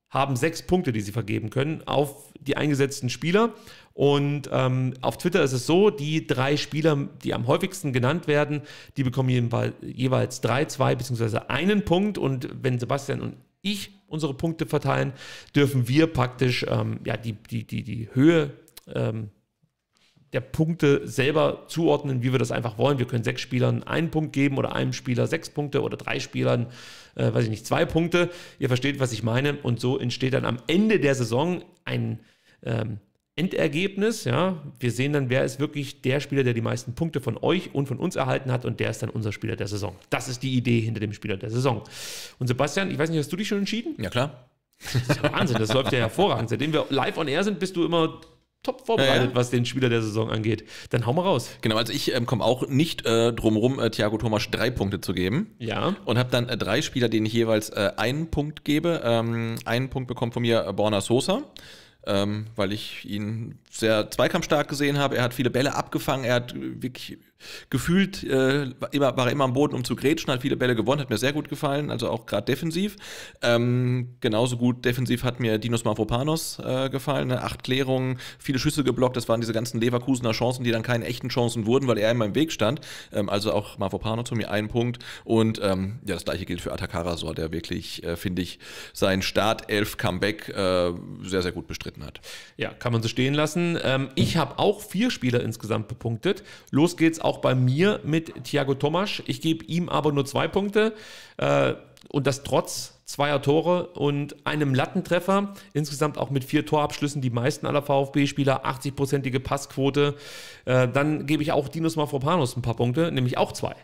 haben sechs Punkte, die sie vergeben können auf die eingesetzten Spieler. Und ähm, auf Twitter ist es so, die drei Spieler, die am häufigsten genannt werden, die bekommen jeweils, drei, zwei beziehungsweise einen Punkt. Und wenn Sebastian und ich unsere Punkte verteilen, dürfen wir praktisch ähm, ja, die, die, die, die Höhe ähm, der Punkte selber zuordnen, wie wir das einfach wollen. Wir können sechs Spielern einen Punkt geben oder einem Spieler sechs Punkte oder drei Spielern, äh, weiß ich nicht, zwei Punkte. Ihr versteht, was ich meine. Und so entsteht dann am Ende der Saison ein ähm, Endergebnis, ja, wir sehen dann, wer ist wirklich der Spieler, der die meisten Punkte von euch und von uns erhalten hat und der ist dann unser Spieler der Saison. Das ist die Idee hinter dem Spieler der Saison. Und Sebastian, ich weiß nicht, hast du dich schon entschieden? Ja, klar. Das ist ja Wahnsinn, das läuft ja hervorragend. Seitdem wir live on air sind, bist du immer top vorbereitet, Ja, ja. was den Spieler der Saison angeht. Dann hau mal raus. Genau, also ich ähm, komme auch nicht äh, drum rum, äh, Thiago Thomas drei Punkte zu geben. Ja. Und habe dann äh, drei Spieler, denen ich jeweils äh, einen Punkt gebe. Ähm, einen Punkt bekommt von mir Borna Sosa. Ähm, weil ich ihn sehr zweikampfstark gesehen habe. Er hat viele Bälle abgefangen. Er hat wirklich gefühlt, äh, war immer, war er immer am Boden, um zu grätschen, hat viele Bälle gewonnen, hat mir sehr gut gefallen, also auch gerade defensiv. Ähm, genauso gut defensiv hat mir Dinos Mavropanos äh, gefallen. Ne? Acht Klärungen, viele Schüsse geblockt. Das waren diese ganzen Leverkusener Chancen, die dann keine echten Chancen wurden, weil er immer im Weg stand. Ähm, also auch Mavropanos von mir einen Punkt. Und ähm, ja, das gleiche gilt für Atakarasor, der wirklich, äh, finde ich, sein Startelf-Comeback äh, sehr, sehr gut bestritten hat. Ja, kann man so stehen lassen. Ähm, ich habe auch vier Spieler insgesamt bepunktet. Los geht's auch bei mir mit Thiago Tomasch. Ich gebe ihm aber nur zwei Punkte. Äh, und das trotz zweier Tore und einem Lattentreffer. Insgesamt auch mit vier Torabschlüssen die meisten aller VfB-Spieler, 80-prozentige Passquote. Äh, dann gebe ich auch Dinos Mafropanos ein paar Punkte, nämlich auch zwei.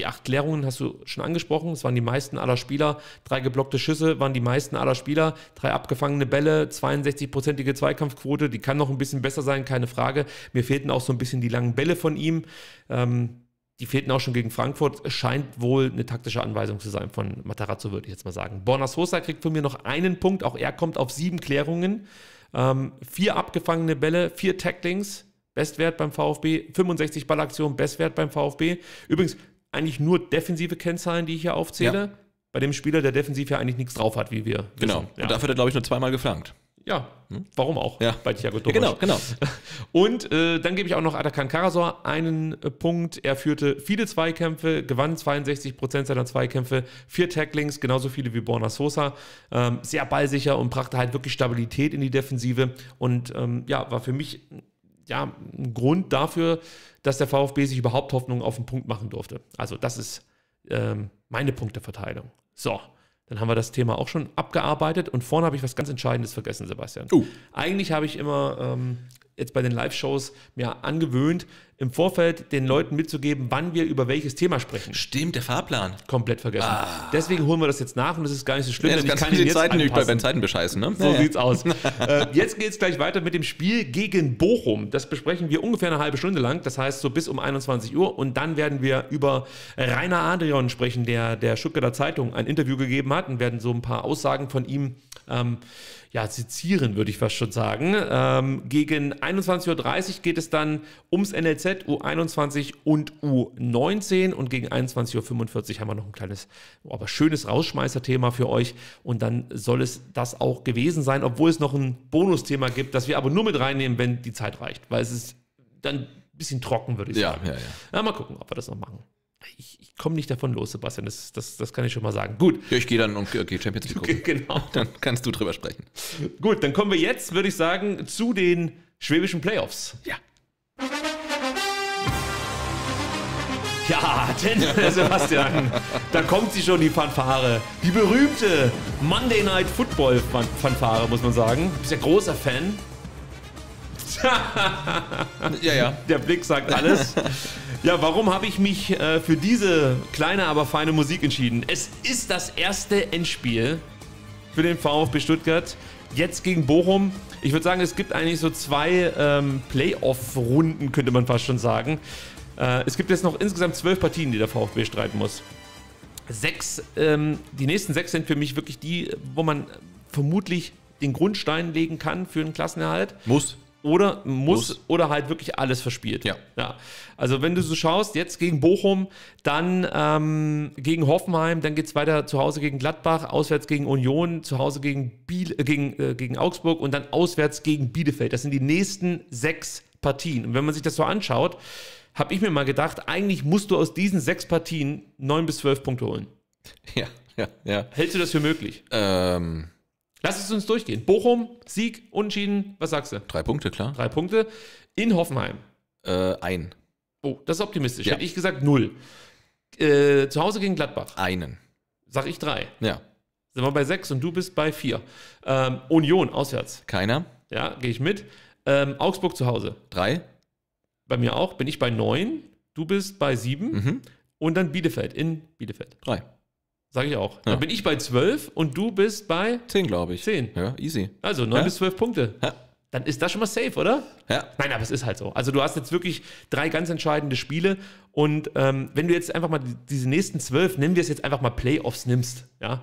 Die acht Klärungen hast du schon angesprochen. Es waren die meisten aller Spieler. Drei geblockte Schüsse waren die meisten aller Spieler. Drei abgefangene Bälle, 62-prozentige Zweikampfquote. Die kann noch ein bisschen besser sein, keine Frage. Mir fehlten auch so ein bisschen die langen Bälle von ihm. Ähm, die fehlten auch schon gegen Frankfurt. Scheint wohl eine taktische Anweisung zu sein von Matarazzo, würde ich jetzt mal sagen. Borna Sosa kriegt von mir noch einen Punkt. Auch er kommt auf sieben Klärungen. Ähm, vier abgefangene Bälle, vier Tacklings. Bestwert beim VfB. 65 Ballaktionen, Bestwert beim VfB. Übrigens, eigentlich nur defensive Kennzahlen, die ich hier aufzähle. Ja. Bei dem Spieler, der defensiv ja eigentlich nichts drauf hat, wie wir Genau. Ja. Und dafür hat er, glaube ich, nur zweimal geflankt. Ja, warum auch? Ja. Bei Thiago Ja, Tomasch. genau, genau. Und äh, dann gebe ich auch noch Atakan Karasor einen äh, Punkt. Er führte viele Zweikämpfe, gewann 62 Prozent seiner Zweikämpfe, vier Tacklings, genauso viele wie Borna Sosa. Ähm, sehr ballsicher und brachte halt wirklich Stabilität in die Defensive. Und ähm, ja, war für mich ja, ein Grund dafür, dass der VfB sich überhaupt Hoffnung auf den Punkt machen durfte. Also das ist ähm, meine Punkteverteilung. So, dann haben wir das Thema auch schon abgearbeitet und vorne habe ich was ganz Entscheidendes vergessen, Sebastian. Uh. Eigentlich habe ich immer ähm, jetzt bei den Live-Shows mir angewöhnt, im Vorfeld den Leuten mitzugeben, wann wir über welches Thema sprechen. Stimmt, der Fahrplan. Komplett vergessen. Deswegen holen wir das jetzt nach und das ist gar nicht so schlimm, Ja, das denn ich kann die jetzt Zeiten nicht bei, anpassen. bei Zeiten bescheißen, ne? So sieht's aus. äh, jetzt geht's gleich weiter mit dem Spiel gegen Bochum. Das besprechen wir ungefähr eine halbe Stunde lang. Das heißt so bis um 21 Uhr. Und dann werden wir über Rainer Adrian sprechen, der der Stuttgarter Zeitung ein Interview gegeben hat und werden so ein paar Aussagen von ihm ähm, ja, sezieren, würde ich fast schon sagen. Ähm, gegen 21.30 Uhr geht es dann ums NLZ, U21 und U19 und gegen 21.45 Uhr haben wir noch ein kleines, aber schönes Rausschmeißerthema für euch und dann soll es das auch gewesen sein, obwohl es noch ein Bonusthema gibt, das wir aber nur mit reinnehmen, wenn die Zeit reicht, weil es ist dann ein bisschen trocken, würde ich Ja, sagen. ja, ja. ja, mal gucken, ob wir das noch machen. Ich, ich komme nicht davon los, Sebastian, das, das, das kann ich schon mal sagen. Gut, Ja, ich gehe dann und äh, gehe Champions League gucken. genau. Dann kannst du drüber sprechen. Gut, dann kommen wir jetzt, würde ich sagen, zu den schwäbischen Playoffs. Ja. Ja, denn, Sebastian, da kommt sie schon, die Fanfare. Die berühmte Monday Night Football Fan- Fanfare, muss man sagen. Du bist ja großer Fan. Ja, ja. Der Blick sagt alles. Ja, warum habe ich mich äh, für diese kleine, aber feine Musik entschieden? Es ist das erste Endspiel für den VfB Stuttgart. Jetzt gegen Bochum. Ich würde sagen, es gibt eigentlich so zwei ähm, Playoff-Runden, könnte man fast schon sagen. Äh, es gibt jetzt noch insgesamt zwölf Partien, die der VfB streiten muss. Sechs, ähm, die nächsten sechs sind für mich wirklich die, wo man vermutlich den Grundstein legen kann für einen Klassenerhalt. Muss. Oder muss, Muss. oder halt wirklich alles verspielt. Ja. ja. Also wenn du so schaust, jetzt gegen Bochum, dann ähm, gegen Hoffenheim, dann geht es weiter zu Hause gegen Gladbach, auswärts gegen Union, zu Hause gegen, Biel, äh, gegen, äh, gegen Augsburg und dann auswärts gegen Bielefeld. Das sind die nächsten sechs Partien. Und wenn man sich das so anschaut, habe ich mir mal gedacht, eigentlich musst du aus diesen sechs Partien neun bis zwölf Punkte holen. Ja, ja, ja. Hältst du das für möglich? Ähm, Lass es uns durchgehen. Bochum, Sieg, Unentschieden, was sagst du? drei Punkte, klar. Drei Punkte. In Hoffenheim. Äh, ein. Oh, das ist optimistisch. Ja. Hätte ich gesagt null. Äh, zu Hause gegen Gladbach. Einen. Sag ich drei. Ja. Sind wir bei sechs und du bist bei vier. Ähm, Union auswärts. Keiner. Ja, gehe ich mit. Ähm, Augsburg zu Hause. Drei. Bei mir auch. Bin ich bei neun. Du bist bei sieben. Mhm. Und dann Bielefeld. In Bielefeld. Drei. Sage ich auch. Ja. Dann bin ich bei zwölf und du bist bei Zehn, glaube ich. zehn. Ja, easy. Also neun Ja. bis zwölf Punkte. Ja. Dann ist das schon mal safe, oder? Ja. Nein, aber es ist halt so. Also du hast jetzt wirklich drei ganz entscheidende Spiele und ähm, wenn du jetzt einfach mal die- diese nächsten zwölf, nennen wir es jetzt einfach mal Playoffs nimmst, ja,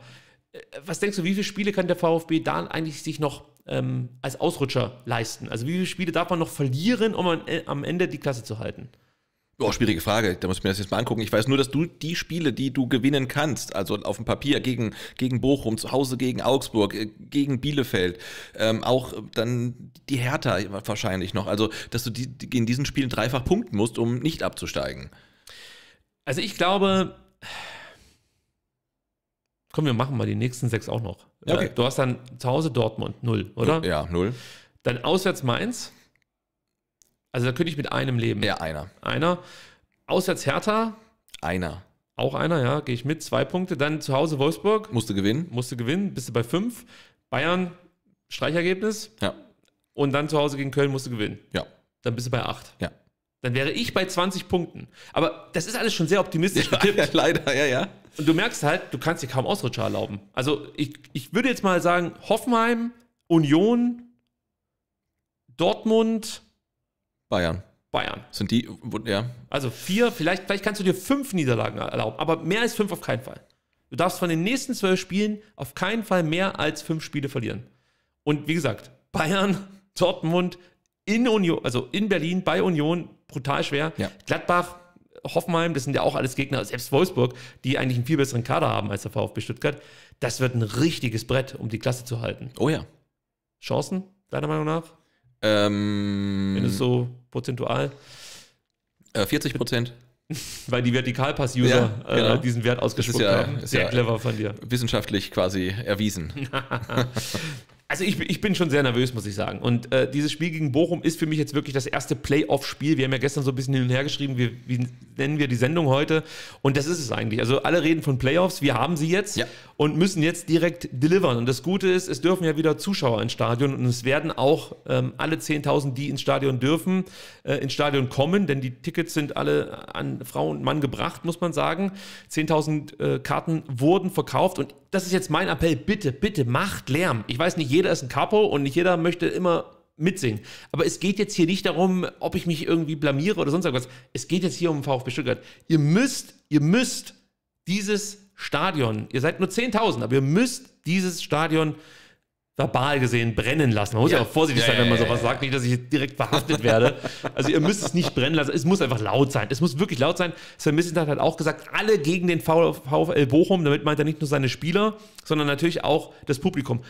äh, was denkst du, wie viele Spiele kann der VfB da eigentlich sich noch ähm, als Ausrutscher leisten? Also wie viele Spiele darf man noch verlieren, um an, äh, am Ende die Klasse zu halten? Oh, schwierige Frage. Da muss ich mir das jetzt mal angucken. Ich weiß nur, dass du die Spiele, die du gewinnen kannst, also auf dem Papier gegen, gegen Bochum, zu Hause gegen Augsburg, äh, gegen Bielefeld, ähm, auch dann die Hertha wahrscheinlich noch. Also, dass du die, die in diesen Spielen dreifach punkten musst, um nicht abzusteigen. Also ich glaube, komm, wir machen mal die nächsten sechs auch noch. Okay. Du hast dann zu Hause Dortmund, null, oder? Ja, null. Dann auswärts Mainz. Also da könnte ich mit einem leben. Ja, einer. Einer. Auswärts Hertha, Einer. auch einer, ja, gehe ich mit, zwei Punkte. Dann zu Hause Wolfsburg, Musste gewinnen. musste gewinnen, bist du bei fünf. Bayern, Streichergebnis. Ja. Und dann zu Hause gegen Köln musst du gewinnen. Ja. Dann bist du bei acht. Ja. Dann wäre ich bei 20 Punkten. Aber das ist alles schon sehr optimistisch getippt. Leider, ja, ja. Und du merkst halt, du kannst dir kaum Ausrutscher erlauben. Also ich, ich würde jetzt mal sagen, Hoffenheim, Union, Dortmund, Bayern. Bayern. Sind die, ja. Also vier, vielleicht, vielleicht kannst du dir fünf Niederlagen erlauben, aber mehr als fünf auf keinen Fall. Du darfst von den nächsten zwölf Spielen auf keinen Fall mehr als fünf Spiele verlieren. Und wie gesagt, Bayern, Dortmund, in Union, also in Berlin bei Union, brutal schwer. Ja. Gladbach, Hoffenheim, das sind ja auch alles Gegner, selbst Wolfsburg, die eigentlich einen viel besseren Kader haben als der VfB Stuttgart. Das wird ein richtiges Brett, um die Klasse zu halten. Oh ja. Chancen, deiner Meinung nach? Ähm, Wenn es so prozentual, äh, 40 Prozent. weil die Vertikalpass-User Ja, genau. äh, diesen Wert ausgespuckt ja- haben. ist Sehr ja- clever von dir. Wissenschaftlich quasi erwiesen. Also ich, ich bin schon sehr nervös, muss ich sagen. Und äh, dieses Spiel gegen Bochum ist für mich jetzt wirklich das erste Playoff-Spiel. Wir haben ja gestern so ein bisschen hin und her geschrieben, wie, wie nennen wir die Sendung heute? Und das ist es eigentlich. Also alle reden von Playoffs, wir haben sie jetzt Ja. und müssen jetzt direkt delivern. Und das Gute ist, es dürfen ja wieder Zuschauer ins Stadion und es werden auch ähm, alle 10.000, die ins Stadion dürfen, äh, ins Stadion kommen, denn die Tickets sind alle an Frau und Mann gebracht, muss man sagen. 10.000 äh, Karten wurden verkauft und das ist jetzt mein Appell, bitte, bitte macht Lärm. Ich weiß nicht, jeder ist ein Capo und nicht jeder möchte immer mitsingen. Aber es geht jetzt hier nicht darum, ob ich mich irgendwie blamiere oder sonst irgendwas. Es geht jetzt hier um VfB Stuttgart. Ihr müsst, ihr müsst dieses Stadion, ihr seid nur 10.000, aber ihr müsst dieses Stadion verbal gesehen brennen lassen. Man muss ja, Ja. auch vorsichtig Ja, sein, wenn man sowas sagt, nicht, dass ich direkt verhaftet werde. Also ihr müsst es nicht brennen lassen, es muss einfach laut sein. Es muss wirklich laut sein. Sven Missentat hat auch gesagt, alle gegen den VfL Bochum, damit meint er nicht nur seine Spieler, sondern natürlich auch das Publikum.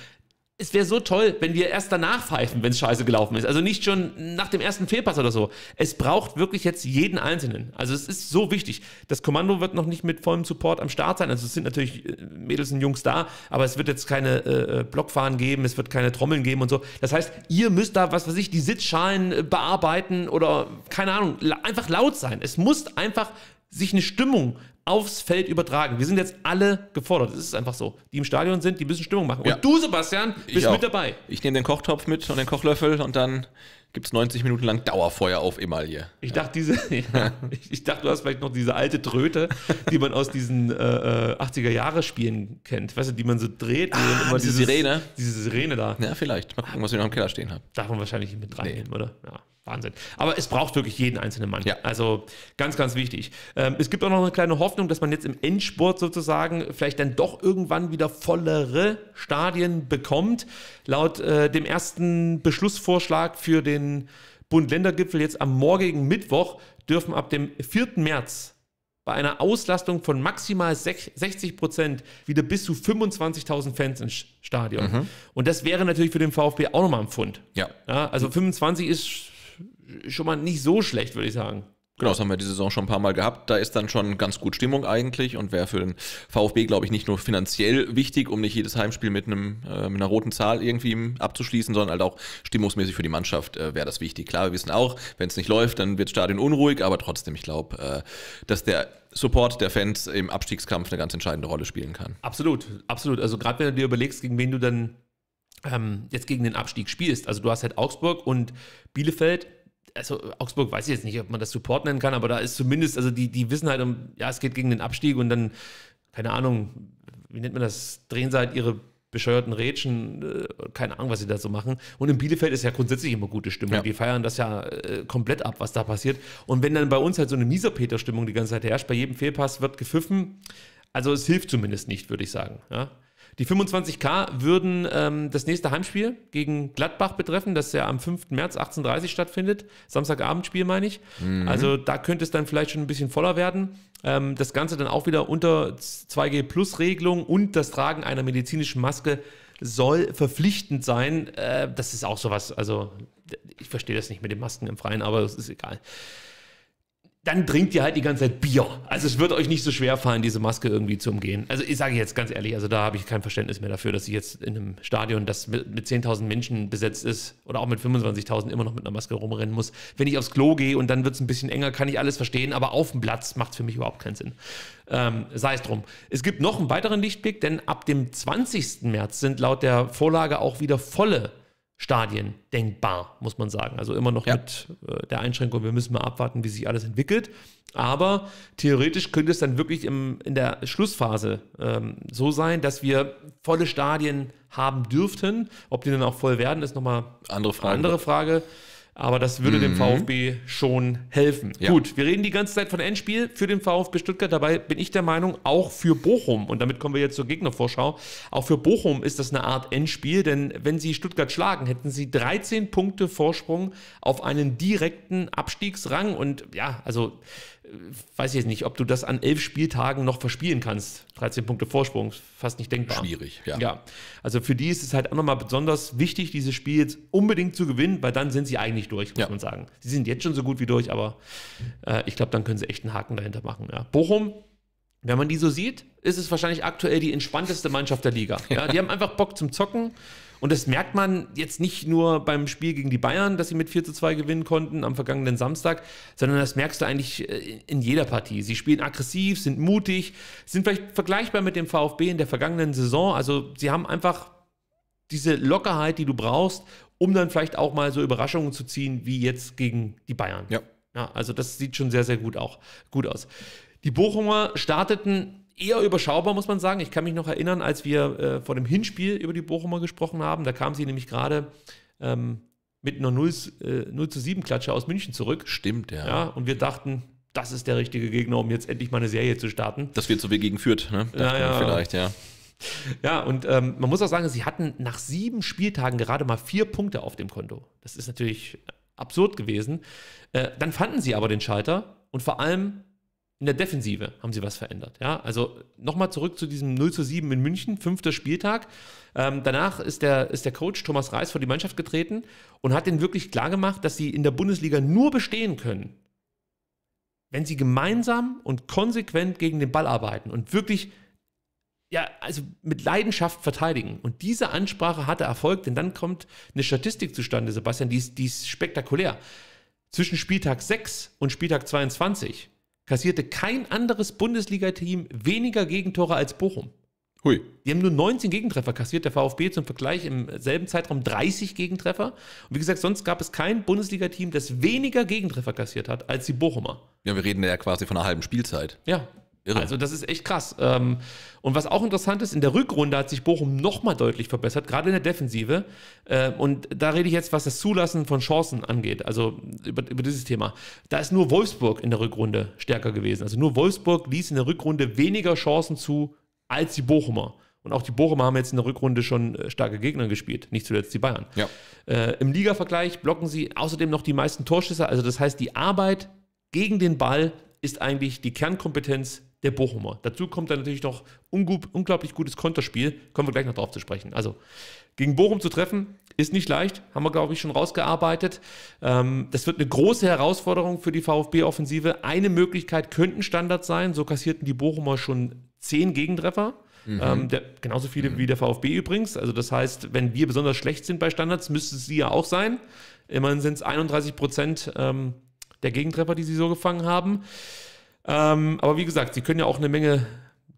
Es wäre so toll, wenn wir erst danach pfeifen, wenn es scheiße gelaufen ist. Also nicht schon nach dem ersten Fehlpass oder so. Es braucht wirklich jetzt jeden Einzelnen. Also es ist so wichtig. Das Kommando wird noch nicht mit vollem Support am Start sein. Also es sind natürlich äh, Mädels und Jungs da, aber es wird jetzt keine äh, Blockfahren geben, es wird keine Trommeln geben und so. Das heißt, ihr müsst da, was weiß ich, die Sitzschalen äh, bearbeiten oder keine Ahnung, einfach laut sein. Es muss einfach sich eine Stimmung aufs Feld übertragen. Wir sind jetzt alle gefordert. Es ist einfach so. Die im Stadion sind, die müssen Stimmung machen. Ja. Und du, Sebastian, bist auch. mit dabei. Ich nehme den Kochtopf mit und den Kochlöffel und dann gibt es 90 Minuten lang Dauerfeuer auf Emaille. Ich dachte, diese, ja, ich, ich dachte, du hast vielleicht noch diese alte Tröte, die man aus diesen äh, äh, 80er-Jahre-Spielen kennt. Weißt du, die man so dreht. Ah, diese Sirene. Diese Sirene da. Ja, vielleicht. Mal gucken, was ich noch im Keller stehen habe. Darf man wahrscheinlich mit reinnehmen, oder? Ja, Wahnsinn. Aber es braucht wirklich jeden einzelnen Mann. Ja. Also ganz, ganz wichtig. Ähm, es gibt auch noch eine kleine Hoffnung, dass man jetzt im Endspurt sozusagen vielleicht dann doch irgendwann wieder vollere Stadien bekommt. Laut äh, dem ersten Beschlussvorschlag für den Bund-Länder-Gipfel jetzt am morgigen Mittwoch dürfen ab dem 4. März bei einer Auslastung von maximal sech- 60 Prozent wieder bis zu 25.000 Fans ins Stadion. Und das wäre natürlich für den VfB auch nochmal ein Pfund. Ja. Ja, also 25 ist schon mal nicht so schlecht, würde ich sagen. Genau, das haben wir die Saison schon ein paar Mal gehabt. Da ist dann schon ganz gut Stimmung eigentlich und wäre für den VfB, glaube ich, nicht nur finanziell wichtig, um nicht jedes Heimspiel mit, einem, äh, mit einer roten Zahl irgendwie abzuschließen, sondern halt auch stimmungsmäßig für die Mannschaft äh, wäre das wichtig. Klar, wir wissen auch, wenn es nicht läuft, dann wird das Stadion unruhig, aber trotzdem, ich glaube, äh, dass der Support der Fans im Abstiegskampf eine ganz entscheidende Rolle spielen kann. Absolut, absolut. Also gerade wenn du dir überlegst, gegen wen du dann ähm, jetzt gegen den Abstieg spielst. Also du hast halt Augsburg und Bielefeld. Also Augsburg weiß ich jetzt nicht, ob man das Support nennen kann, aber da ist zumindest, also die, die wissen halt, um, ja, es geht gegen den Abstieg und dann, keine Ahnung, wie nennt man das, drehen sie halt ihre bescheuerten Rätschen, äh, keine Ahnung, was sie da so machen. Und in Bielefeld ist ja grundsätzlich immer gute Stimmung. Ja. Die feiern das ja äh, komplett ab, was da passiert. Und wenn dann bei uns halt so eine Mieserpeter-Stimmung die ganze Zeit herrscht, bei jedem Fehlpass wird gepfiffen, also es hilft zumindest nicht, würde ich sagen. Ja? Die 25k würden ähm, das nächste Heimspiel gegen Gladbach betreffen, das ja am 5. März 18.30 stattfindet. Samstagabendspiel meine ich. Also da könnte es dann vielleicht schon ein bisschen voller werden. Ähm, das Ganze dann auch wieder unter 2G-Plus-Regelung und das Tragen einer medizinischen Maske soll verpflichtend sein. Äh, das ist auch sowas, also ich verstehe das nicht mit den Masken im Freien, aber es ist egal dann trinkt ihr halt die ganze Zeit Bier. Also es wird euch nicht so schwer fallen, diese Maske irgendwie zu umgehen. Also ich sage jetzt ganz ehrlich, also da habe ich kein Verständnis mehr dafür, dass ich jetzt in einem Stadion, das mit, mit 10.000 Menschen besetzt ist oder auch mit 25.000 immer noch mit einer Maske rumrennen muss. Wenn ich aufs Klo gehe und dann wird es ein bisschen enger, kann ich alles verstehen, aber auf dem Platz macht es für mich überhaupt keinen Sinn. Ähm, sei es drum. Es gibt noch einen weiteren Lichtblick, denn ab dem 20. März sind laut der Vorlage auch wieder volle Stadien denkbar, muss man sagen. Also immer noch Ja. mit äh, der Einschränkung, wir müssen mal abwarten, wie sich alles entwickelt. Aber theoretisch könnte es dann wirklich im, in der Schlussphase ähm, so sein, dass wir volle Stadien haben dürften. Ob die dann auch voll werden, ist nochmal Andere Frage. andere Frage. Aber das würde dem Mhm. VfB schon helfen. Ja. Gut, wir reden die ganze Zeit von Endspiel für den VfB Stuttgart. Dabei bin ich der Meinung, auch für Bochum, und damit kommen wir jetzt zur Gegnervorschau, auch für Bochum ist das eine Art Endspiel, denn wenn sie Stuttgart schlagen, hätten sie 13 Punkte Vorsprung auf einen direkten Abstiegsrang. Und ja, also weiß ich jetzt nicht, ob du das an elf Spieltagen noch verspielen kannst. 13 Punkte Vorsprung, fast nicht denkbar. Schwierig, ja. Ja, also für die ist es halt auch nochmal besonders wichtig, dieses Spiel jetzt unbedingt zu gewinnen, weil dann sind sie eigentlich durch, muss Ja. man sagen. Sie sind jetzt schon so gut wie durch, aber äh, ich glaube, dann können sie echt einen Haken dahinter machen. Ja. Bochum, wenn man die so sieht, ist es wahrscheinlich aktuell die entspannteste Mannschaft der Liga. Ja, die haben einfach Bock zum Zocken. Und das merkt man jetzt nicht nur beim Spiel gegen die Bayern, dass sie mit 4 zu 2 gewinnen konnten am vergangenen Samstag, sondern das merkst du eigentlich äh, in jeder Partie. Sie spielen aggressiv, sind mutig, sind vielleicht vergleichbar mit dem VfB in der vergangenen Saison. Also sie haben einfach diese Lockerheit, die du brauchst, um dann vielleicht auch mal so Überraschungen zu ziehen, wie jetzt gegen die Bayern. Ja. Ja, also das sieht schon sehr, sehr gut, auch, gut aus. Die Bochumer starteten eher überschaubar, muss man sagen. Ich kann mich noch erinnern, als wir äh, vor dem Hinspiel über die Bochumer gesprochen haben. Da kam sie nämlich gerade ähm, mit einer 0, äh, 0 zu 7 Klatsche aus München zurück. Stimmt, ja. Ja, und wir dachten, das ist der richtige Gegner, um jetzt endlich mal eine Serie zu starten. Das wird so wie gegen Fürth, ne? Dachte Ja, man ja. Vielleicht, ja. Ja, und ähm, man muss auch sagen, sie hatten nach sieben Spieltagen gerade mal vier Punkte auf dem Konto. Das ist natürlich absurd gewesen. Äh, dann fanden sie aber den Schalter und vor allem in der Defensive haben sie was verändert. Ja, also nochmal zurück zu diesem 0 zu 7 in München, fünfter Spieltag. Ähm, danach ist der, ist der Coach Thomas Reis vor die Mannschaft getreten und hat ihnen wirklich klargemacht, dass sie in der Bundesliga nur bestehen können, wenn sie gemeinsam und konsequent gegen den Ball arbeiten und wirklich ja, also mit Leidenschaft verteidigen. Und diese Ansprache hatte Erfolg, denn dann kommt eine Statistik zustande, Sebastian, die ist, die ist spektakulär. Zwischen Spieltag 6 und Spieltag 22 kassierte kein anderes Bundesliga-Team weniger Gegentore als Bochum. Hui. Die haben nur 19 Gegentreffer kassiert, der VfB zum Vergleich im selben Zeitraum 30 Gegentreffer. Und wie gesagt, sonst gab es kein Bundesliga-Team, das weniger Gegentreffer kassiert hat als die Bochumer. Ja, wir reden ja quasi von einer halben Spielzeit. Ja. Irre. Also das ist echt krass. Ähm, und was auch interessant ist, in der Rückrunde hat sich Bochum nochmal deutlich verbessert, gerade in der Defensive. Äh, und da rede ich jetzt, was das Zulassen von Chancen angeht, also über, über dieses Thema. Da ist nur Wolfsburg in der Rückrunde stärker gewesen. Also nur Wolfsburg ließ in der Rückrunde weniger Chancen zu als die Bochumer. Und auch die Bochumer haben jetzt in der Rückrunde schon äh, starke Gegner gespielt, nicht zuletzt die Bayern. Ja. Äh, Im Ligavergleich blocken sie außerdem noch die meisten Torschüsse. Also das heißt, die Arbeit gegen den Ball ist eigentlich die Kernkompetenz der Bochumer. Dazu kommt dann natürlich noch unglaublich gutes Konterspiel. Kommen wir gleich noch drauf zu sprechen. Also gegen Bochum zu treffen ist nicht leicht, haben wir glaube ich schon rausgearbeitet. Ähm, das wird eine große Herausforderung für die VfB-Offensive. Eine Möglichkeit könnten Standards sein. So kassierten die Bochumer schon zehn Gegentreffer. Ähm, der, genauso viele wie der VfB übrigens. Also das heißt, wenn wir besonders schlecht sind bei Standards, müsste es sie ja auch sein. Immerhin sind es 31 Prozent ähm, der Gegentreffer, die sie so gefangen haben. Ähm, aber wie gesagt, sie können ja auch eine Menge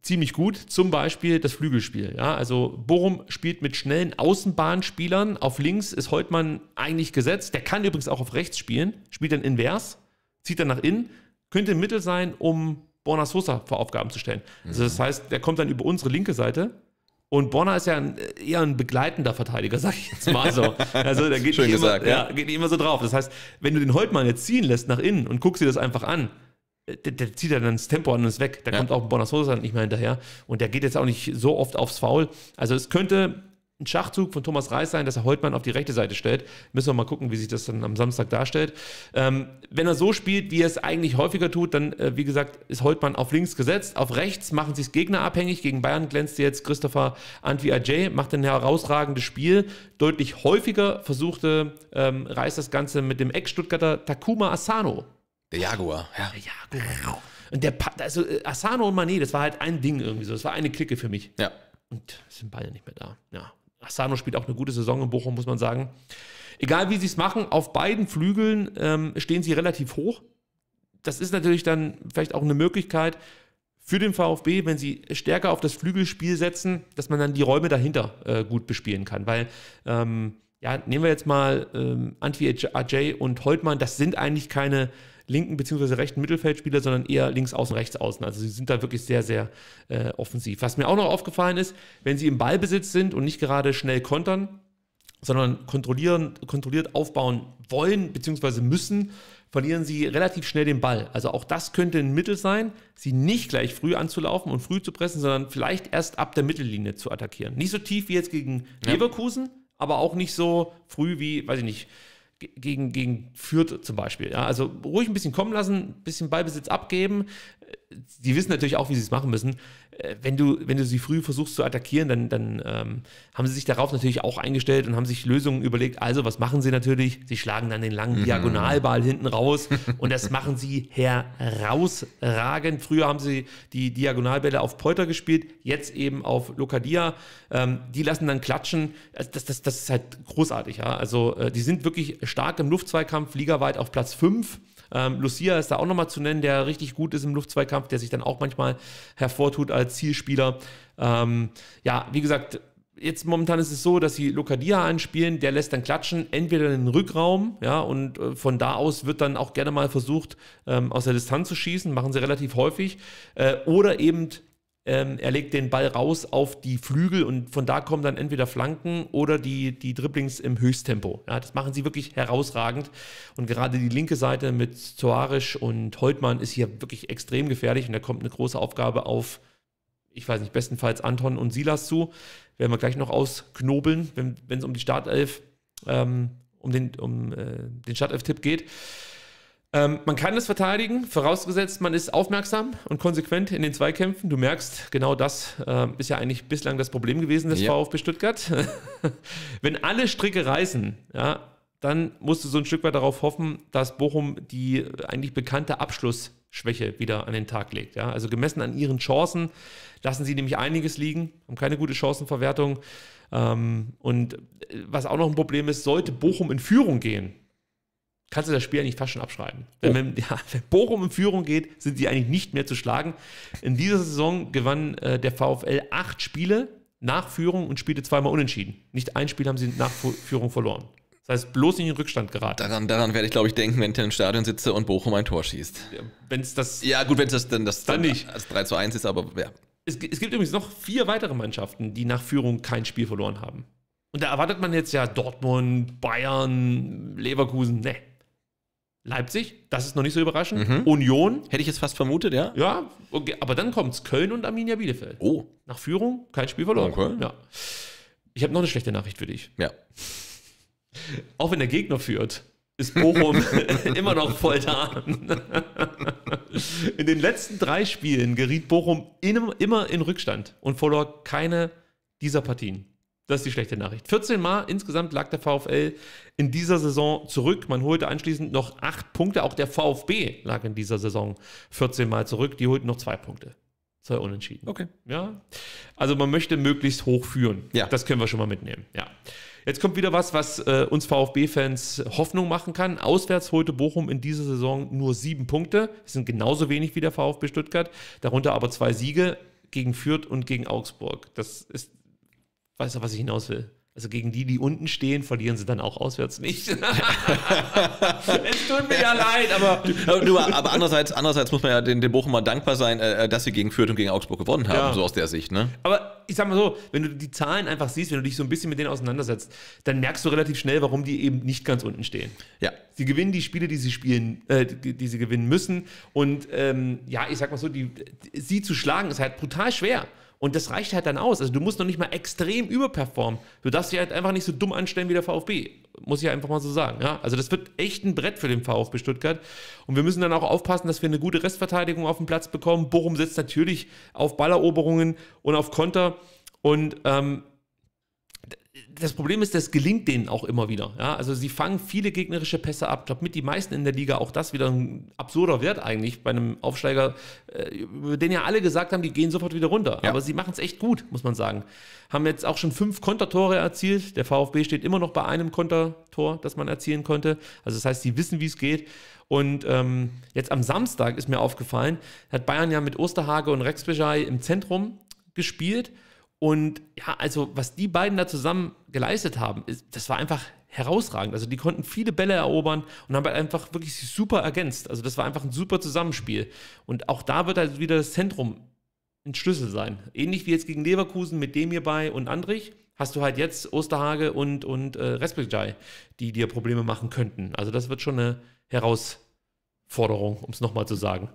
ziemlich gut. Zum Beispiel das Flügelspiel. Ja, also Bochum spielt mit schnellen Außenbahnspielern. Auf links ist Holtmann eigentlich gesetzt. Der kann übrigens auch auf rechts spielen. Spielt dann invers, zieht dann nach innen. Könnte im Mittel sein, um Borna Sosa vor Aufgaben zu stellen. Also das heißt, der kommt dann über unsere linke Seite. Und Borna ist ja ein, eher ein begleitender Verteidiger, sag ich jetzt mal so. Also der geht, Schön nicht gesagt, immer, ja. ja, geht nicht immer so drauf. Das heißt, wenn du den Holtmann jetzt ziehen lässt nach innen und guckst dir das einfach an, der, der zieht ja dann das Tempo an und ist weg. Da Ja. kommt auch Borna Sosa nicht mehr hinterher. Und der geht jetzt auch nicht so oft aufs Foul. Also es könnte ein Schachzug von Thomas Reis sein, dass er Holtmann auf die rechte Seite stellt. Müssen wir mal gucken, wie sich das dann am Samstag darstellt. Ähm, wenn er so spielt, wie er es eigentlich häufiger tut, dann, äh, wie gesagt, ist Holtmann auf links gesetzt. Auf rechts machen sich Gegner abhängig. Gegen Bayern glänzt jetzt Christopher Antwi Ajay, macht ein herausragendes Spiel. Deutlich häufiger versuchte ähm, Reis das Ganze mit dem Ex-Stuttgarter Takuma Asano. Der Jaguar, ja. Ja, genau. Und der, Pa- also äh, Asano und Mané, das war halt ein Ding irgendwie so. Das war eine Clique für mich. Ja. Und sind beide nicht mehr da. Ja. Asano spielt auch eine gute Saison in Bochum, muss man sagen. Egal wie sie es machen, auf beiden Flügeln ähm, stehen sie relativ hoch. Das ist natürlich dann vielleicht auch eine Möglichkeit für den VfB, wenn sie stärker auf das Flügelspiel setzen, dass man dann die Räume dahinter äh, gut bespielen kann. Weil, ähm, ja, nehmen wir jetzt mal ähm, Antwi Ajay und Holtmann, das sind eigentlich keine linken bzw. rechten Mittelfeldspieler, sondern eher links außen, rechts außen. Also sie sind da wirklich sehr, sehr äh, offensiv. Was mir auch noch aufgefallen ist, wenn sie im Ballbesitz sind und nicht gerade schnell kontern, sondern kontrollieren, kontrolliert aufbauen wollen bzw. müssen, verlieren sie relativ schnell den Ball. Also auch das könnte ein Mittel sein, sie nicht gleich früh anzulaufen und früh zu pressen, sondern vielleicht erst ab der Mittellinie zu attackieren. Nicht so tief wie jetzt gegen Ja. Leverkusen, aber auch nicht so früh wie, weiß ich nicht, gegen, gegen Fürth zum Beispiel. Ja, also ruhig ein bisschen kommen lassen, ein bisschen Ballbesitz abgeben. Die wissen natürlich auch, wie sie es machen müssen. Äh, Wenn du, wenn du sie früh versuchst zu attackieren, dann, dann ähm, haben sie sich darauf natürlich auch eingestellt und haben sich Lösungen überlegt. Also, was machen sie natürlich? Sie schlagen dann den langen Mhm. Diagonalball hinten raus und das machen sie herausragend. Früher haben sie die Diagonalbälle auf Polter gespielt, jetzt eben auf Lokadia. Ähm, die lassen dann klatschen. Das, das, das, das ist halt großartig. Ja? Also, äh, die sind wirklich stark im Luftzweikampf, ligaweit auf Platz 5. Ähm, Lucia ist da auch nochmal zu nennen, der richtig gut ist im Luftzweikampf, der sich dann auch manchmal hervortut als Zielspieler. Ähm, ja, wie gesagt, jetzt momentan ist es so, dass sie Lokadia anspielen, der lässt dann klatschen, entweder in den Rückraum, ja, und äh, von da aus wird dann auch gerne mal versucht, ähm, aus der Distanz zu schießen, machen sie relativ häufig, äh, oder eben ähm, er legt den Ball raus auf die Flügel und von da kommen dann entweder Flanken oder die, die Dribblings im Höchsttempo. Ja, das machen sie wirklich herausragend. Und gerade die linke Seite mit Zoarisch und Holtmann ist hier wirklich extrem gefährlich und da kommt eine große Aufgabe auf, ich weiß nicht, bestenfalls Anton und Silas zu. Werden wir gleich noch ausknobeln, wenn es um die Startelf, ähm, um den, um, äh, den Startelf-Tipp geht. Ähm, man kann es verteidigen, vorausgesetzt, man ist aufmerksam und konsequent in den Zweikämpfen. Du merkst, genau das ähm, ist ja eigentlich bislang das Problem gewesen des Ja. VfB Stuttgart. Wenn alle Stricke reißen, ja, dann musst du so ein Stück weit darauf hoffen, dass Bochum die eigentlich bekannte Abschlussschwäche wieder an den Tag legt. Ja. Also gemessen an ihren Chancen lassen sie nämlich einiges liegen, haben keine gute Chancenverwertung. Ähm, und äh, was auch noch ein Problem ist, sollte Bochum in Führung gehen, kannst du das Spiel eigentlich fast schon abschreiben. Wenn, wenn, ja, wenn Bochum in Führung geht, sind sie eigentlich nicht mehr zu schlagen. In dieser Saison gewann äh, der VfL acht Spiele nach Führung und spielte zweimal unentschieden. Nicht ein Spiel haben sie nach Führung verloren. Das heißt, bloß in den Rückstand geraten. Daran, daran werde ich, glaube ich, denken, wenn ich im Stadion sitze und Bochum ein Tor schießt. Wenn es das. Ja, gut, wenn es das dann das Dann nicht. als 3 zu 1 ist, aber ja. Es, es gibt übrigens noch vier weitere Mannschaften, die nach Führung kein Spiel verloren haben. Und da erwartet man jetzt ja Dortmund, Bayern, Leverkusen. Ne. Leipzig, das ist noch nicht so überraschend. Mhm. Union. Hätte ich jetzt fast vermutet, ja? Ja, okay, aber dann kommt es Köln und Arminia Bielefeld. Oh. Nach Führung kein Spiel verloren. Okay. Ja. Ich habe noch eine schlechte Nachricht für dich. Ja. Auch wenn der Gegner führt, ist Bochum immer noch voll da. In den letzten drei Spielen geriet Bochum in, immer in Rückstand und verlor keine dieser Partien. Das ist die schlechte Nachricht. 14 Mal insgesamt lag der VfL in dieser Saison zurück. Man holte anschließend noch acht Punkte. Auch der VfB lag in dieser Saison 14 Mal zurück. Die holten noch zwei Punkte. Zwei Unentschieden. Okay. Ja. Also man möchte möglichst hoch führen. Ja. Das können wir schon mal mitnehmen. Ja. Jetzt kommt wieder was, was äh, uns VfB-Fans Hoffnung machen kann. Auswärts holte Bochum in dieser Saison nur sieben Punkte. Das sind genauso wenig wie der VfB Stuttgart. Darunter aber zwei Siege. gegen Fürth und gegen Augsburg. Das ist, weißt du, was ich hinaus will? Also gegen die, die unten stehen, verlieren sie dann auch auswärts nicht. es tut mir ja leid, aber. Aber, du, aber andererseits, andererseits muss man ja den, den Bochumer dankbar sein, äh, dass sie gegen Fürth und gegen Augsburg gewonnen haben, Ja. so aus der Sicht. Ne? Aber ich sag mal so, wenn du die Zahlen einfach siehst, wenn du dich so ein bisschen mit denen auseinandersetzt, dann merkst du relativ schnell, warum die eben nicht ganz unten stehen. Ja. Sie gewinnen die Spiele, die sie spielen, äh, die, die sie gewinnen müssen. Und ähm, ja, ich sag mal so, die, sie zu schlagen ist halt brutal schwer. Und das reicht halt dann aus. Also du musst noch nicht mal extrem überperformen. Du darfst dich halt einfach nicht so dumm anstellen wie der VfB. Muss ich einfach mal so sagen. Ja? Also das wird echt ein Brett für den VfB Stuttgart. Und wir müssen dann auch aufpassen, dass wir eine gute Restverteidigung auf den Platz bekommen. Bochum setzt natürlich auf Balleroberungen und auf Konter. Und ähm, das Problem ist, das gelingt denen auch immer wieder. Ja? Also sie fangen viele gegnerische Pässe ab. Ich glaube, mit die meisten in der Liga. Auch das wieder ein absurder Wert eigentlich bei einem Aufsteiger, äh, über den ja alle gesagt haben, die gehen sofort wieder runter. Aber sie machen es echt gut, muss man sagen. Haben jetzt auch schon fünf Kontertore erzielt. Der VfB steht immer noch bei einem Kontertor, das man erzielen konnte. Also das heißt, sie wissen, wie es geht. Und ähm, jetzt am Samstag ist mir aufgefallen, hat Bayern ja mit Osterhage und Rex Bejai im Zentrum gespielt. Und ja, also was die beiden da zusammen geleistet haben, ist, das war einfach herausragend. Also die konnten viele Bälle erobern und haben halt einfach wirklich super ergänzt. Also das war einfach ein super Zusammenspiel. Und auch da wird halt wieder das Zentrum ein Schlüssel sein. Ähnlich wie jetzt gegen Leverkusen mit dem hierbei und Andrich, hast du halt jetzt Osterhage und, und äh, Respektjai, die dir Probleme machen könnten. Also das wird schon eine Herausforderung, um es nochmal zu sagen.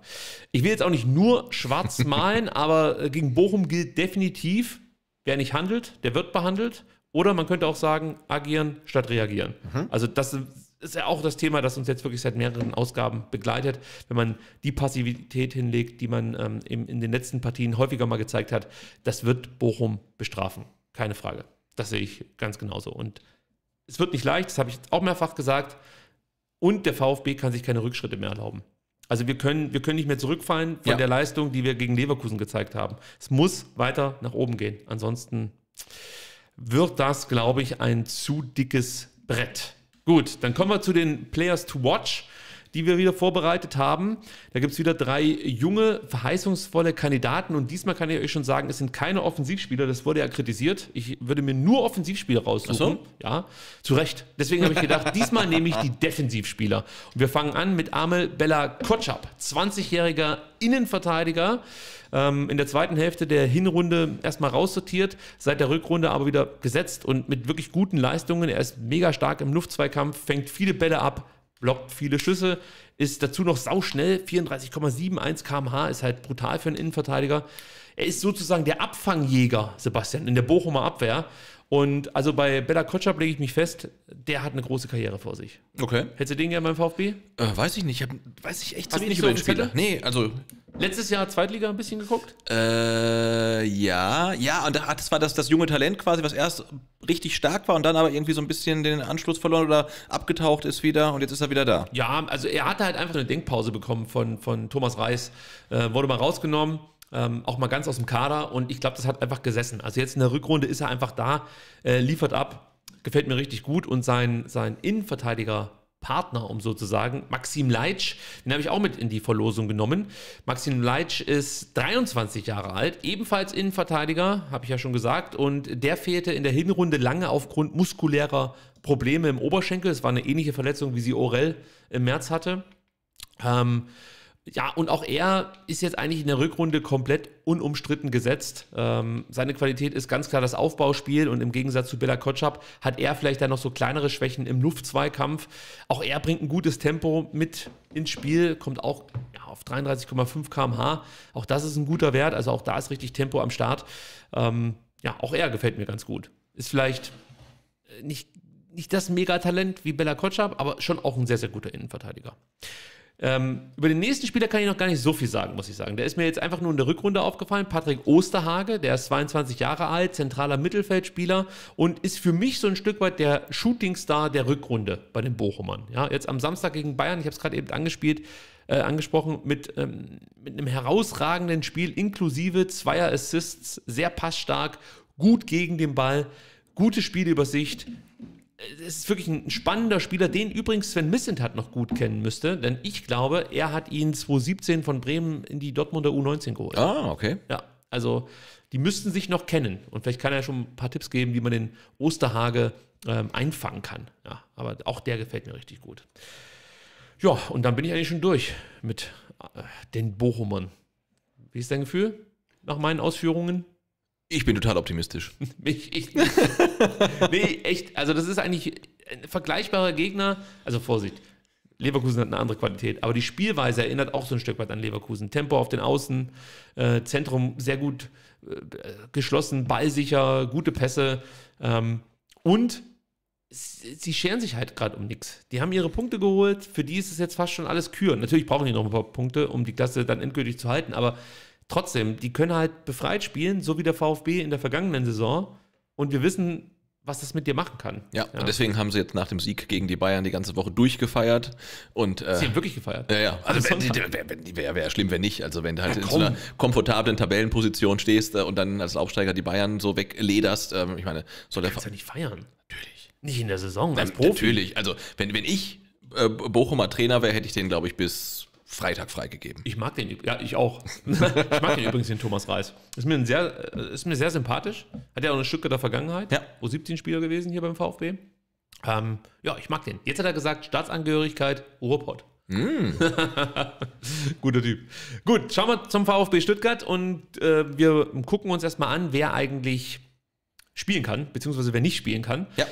Ich will jetzt auch nicht nur schwarz malen, aber äh, gegen Bochum gilt definitiv, wer nicht handelt, der wird behandelt. Oder man könnte auch sagen, agieren statt reagieren. Also das ist ja auch das Thema, das uns jetzt wirklich seit mehreren Ausgaben begleitet. Wenn man die Passivität hinlegt, die man ähm, in den letzten Partien häufiger mal gezeigt hat, das wird Bochum bestrafen. Keine Frage. Das sehe ich ganz genauso. Und es wird nicht leicht, das habe ich auch mehrfach gesagt. Und der VfB kann sich keine Rückschritte mehr erlauben. Also wir können, wir können nicht mehr zurückfallen von Ja. der Leistung, die wir gegen Leverkusen gezeigt haben. Es muss weiter nach oben gehen. Ansonsten wird das, glaube ich, ein zu dickes Brett. Gut, dann kommen wir zu den Players to Watch, die wir wieder vorbereitet haben. Da gibt es wieder drei junge, verheißungsvolle Kandidaten und diesmal kann ich euch schon sagen, es sind keine Offensivspieler, das wurde ja kritisiert. Ich würde mir nur Offensivspieler raussuchen. So? Ja, zu Recht. Deswegen habe ich gedacht, diesmal nehme ich die Defensivspieler. Und wir fangen an mit Amel Bella Kotschap, 20-jähriger Innenverteidiger. Ähm, in der zweiten Hälfte der Hinrunde erstmal raussortiert, seit der Rückrunde aber wieder gesetzt und mit wirklich guten Leistungen. Er ist mega stark im Luftzweikampf, fängt viele Bälle ab, blockt viele Schüsse, ist dazu noch sauschnell, 34,71 km/h, ist halt brutal für einen Innenverteidiger. Er ist sozusagen der Abfangjäger, Sebastian, in der Bochumer Abwehr. Und also bei Bella Kotschap lege ich mich fest, der hat eine große Karriere vor sich. Okay. Hättest du den gerne beim VfB? Äh, weiß ich nicht. Ich hab, weiß ich echt zu wenig nicht über den Spieler. Zettel? Nee, also. Letztes Jahr Zweitliga ein bisschen geguckt? Äh, ja. Ja, und da- das war das, das junge Talent quasi, was erst richtig stark war und dann aber irgendwie so ein bisschen den Anschluss verloren oder abgetaucht ist wieder und jetzt ist er wieder da. Ja, also er hatte halt einfach eine Denkpause bekommen von, von Thomas Reis. Äh, wurde mal rausgenommen, ähm, auch mal ganz aus dem Kader und ich glaube, das hat einfach gesessen. Also jetzt in der Rückrunde ist er einfach da, äh, liefert ab, gefällt mir richtig gut und sein, sein Innenverteidiger. Partner, um so zu sagen, Maxim Leitsch, den habe ich auch mit in die Verlosung genommen. Maxim Leitsch ist 23 Jahre alt, ebenfalls Innenverteidiger, habe ich ja schon gesagt, und der fehlte in der Hinrunde lange aufgrund muskulärer Probleme im Oberschenkel. Es war eine ähnliche Verletzung, wie sie Orel im März hatte. Ähm, ja, und auch er ist jetzt eigentlich in der Rückrunde komplett unumstritten gesetzt. Ähm, seine Qualität ist ganz klar das Aufbauspiel und im Gegensatz zu Bela Kotschap hat er vielleicht dann noch so kleinere Schwächen im Luftzweikampf. Auch er bringt ein gutes Tempo mit ins Spiel, kommt auch ja, auf 33,5 km/h. Auch das ist ein guter Wert, also auch da ist richtig Tempo am Start. Ähm, ja, auch er gefällt mir ganz gut. Ist vielleicht äh, nicht, nicht das Megatalent wie Bella Kotschap, aber schon auch ein sehr, sehr guter Innenverteidiger. Ähm, über den nächsten Spieler kann ich noch gar nicht so viel sagen, muss ich sagen. Der ist mir jetzt einfach nur in der Rückrunde aufgefallen. Patrick Osterhage, der ist 22 Jahre alt, zentraler Mittelfeldspieler und ist für mich so ein Stück weit der Shootingstar der Rückrunde bei den Bochumern. Ja, jetzt am Samstag gegen Bayern, ich habe es gerade eben angespielt, äh, angesprochen, mit, ähm, mit einem herausragenden Spiel inklusive zweier Assists, sehr passstark, gut gegen den Ball, gute Spielübersicht. Es ist wirklich ein spannender Spieler, den übrigens Sven Missentat noch gut kennen müsste, denn ich glaube, er hat ihn 2017 von Bremen in die Dortmunder U19 geholt. Ah, okay. Ja, Also die müssten sich noch kennen. Und vielleicht kann er schon ein paar Tipps geben, wie man den Osterhage ähm, einfangen kann. Ja, aber auch der gefällt mir richtig gut. Ja, und dann bin ich eigentlich schon durch mit äh, den Bochumern. Wie ist dein Gefühl nach meinen Ausführungen? Ich bin total optimistisch. ich, ich, nee, echt. Also, das ist eigentlich ein vergleichbarer Gegner. Also, Vorsicht. Leverkusen hat eine andere Qualität, aber die Spielweise erinnert auch so ein Stück weit an Leverkusen. Tempo auf den Außen, äh, Zentrum sehr gut äh, geschlossen, ballsicher, gute Pässe ähm, und sie scheren sich halt gerade um nichts. Die haben ihre Punkte geholt, für die ist es jetzt fast schon alles Kür. Natürlich brauchen die noch ein paar Punkte, um die Klasse dann endgültig zu halten, aber trotzdem, die können halt befreit spielen, so wie der VfB in der vergangenen Saison. Und wir wissen, was das mit dir machen kann. Ja, ja, und deswegen haben sie jetzt nach dem Sieg gegen die Bayern die ganze Woche durchgefeiert. Und, äh, sie haben wirklich gefeiert. Ja, ja. Also wäre wär, schlimm, wenn nicht. Also wenn du halt ja, in so einer komfortablen Tabellenposition stehst äh, und dann als Aufsteiger die Bayern so weglederst, äh, ich meine, soll der. Du kannst ja nicht feiern. Natürlich. Nicht in der Saison, als Profi. Natürlich. Also wenn, wenn ich äh, Bochumer Trainer wäre, hätte ich den, glaube ich, bis Freitag freigegeben. Ich mag den, ja, ich auch. ich mag den übrigens, den Thomas Reis. Ist mir, ein sehr, äh, ist mir sehr sympathisch. Hat ja auch eine Stücke der Vergangenheit. Ja. Wo 17 Spieler gewesen hier beim VfB. Ähm, ja, ich mag den. Jetzt hat er gesagt, Staatsangehörigkeit, Ruhrpott. Mm. Guter Typ. Gut, schauen wir zum VfB Stuttgart und äh, wir gucken uns erstmal an, wer eigentlich spielen kann, beziehungsweise wer nicht spielen kann. Ja.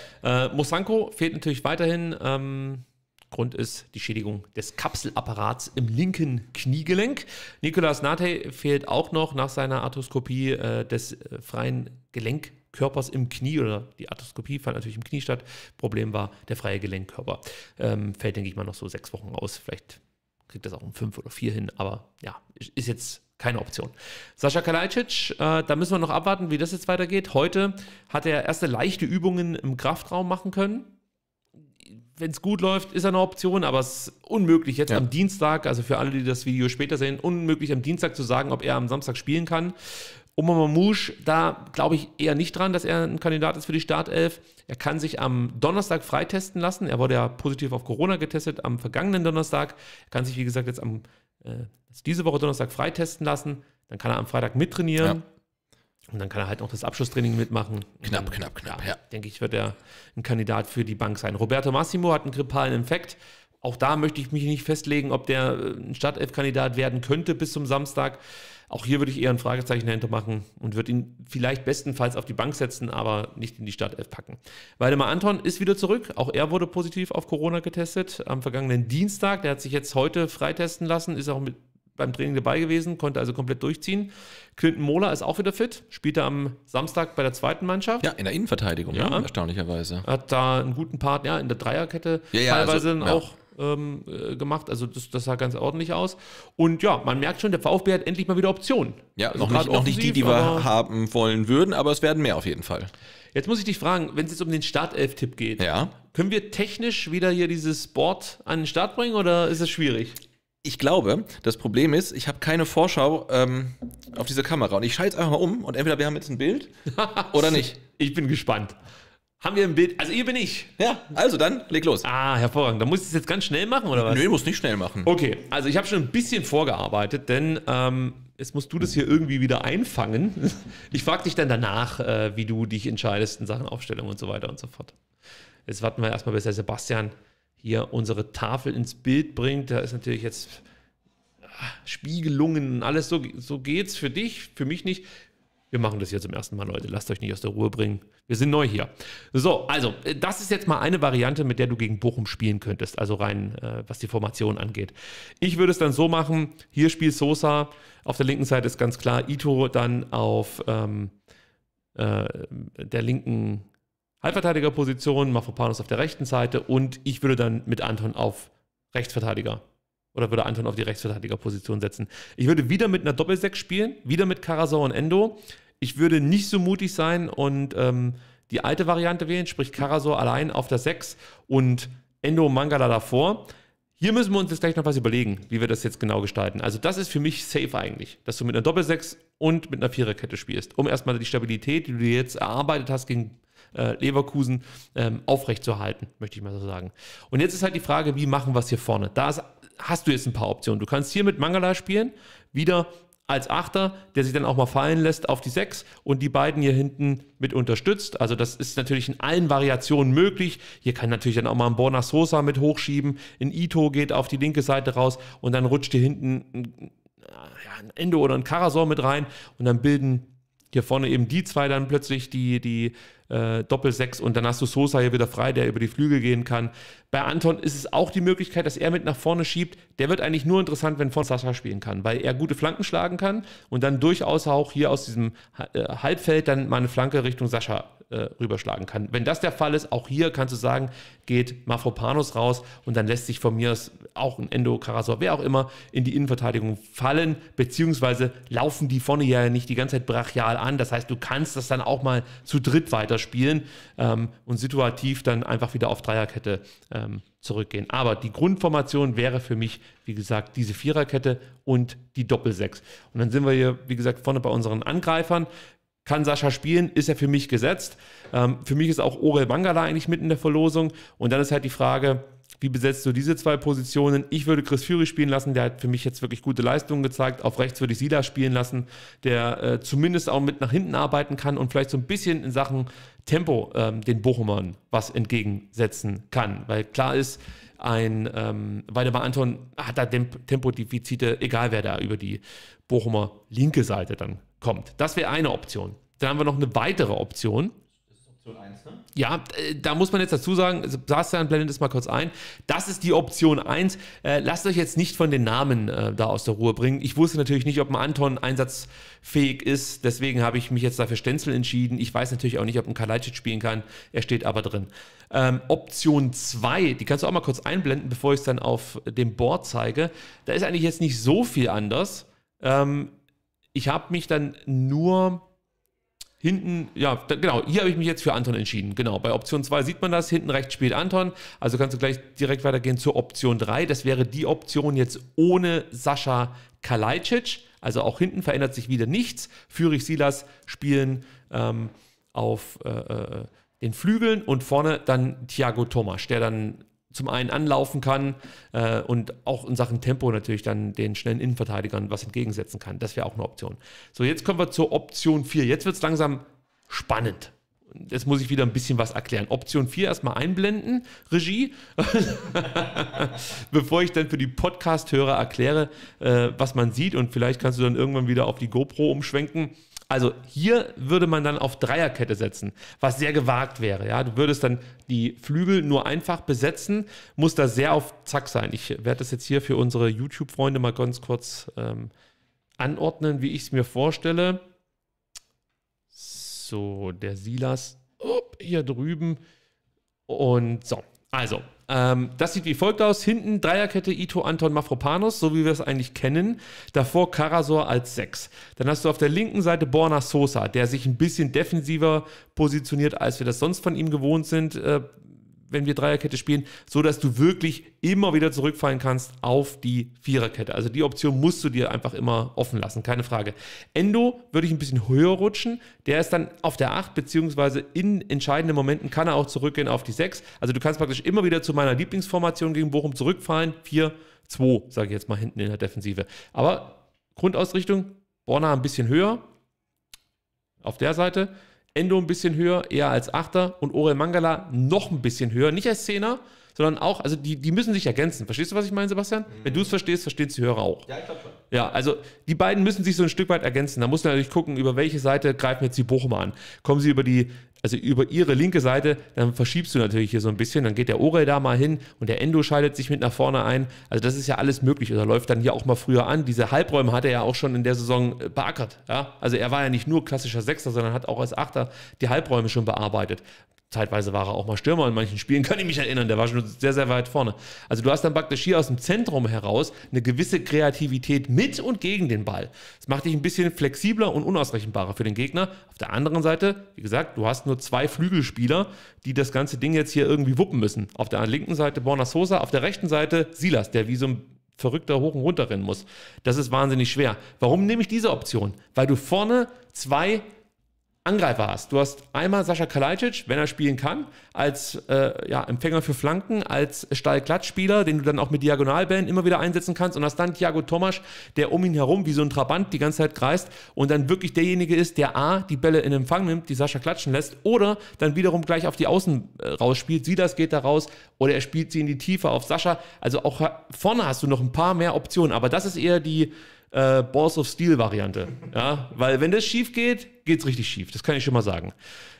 Äh, Mosanko fehlt natürlich weiterhin. Ähm, Grund ist die Schädigung des Kapselapparats im linken Kniegelenk. Nicolas Nate fehlt auch noch nach seiner Arthroskopie äh, des äh, freien Gelenkkörpers im Knie oder die Arthroskopie fand natürlich im Knie statt. Problem war der freie Gelenkkörper. Ähm, fällt, denke ich mal, noch so sechs Wochen aus. Vielleicht kriegt das auch um fünf oder vier hin, aber ja, ist jetzt keine Option. Sascha Kalajdzic, äh, da müssen wir noch abwarten, wie das jetzt weitergeht. Heute hat er erste leichte Übungen im Kraftraum machen können wenn es gut läuft, ist er eine Option, aber es ist unmöglich jetzt ja. am Dienstag, also für alle, die das Video später sehen, unmöglich am Dienstag zu sagen, ob er am Samstag spielen kann. Oma Mamouche, da glaube ich eher nicht dran, dass er ein Kandidat ist für die Startelf. Er kann sich am Donnerstag freitesten lassen. Er wurde ja positiv auf Corona getestet am vergangenen Donnerstag. Er kann sich, wie gesagt, jetzt am äh, diese Woche Donnerstag freitesten lassen. Dann kann er am Freitag mittrainieren. Ja. Und dann kann er halt noch das Abschlusstraining mitmachen. Knapp, dann, knapp, knapp, ja, ja. Denke ich, wird er ein Kandidat für die Bank sein. Roberto Massimo hat einen grippalen Infekt. Auch da möchte ich mich nicht festlegen, ob der äh, ein Startelf-Kandidat werden könnte bis zum Samstag. Auch hier würde ich eher ein Fragezeichen dahinter machen und würde ihn vielleicht bestenfalls auf die Bank setzen, aber nicht in die Startelf packen. Waldemar Anton ist wieder zurück. Auch er wurde positiv auf Corona getestet am vergangenen Dienstag. Der hat sich jetzt heute freitesten lassen, ist auch mit beim Training dabei gewesen, konnte also komplett durchziehen. Clinton Mohler ist auch wieder fit, spielte am Samstag bei der zweiten Mannschaft. Ja, in der Innenverteidigung, ja, ne? erstaunlicherweise. Hat da einen guten Part, ja, in der Dreierkette ja, ja, teilweise also, ja. auch ähm, äh, gemacht. Also das, das, sah ganz ordentlich aus. Und ja, man merkt schon, der VfB hat endlich mal wieder Optionen. Ja, also noch, nicht, noch nicht die, die wir haben wollen würden, aber es werden mehr auf jeden Fall. Jetzt muss ich dich fragen, wenn es jetzt um den Startelf-Tipp geht, ja. können wir technisch wieder hier dieses Board an den Start bringen oder ist es schwierig? Ich glaube, das Problem ist, ich habe keine Vorschau ähm, auf diese Kamera und ich schalte es einfach mal um und entweder wir haben jetzt ein Bild oder nicht. Ich bin gespannt. Haben wir ein Bild? Also hier bin ich. Ja, also dann leg los. Ah, hervorragend. Da muss ich es jetzt ganz schnell machen, oder was? Nö, muss nicht schnell machen. Okay, also ich habe schon ein bisschen vorgearbeitet, denn ähm, jetzt musst du das hier irgendwie wieder einfangen. Ich frage dich dann danach, äh, wie du dich entscheidest in Sachen Aufstellung und so weiter und so fort. Jetzt warten wir erstmal, bis der Sebastian hier unsere Tafel ins Bild bringt. Da ist natürlich jetzt ah, Spiegelungen und alles so, so geht's für dich, für mich nicht. Wir machen das hier zum ersten Mal, Leute. Lasst euch nicht aus der Ruhe bringen. Wir sind neu hier. So, also, das ist jetzt mal eine Variante, mit der du gegen Bochum spielen könntest. Also rein, äh, was die Formation angeht. Ich würde es dann so machen: hier spielt Sosa. Auf der linken Seite ist ganz klar Ito dann auf ähm, äh, der linken Halbverteidigerposition, Mafropanos auf der rechten Seite und ich würde dann mit Anton auf Rechtsverteidiger oder würde Anton auf die Rechtsverteidigerposition setzen. Ich würde wieder mit einer Doppelsechs spielen, wieder mit Karasor und Endo. Ich würde nicht so mutig sein und ähm, die alte Variante wählen, sprich Karasor allein auf der 6 und Endo Mangala davor. Hier müssen wir uns jetzt gleich noch was überlegen, wie wir das jetzt genau gestalten. Also das ist für mich safe eigentlich, dass du mit einer Doppelsechs und mit einer Viererkette spielst, um erstmal die Stabilität, die du jetzt erarbeitet hast gegen äh, Leverkusen ähm, aufrechtzuerhalten, möchte ich mal so sagen. Und jetzt ist halt die Frage, wie machen wir es hier vorne? Da ist, hast du jetzt ein paar Optionen. Du kannst hier mit Mangala spielen, wieder als Achter, der sich dann auch mal fallen lässt auf die Sechs und die beiden hier hinten mit unterstützt. Also das ist natürlich in allen Variationen möglich. Hier kann natürlich dann auch mal ein Borna Sosa mit hochschieben. Ein Ito geht auf die linke Seite raus und dann rutscht hier hinten ein, Endo oder ein Karasor mit rein und dann bilden hier vorne eben die zwei dann plötzlich die, die äh, Doppel-6 und dann hast du Sosa hier wieder frei, der über die Flügel gehen kann. Bei Anton ist es auch die Möglichkeit, dass er mit nach vorne schiebt. Der wird eigentlich nur interessant, wenn von Sascha spielen kann, weil er gute Flanken schlagen kann und dann durchaus auch hier aus diesem äh, Halbfeld dann mal eine Flanke Richtung Sascha äh, rüberschlagen kann. Wenn das der Fall ist, auch hier kannst du sagen, geht Mafropanos raus und dann lässt sich von mir auch ein Endo, Karasor, wer auch immer, in die Innenverteidigung fallen, beziehungsweise laufen die vorne ja nicht die ganze Zeit brachial an. Das heißt, du kannst das dann auch mal zu dritt weiterspielen ähm, und situativ dann einfach wieder auf Dreierkette ähm, zurückgehen. Aber die Grundformation wäre für mich, wie gesagt, diese Viererkette und die Doppelsechs. Und dann sind wir hier, wie gesagt, vorne bei unseren Angreifern. Kann Sascha spielen, ist er für mich gesetzt. Ähm, für mich ist auch Orel Mangala eigentlich mit in der Verlosung. Und dann ist halt die Frage, wie besetzt du diese zwei Positionen? Ich würde Chris Fury spielen lassen, der hat für mich jetzt wirklich gute Leistungen gezeigt. Auf rechts würde ich Sila spielen lassen, der äh, zumindest auch mit nach hinten arbeiten kann und vielleicht so ein bisschen in Sachen Tempo ähm, den Bochumern was entgegensetzen kann. Weil klar ist, ein ähm, Waldemar Anton hat da Tempodefizite, egal wer da über die Bochumer linke Seite dann kommt. Das wäre eine Option. Dann haben wir noch eine weitere Option. Option 1, ne? Ja, äh, da muss man jetzt dazu sagen, Sebastian blendet das mal kurz ein. Das ist die Option 1. Äh, lasst euch jetzt nicht von den Namen äh, da aus der Ruhe bringen. Ich wusste natürlich nicht, ob ein Anton einsatzfähig ist. Deswegen habe ich mich jetzt dafür Stenzel entschieden. Ich weiß natürlich auch nicht, ob ein Kalajdzic spielen kann. Er steht aber drin. Ähm, Option 2, die kannst du auch mal kurz einblenden, bevor ich es dann auf dem Board zeige. Da ist eigentlich jetzt nicht so viel anders. Ähm, ich habe mich dann nur hinten, ja, da, genau, hier habe ich mich jetzt für Anton entschieden. Genau, bei Option 2 sieht man das, hinten rechts spielt Anton. Also kannst du gleich direkt weitergehen zur Option 3. Das wäre die Option jetzt ohne Sascha Kalajdzic. Also auch hinten verändert sich wieder nichts. Fürich Silas spielen ähm, auf äh, äh, den Flügeln und vorne dann Thiago Thomas, der dann zum einen anlaufen kann äh, und auch in Sachen Tempo natürlich dann den schnellen Innenverteidigern was entgegensetzen kann. Das wäre auch eine Option. So, jetzt kommen wir zur Option 4. Jetzt wird es langsam spannend. Jetzt muss ich wieder ein bisschen was erklären. Option 4 erstmal einblenden, Regie, bevor ich dann für die Podcast-Hörer erkläre, äh, was man sieht und vielleicht kannst du dann irgendwann wieder auf die GoPro umschwenken. Also hier würde man dann auf Dreierkette setzen, was sehr gewagt wäre. Ja? Du würdest dann die Flügel nur einfach besetzen, muss da sehr auf Zack sein. Ich werde das jetzt hier für unsere YouTube-Freunde mal ganz kurz ähm, anordnen, wie ich es mir vorstelle. So, der Silas oh, hier drüben. Und so, also, ähm, das sieht wie folgt aus. Hinten Dreierkette Ito, Anton, Mafropanos, so wie wir es eigentlich kennen. Davor Karasor als Sechs. Dann hast du auf der linken Seite Borna Sosa, der sich ein bisschen defensiver positioniert, als wir das sonst von ihm gewohnt sind. Äh, wenn wir Dreierkette spielen, so dass du wirklich immer wieder zurückfallen kannst auf die Viererkette. Also die Option musst du dir einfach immer offen lassen, keine Frage. Endo würde ich ein bisschen höher rutschen. Der ist dann auf der 8, beziehungsweise in entscheidenden Momenten kann er auch zurückgehen auf die 6. Also du kannst praktisch immer wieder zu meiner Lieblingsformation gegen Bochum zurückfallen. 4, 2, sage ich jetzt mal hinten in der Defensive. Aber Grundausrichtung, Borna ein bisschen höher auf der Seite. Endo ein bisschen höher, eher als Achter und Orel Mangala noch ein bisschen höher, nicht als Zehner, sondern auch, also die, die müssen sich ergänzen. Verstehst du, was ich meine, Sebastian? Mhm. Wenn du es verstehst, verstehen es die Hörer auch. Ja, ich glaube schon. Ja, also die beiden müssen sich so ein Stück weit ergänzen. Da muss man natürlich gucken, über welche Seite greifen jetzt die Bochumer an. Kommen sie über die, also über ihre linke Seite, dann verschiebst du natürlich hier so ein bisschen. Dann geht der Orel da mal hin und der Endo schaltet sich mit nach vorne ein. Also das ist ja alles möglich. Oder läuft dann hier auch mal früher an. Diese Halbräume hat er ja auch schon in der Saison äh, beackert. Ja? Also er war ja nicht nur klassischer Sechster, sondern hat auch als Achter die Halbräume schon bearbeitet. Zeitweise war er auch mal Stürmer in manchen Spielen, kann ich mich erinnern, der war schon sehr, sehr weit vorne. Also du hast dann praktisch hier aus dem Zentrum heraus eine gewisse Kreativität mit und gegen den Ball. Das macht dich ein bisschen flexibler und unausrechenbarer für den Gegner. Auf der anderen Seite, wie gesagt, du hast nur zwei Flügelspieler, die das ganze Ding jetzt hier irgendwie wuppen müssen. Auf der linken Seite Borna Sosa, auf der rechten Seite Silas, der wie so ein verrückter hoch und runter rennen muss. Das ist wahnsinnig schwer. Warum nehme ich diese Option? Weil du vorne zwei Angreifer hast. Du hast einmal Sascha Kalajdzic, wenn er spielen kann, als äh, ja, Empfänger für Flanken, als Stallklatschspieler, den du dann auch mit Diagonalbällen immer wieder einsetzen kannst und hast dann Thiago Tomasch, der um ihn herum wie so ein Trabant die ganze Zeit kreist und dann wirklich derjenige ist, der A, die Bälle in Empfang nimmt, die Sascha klatschen lässt oder dann wiederum gleich auf die Außen äh, rausspielt. Silas geht da raus oder er spielt sie in die Tiefe auf Sascha. Also auch vorne hast du noch ein paar mehr Optionen, aber das ist eher die äh, Balls of Steel Variante. Ja, weil wenn das schief geht, geht es richtig schief. Das kann ich schon mal sagen.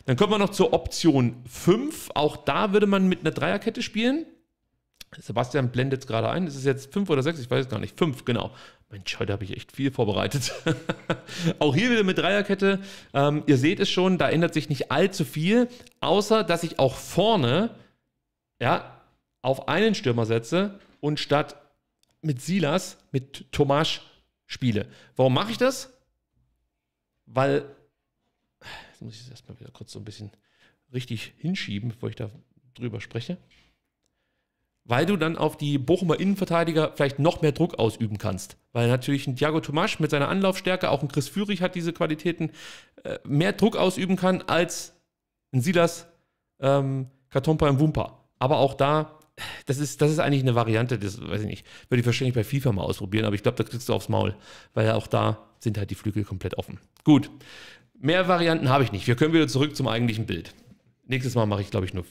Dann kommen wir noch zur Option 5. Auch da würde man mit einer Dreierkette spielen. Sebastian blendet es gerade ein. Ist es jetzt 5 oder 6? Ich weiß es gar nicht. 5, genau. Mensch, heute habe ich echt viel vorbereitet. auch hier wieder mit Dreierkette. Ähm, ihr seht es schon, da ändert sich nicht allzu viel, außer dass ich auch vorne ja, auf einen Stürmer setze und statt mit Silas, mit Tomasch spiele. Warum mache ich das? Weil, jetzt muss ich es erstmal wieder kurz so ein bisschen richtig hinschieben, bevor ich da drüber spreche. Weil du dann auf die Bochumer Innenverteidiger vielleicht noch mehr Druck ausüben kannst. Weil natürlich ein Thiago Tomasch mit seiner Anlaufstärke, auch ein Chris Führig hat diese Qualitäten, äh, mehr Druck ausüben kann als ein Silas ähm, Katompa im Wumpa. Aber auch da das ist, das ist eigentlich eine Variante, das weiß ich nicht. Würde ich wahrscheinlich bei FIFA mal ausprobieren, aber ich glaube, da kriegst du aufs Maul, weil auch da sind halt die Flügel komplett offen. Gut. Mehr Varianten habe ich nicht. Wir können wieder zurück zum eigentlichen Bild. Nächstes Mal mache ich, glaube ich, nur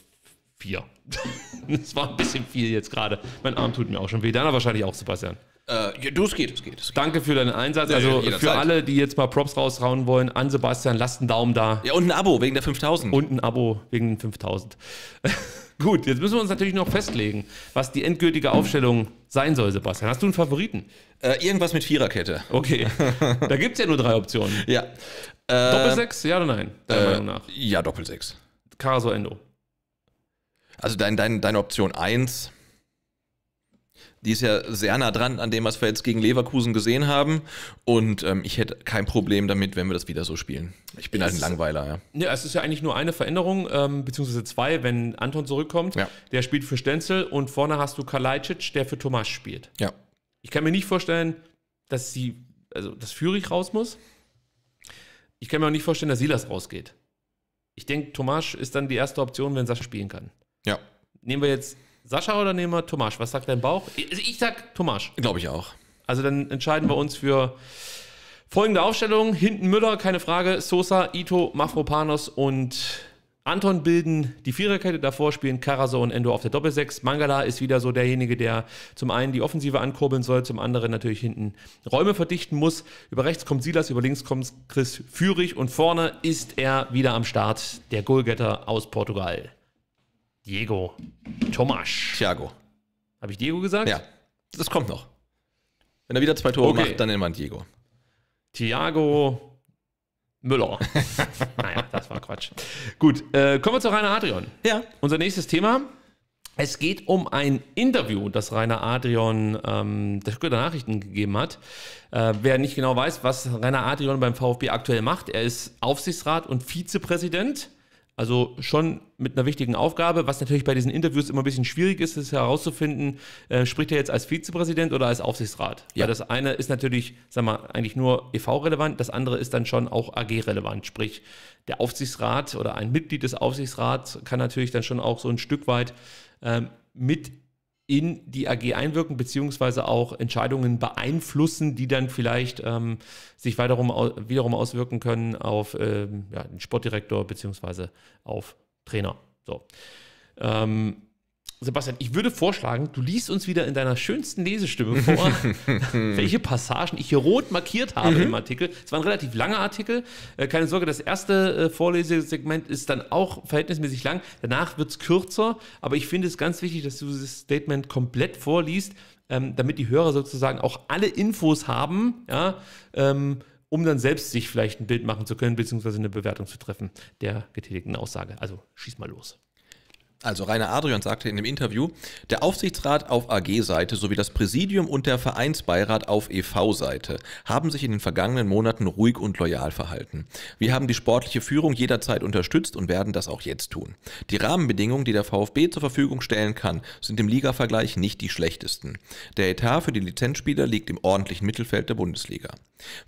vier. das war ein bisschen viel jetzt gerade. Mein Arm tut mir auch schon weh. Deiner wahrscheinlich auch, Sebastian. Äh, ja, du, es geht, es geht, es geht. Danke für deinen Einsatz. Also Ja, für jederzeit. alle, die jetzt mal Props raushauen wollen, an Sebastian, lasst einen Daumen da. Ja, und ein Abo wegen der 5000. Und ein Abo wegen den 5000. Gut, jetzt müssen wir uns natürlich noch festlegen, was die endgültige Aufstellung sein soll, Sebastian. Hast du einen Favoriten? Äh, irgendwas mit Viererkette. Okay. da gibt es ja nur drei Optionen. Ja. Doppelsechs, ja oder nein? Deiner Äh, Meinung nach. ja, Doppelsechs. Caraso Endo. Also dein, dein, deine Option 1, die ist ja sehr nah dran an dem, was wir jetzt gegen Leverkusen gesehen haben. Und ähm, ich hätte kein Problem damit, wenn wir das wieder so spielen. Ich bin halt ein Es- Langweiler, ja. Ja, es ist ja eigentlich nur eine Veränderung, ähm, beziehungsweise zwei, wenn Anton zurückkommt. Ja. Der spielt für Stenzel und vorne hast du Kalajdzic, der für Tomasz spielt. Ja. Ich kann mir nicht vorstellen, dass sie, also dass Führig raus muss. Ich kann mir auch nicht vorstellen, dass Silas rausgeht. Ich denke, Tomasz ist dann die erste Option, wenn Sascha spielen kann. Ja. Nehmen wir jetzt Sascha oder nehmen wir Tomasz? Was sagt dein Bauch? Ich, also ich sag Tomasz. Glaube ich auch. Also dann entscheiden wir uns für folgende Aufstellung. Hinten Müller, keine Frage. Sosa, Ito, Mafropanos und Anton bilden die Viererkette. Davor spielen Caraso und Endo auf der Doppelsechs. Mangala ist wieder so derjenige, der zum einen die Offensive ankurbeln soll, zum anderen natürlich hinten Räume verdichten muss. Über rechts kommt Silas, über links kommt Chris Führig und vorne ist er wieder am Start, der Goalgetter aus Portugal. Diego Tomasch. Thiago. Habe ich Diego gesagt? Ja. Das kommt noch. Wenn er wieder zwei Tore Okay. macht, dann nennt man Diego. Thiago Müller. naja, das war Quatsch. Gut, äh, kommen wir zu Rainer Adrian. Ja. Unser nächstes Thema. Es geht um ein Interview, das Rainer Adrian ähm, der Stuttgarter Nachrichten gegeben hat. Äh, wer nicht genau weiß, was Rainer Adrian beim VfB aktuell macht, er ist Aufsichtsrat und Vizepräsident. Also schon mit einer wichtigen Aufgabe, was natürlich bei diesen Interviews immer ein bisschen schwierig ist, ist herauszufinden, äh, spricht er jetzt als Vizepräsident oder als Aufsichtsrat? Ja. Weil das eine ist natürlich, sag mal, eigentlich nur EV-relevant, das andere ist dann schon auch AG-relevant. Sprich, der Aufsichtsrat oder ein Mitglied des Aufsichtsrats kann natürlich dann schon auch so ein Stück weit ähm, mit in die AG einwirken, beziehungsweise auch Entscheidungen beeinflussen, die dann vielleicht ähm, sich weiterum, au- wiederum auswirken können auf ähm, ja, den Sportdirektor, beziehungsweise auf Trainer. So. Ähm, Sebastian, ich würde vorschlagen, du liest uns wieder in deiner schönsten Lesestimme vor, welche Passagen ich hier rot markiert habe Mhm. im Artikel. Es war ein relativ langer Artikel. Äh, keine Sorge, das erste äh, Vorlesesegment ist dann auch verhältnismäßig lang. Danach wird es kürzer, aber ich finde es ganz wichtig, dass du dieses Statement komplett vorliest, ähm, damit die Hörer sozusagen auch alle Infos haben, ja, ähm, um dann selbst sich vielleicht ein Bild machen zu können, beziehungsweise eine Bewertung zu treffen der getätigten Aussage. Also schieß mal los. Also Rainer Adrian sagte in dem Interview, der Aufsichtsrat auf AG-Seite sowie das Präsidium und der Vereinsbeirat auf EV-Seite haben sich in den vergangenen Monaten ruhig und loyal verhalten. Wir haben die sportliche Führung jederzeit unterstützt und werden das auch jetzt tun. Die Rahmenbedingungen, die der VfB zur Verfügung stellen kann, sind im Ligavergleich nicht die schlechtesten. Der Etat für die Lizenzspieler liegt im ordentlichen Mittelfeld der Bundesliga.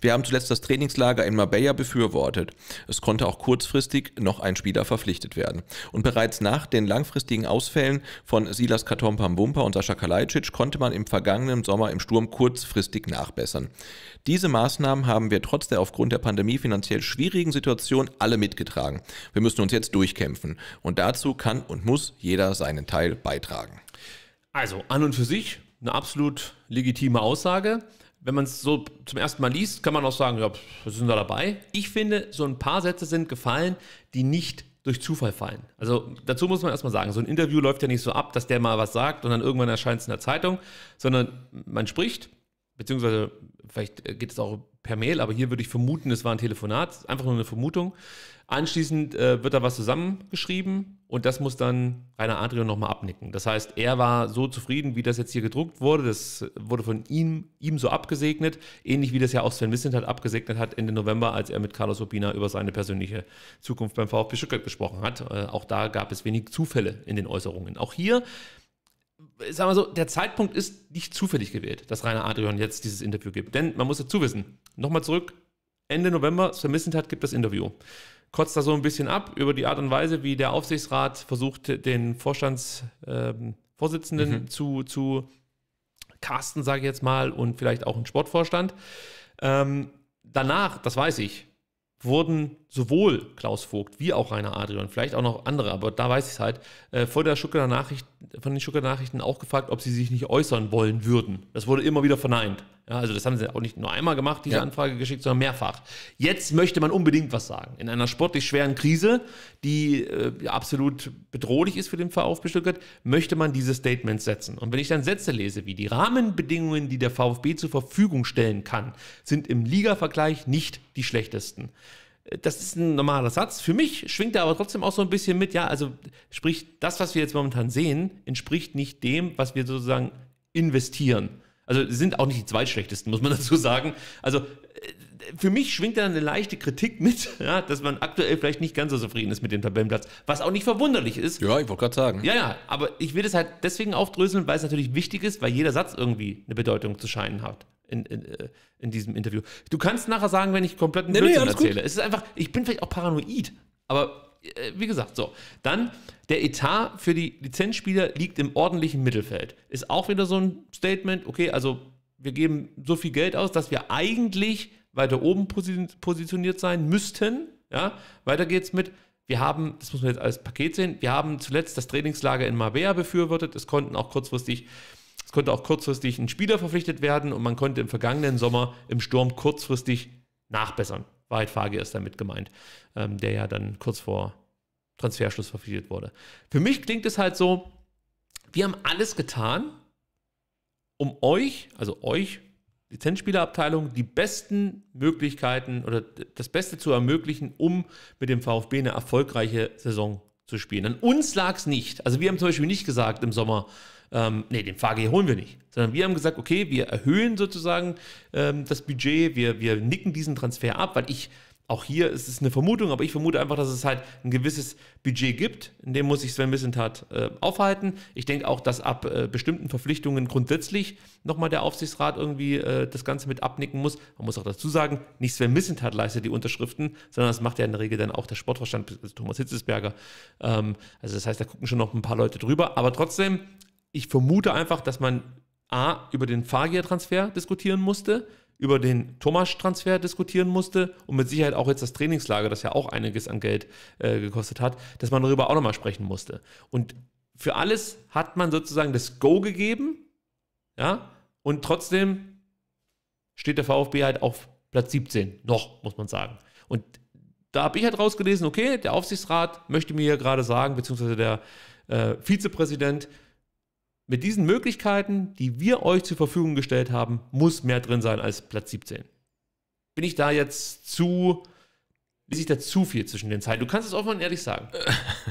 Wir haben zuletzt das Trainingslager in Marbella befürwortet. Es konnte auch kurzfristig noch ein Spieler verpflichtet werden. Und bereits nach den langfristigen Ausfällen von Silas Katompam-Wumpa und Sascha Kalajdzic konnte man im vergangenen Sommer im Sturm kurzfristig nachbessern. Diese Maßnahmen haben wir trotz der aufgrund der Pandemie finanziell schwierigen Situation alle mitgetragen. Wir müssen uns jetzt durchkämpfen. Und dazu kann und muss jeder seinen Teil beitragen. Also an und für sich eine absolut legitime Aussage wenn man es so zum ersten Mal liest, kann man auch sagen, ja, was sind da dabei? Ich finde, so ein paar Sätze sind gefallen, die nicht durch Zufall fallen. Also dazu muss man erstmal sagen, so ein Interview läuft ja nicht so ab, dass der mal was sagt und dann irgendwann erscheint es in der Zeitung, sondern man spricht, beziehungsweise vielleicht geht es auch per Mail, aber hier würde ich vermuten, es war ein Telefonat, einfach nur eine Vermutung. Anschließend äh, wird da was zusammengeschrieben und das muss dann Rainer Adrian nochmal abnicken. Das heißt, er war so zufrieden, wie das jetzt hier gedruckt wurde. Das wurde von ihm, ihm so abgesegnet, ähnlich wie das ja auch Sven Missentat abgesegnet hat Ende November, als er mit Carlos Urbina über seine persönliche Zukunft beim VfB Stuttgart gesprochen hat. Äh, auch da gab es wenig Zufälle in den Äußerungen. Auch hier sagen wir so, der Zeitpunkt ist nicht zufällig gewählt, dass Rainer Adrian jetzt dieses Interview gibt. Denn man muss dazu wissen, nochmal zurück, Ende November, Sven Missentat gibt das Interview kotzt da so ein bisschen ab über die Art und Weise, wie der Aufsichtsrat versucht, den Vorstandsvorsitzenden ähm, mhm. zu, zu casten, sage ich jetzt mal, und vielleicht auch einen Sportvorstand. Ähm, danach, das weiß ich, wurden sowohl Klaus Vogt wie auch Rainer Adrian, vielleicht auch noch andere, aber da weiß ich es halt, äh, vor der Stuttgarter Nachricht, von den Stuttgarter Nachrichten auch gefragt, ob sie sich nicht äußern wollen würden. Das wurde immer wieder verneint. Ja, also das haben sie auch nicht nur einmal gemacht, diese ja. Anfrage geschickt, sondern mehrfach. Jetzt möchte man unbedingt was sagen. In einer sportlich schweren Krise, die äh, absolut bedrohlich ist für den VfB Stuttgart, möchte man diese Statements setzen. Und wenn ich dann Sätze lese, wie die Rahmenbedingungen, die der VfB zur Verfügung stellen kann, sind im Liga-Vergleich nicht die schlechtesten das ist ein normaler Satz. Für mich schwingt er aber trotzdem auch so ein bisschen mit, ja, also sprich, das, was wir jetzt momentan sehen, entspricht nicht dem, was wir sozusagen investieren. Also sind auch nicht die zweitschlechtesten, muss man dazu sagen. Also äh, für mich schwingt da eine leichte Kritik mit, ja, dass man aktuell vielleicht nicht ganz so zufrieden ist mit dem Tabellenplatz, was auch nicht verwunderlich ist. Ja, ich wollte gerade sagen. Ja, ja, aber ich will das halt deswegen aufdröseln, weil es natürlich wichtig ist, weil jeder Satz irgendwie eine Bedeutung zu scheinen hat in, in, äh, in diesem Interview. Du kannst nachher sagen, wenn ich komplett einen nee, Blödsinn nee, erzähle. Gut. Es ist einfach, ich bin vielleicht auch paranoid, aber äh, wie gesagt, so. Dann der Etat für die Lizenzspieler liegt im ordentlichen Mittelfeld. Ist auch wieder so ein Statement, okay, also wir geben so viel Geld aus, dass wir eigentlich weiter oben positioniert sein müssten. Ja, weiter geht's mit. Wir haben, das muss man jetzt als Paket sehen, wir haben zuletzt das Trainingslager in Marbella befürwortet. Es konnten auch kurzfristig konnte auch kurzfristig ein Spieler verpflichtet werden und man konnte im vergangenen Sommer im Sturm kurzfristig nachbessern. Wahrheit Fage ist damit gemeint, ähm, der ja dann kurz vor Transferschluss verpflichtet wurde. Für mich klingt es halt so, wir haben alles getan, um euch, also euch, Lizenzspielerabteilung, die besten Möglichkeiten oder das Beste zu ermöglichen, um mit dem VfB eine erfolgreiche Saison zu spielen. An uns lag es nicht. Also wir haben zum Beispiel nicht gesagt im Sommer, ähm, nee, den VG holen wir nicht. Sondern wir haben gesagt, okay, wir erhöhen sozusagen ähm, das Budget, wir, wir nicken diesen Transfer ab, weil ich, auch hier ist es eine Vermutung, aber ich vermute einfach, dass es halt ein gewisses Budget gibt, in dem muss sich Sven Missentat äh, aufhalten. Ich denke auch, dass ab äh, bestimmten Verpflichtungen grundsätzlich nochmal der Aufsichtsrat irgendwie äh, das Ganze mit abnicken muss. Man muss auch dazu sagen, nicht Sven Missentat leistet die Unterschriften, sondern das macht ja in der Regel dann auch der Sportvorstand, also Thomas Hitzesberger. Ähm, also das heißt, da gucken schon noch ein paar Leute drüber, aber trotzdem ich vermute einfach, dass man A, über den Fagier-Transfer diskutieren musste, über den Thomas-Transfer diskutieren musste und mit Sicherheit auch jetzt das Trainingslager, das ja auch einiges an Geld äh, gekostet hat, dass man darüber auch nochmal sprechen musste. Und für alles hat man sozusagen das Go gegeben, ja, und trotzdem steht der VfB halt auf Platz 17, noch, muss man sagen. Und da habe ich halt rausgelesen, okay, der Aufsichtsrat möchte mir hier gerade sagen, beziehungsweise der äh, Vizepräsident, mit diesen Möglichkeiten, die wir euch zur Verfügung gestellt haben, muss mehr drin sein als Platz 17. Bin ich da jetzt zu Lese ich da zu viel zwischen den Zeilen? Du kannst es offen und ehrlich sagen.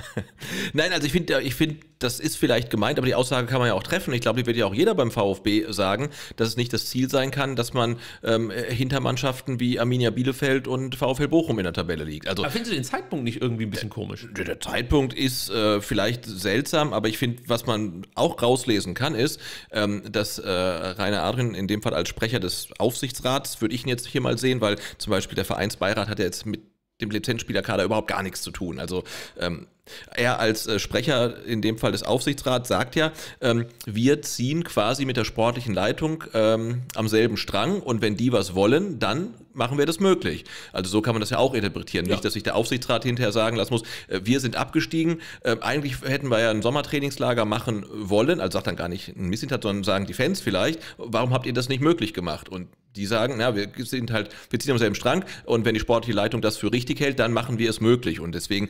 Nein, also ich finde, ich finde, das ist vielleicht gemeint, aber die Aussage kann man ja auch treffen. Ich glaube, die wird ja auch jeder beim VfB sagen, dass es nicht das Ziel sein kann, dass man ähm, hinter Mannschaften wie Arminia Bielefeld und VfL Bochum in der Tabelle liegt. Also, aber findest du den Zeitpunkt nicht irgendwie ein bisschen komisch? Der, der Zeitpunkt ist äh, vielleicht seltsam, aber ich finde, was man auch rauslesen kann, ist, ähm, dass äh, Rainer Adrian in dem Fall als Sprecher des Aufsichtsrats, würde ich ihn jetzt hier mal sehen, weil zum Beispiel der Vereinsbeirat hat ja jetzt mit dem Lizenzspielerkader überhaupt gar nichts zu tun. Also ähm, er als äh, Sprecher in dem Fall des Aufsichtsrats sagt ja, ähm, wir ziehen quasi mit der sportlichen Leitung ähm, am selben Strang und wenn die was wollen, dann machen wir das möglich. Also so kann man das ja auch interpretieren. Ja. Nicht, dass sich der Aufsichtsrat hinterher sagen lassen muss, äh, wir sind abgestiegen, äh, eigentlich hätten wir ja ein Sommertrainingslager machen wollen, also sagt dann gar nicht ein Missintat, sondern sagen die Fans vielleicht, warum habt ihr das nicht möglich gemacht? Und die sagen, na, wir sind halt, wir ziehen am selben Strang und wenn die sportliche Leitung das für richtig hält, dann machen wir es möglich. Und deswegen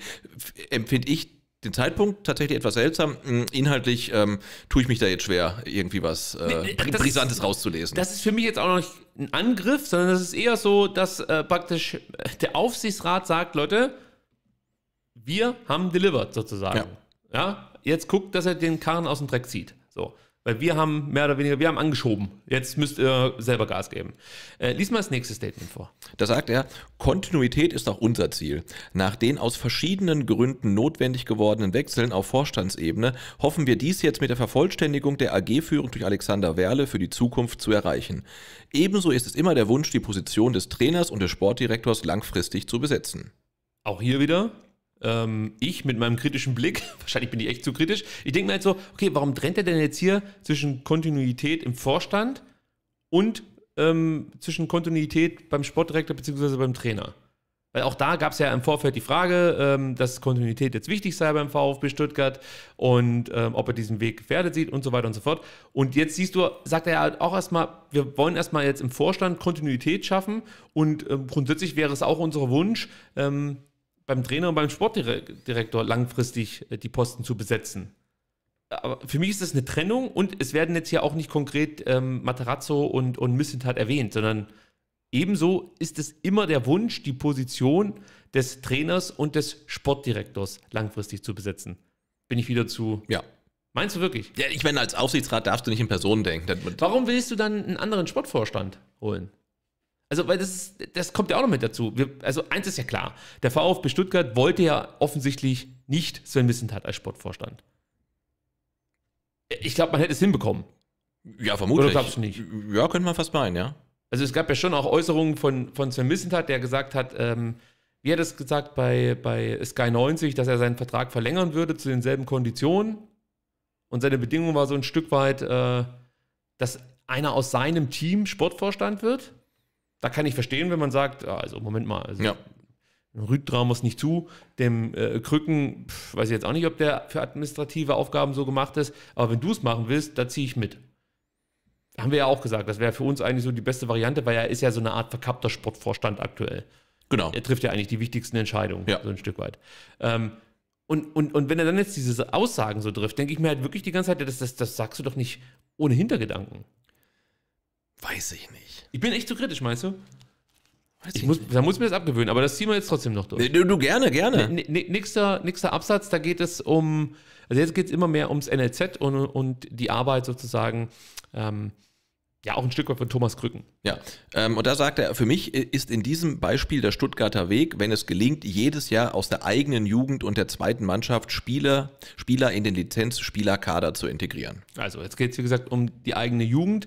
empfinde ich den Zeitpunkt tatsächlich etwas seltsam. Hm, inhaltlich ähm, tue ich mich da jetzt schwer, irgendwie was äh, nee, Brisantes ist, rauszulesen. Das ist für mich jetzt auch noch nicht ein Angriff, sondern das ist eher so, dass äh, praktisch der Aufsichtsrat sagt, Leute, wir haben delivered sozusagen. Ja. ja. Jetzt guckt, dass er den Karren aus dem Dreck zieht. So. Weil wir haben mehr oder weniger, wir haben angeschoben. Jetzt müsst ihr selber Gas geben. Äh, lies mal das nächste Statement vor. Da sagt er, Kontinuität ist auch unser Ziel. Nach den aus verschiedenen Gründen notwendig gewordenen Wechseln auf Vorstandsebene hoffen wir dies jetzt mit der Vervollständigung der AG-Führung durch Alexander Werle für die Zukunft zu erreichen. Ebenso ist es immer der Wunsch, die Position des Trainers und des Sportdirektors langfristig zu besetzen. Auch hier wieder, ähm, ich mit meinem kritischen Blick, wahrscheinlich bin ich echt zu kritisch, ich denke mir halt so, okay, warum trennt er denn jetzt hier zwischen Kontinuität im Vorstand und ähm, zwischen Kontinuität beim Sportdirektor bzw. beim Trainer? Weil auch da gab es ja im Vorfeld die Frage, ähm, dass Kontinuität jetzt wichtig sei beim VfB Stuttgart und ähm, ob er diesen Weg gefährdet sieht und so weiter und so fort. Und jetzt siehst du, sagt er ja halt auch erstmal, wir wollen erstmal jetzt im Vorstand Kontinuität schaffen und ähm, grundsätzlich wäre es auch unser Wunsch, ähm, beim Trainer und beim Sportdirektor langfristig äh, die Posten zu besetzen. Aber für mich ist das eine Trennung und es werden jetzt hier auch nicht konkret ähm, Materazzo und, und Missentat erwähnt, sondern ebenso ist es immer der Wunsch, die Position des Trainers und des Sportdirektors langfristig zu besetzen. Bin ich wieder zu. Ja. Meinst du wirklich? Ja, ich meine, als Aufsichtsrat darfst du nicht in Personen denken. Warum willst du dann einen anderen Sportvorstand holen? Also, weil das, ist, das kommt ja auch noch mit dazu. Wir, also, eins ist ja klar: Der VfB Stuttgart wollte ja offensichtlich nicht Sven Missentat als Sportvorstand. Ich glaube, man hätte es hinbekommen. Ja, vermutlich. Oder glaubst du nicht? Ja, könnte man fast meinen, ja. Also, es gab ja schon auch Äußerungen von, von Sven Missentat, der gesagt hat, ähm, wie hat es gesagt bei, bei Sky 90, dass er seinen Vertrag verlängern würde zu denselben Konditionen. Und seine Bedingung war so ein Stück weit, äh, dass einer aus seinem Team Sportvorstand wird. Da kann ich verstehen, wenn man sagt, also Moment mal, also ja. Rüd trauen wir nicht zu. Dem äh, Krücken, pf, weiß ich jetzt auch nicht, ob der für administrative Aufgaben so gemacht ist, aber wenn du es machen willst, da ziehe ich mit. Haben wir ja auch gesagt, das wäre für uns eigentlich so die beste Variante, weil er ist ja so eine Art verkappter Sportvorstand aktuell. Genau. Er trifft ja eigentlich die wichtigsten Entscheidungen, ja. so ein Stück weit. Ähm, und, und, und wenn er dann jetzt diese Aussagen so trifft, denke ich mir halt wirklich die ganze Zeit, das, das, das sagst du doch nicht ohne Hintergedanken. Weiß ich nicht. Ich bin echt zu kritisch, meinst du? Weiß ich muss, da muss ich mir das abgewöhnen, aber das ziehen wir jetzt trotzdem noch durch. Du, du gerne, gerne. N nächster, nächster Absatz, da geht es um, also jetzt geht es immer mehr ums NLZ und, und die Arbeit sozusagen, ähm, ja, auch ein Stück weit von Thomas Krücken. Ja, ähm, und da sagt er, für mich ist in diesem Beispiel der Stuttgarter Weg, wenn es gelingt, jedes Jahr aus der eigenen Jugend und der zweiten Mannschaft Spieler, Spieler in den Lizenzspielerkader zu integrieren. Also jetzt geht es, wie gesagt, um die eigene Jugend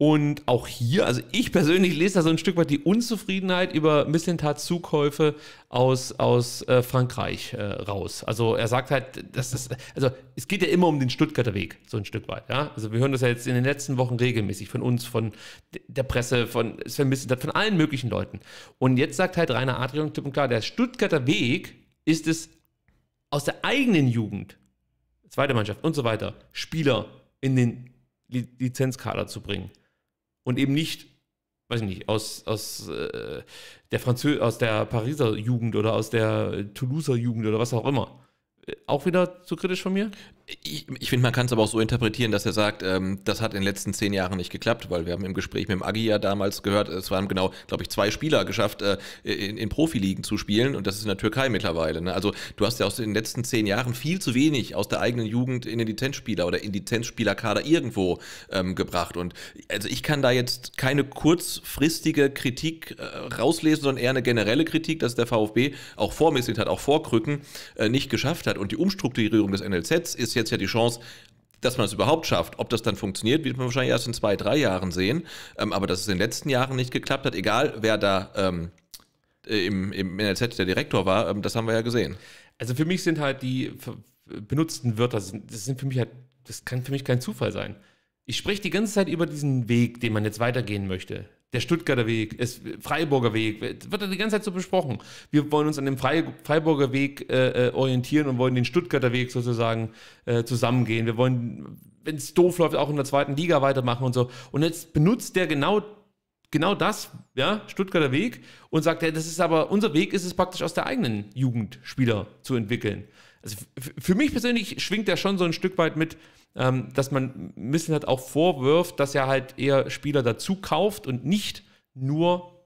und auch hier, also ich persönlich lese da so ein Stück weit die Unzufriedenheit über Missentats Zukäufe aus, aus äh, Frankreich äh, raus. Also er sagt halt, dass das, also es geht ja immer um den Stuttgarter Weg, so ein Stück weit. Ja? Also wir hören das ja jetzt in den letzten Wochen regelmäßig von uns, von der Presse, von Sven Missentat, von allen möglichen Leuten. Und jetzt sagt halt Rainer Adrian klipp und klar, der Stuttgarter Weg ist es aus der eigenen Jugend, zweite Mannschaft und so weiter, Spieler in den Lizenzkader zu bringen und eben nicht, weiß ich nicht, aus, aus, äh, der Franzö aus der Pariser Jugend oder aus der Toulouser Jugend oder was auch immer. Äh, auch wieder zu kritisch von mir? Ich, ich finde, man kann es aber auch so interpretieren, dass er sagt, ähm, das hat in den letzten zehn Jahren nicht geklappt, weil wir haben im Gespräch mit dem Agi ja damals gehört, es waren genau, glaube ich, zwei Spieler geschafft, äh, in, in Profiligen zu spielen und das ist in der Türkei mittlerweile. Ne? Also du hast ja aus den letzten zehn Jahren viel zu wenig aus der eigenen Jugend in den Lizenzspieler oder in Lizenzspielerkader irgendwo ähm, gebracht. Und also ich kann da jetzt keine kurzfristige Kritik äh, rauslesen, sondern eher eine generelle Kritik, dass der VfB auch vormäßig hat, auch vor Krücken äh, nicht geschafft hat. Und die Umstrukturierung des NLZs ist jetzt ja die Chance, dass man es überhaupt schafft. Ob das dann funktioniert, wird man wahrscheinlich erst in zwei, drei Jahren sehen. Ähm, aber dass es in den letzten Jahren nicht geklappt hat, egal wer da ähm, im, im NLZ der Direktor war, ähm, das haben wir ja gesehen. Also für mich sind halt die benutzten Wörter, das sind für mich halt, das kann für mich kein Zufall sein. Ich spreche die ganze Zeit über diesen Weg, den man jetzt weitergehen möchte. Der Stuttgarter Weg, ist Freiburger Weg, wird ja die ganze Zeit so besprochen. Wir wollen uns an dem Freiburger Weg äh, orientieren und wollen den Stuttgarter Weg sozusagen äh, zusammengehen. Wir wollen, wenn es doof läuft, auch in der zweiten Liga weitermachen und so. Und jetzt benutzt der genau genau das, ja, Stuttgarter Weg, und sagt, ja, das ist aber, unser Weg ist es praktisch aus der eigenen Jugend Spieler zu entwickeln. Also für mich persönlich schwingt der schon so ein Stück weit mit, dass man Missen halt auch vorwirft, dass er halt eher Spieler dazu kauft und nicht nur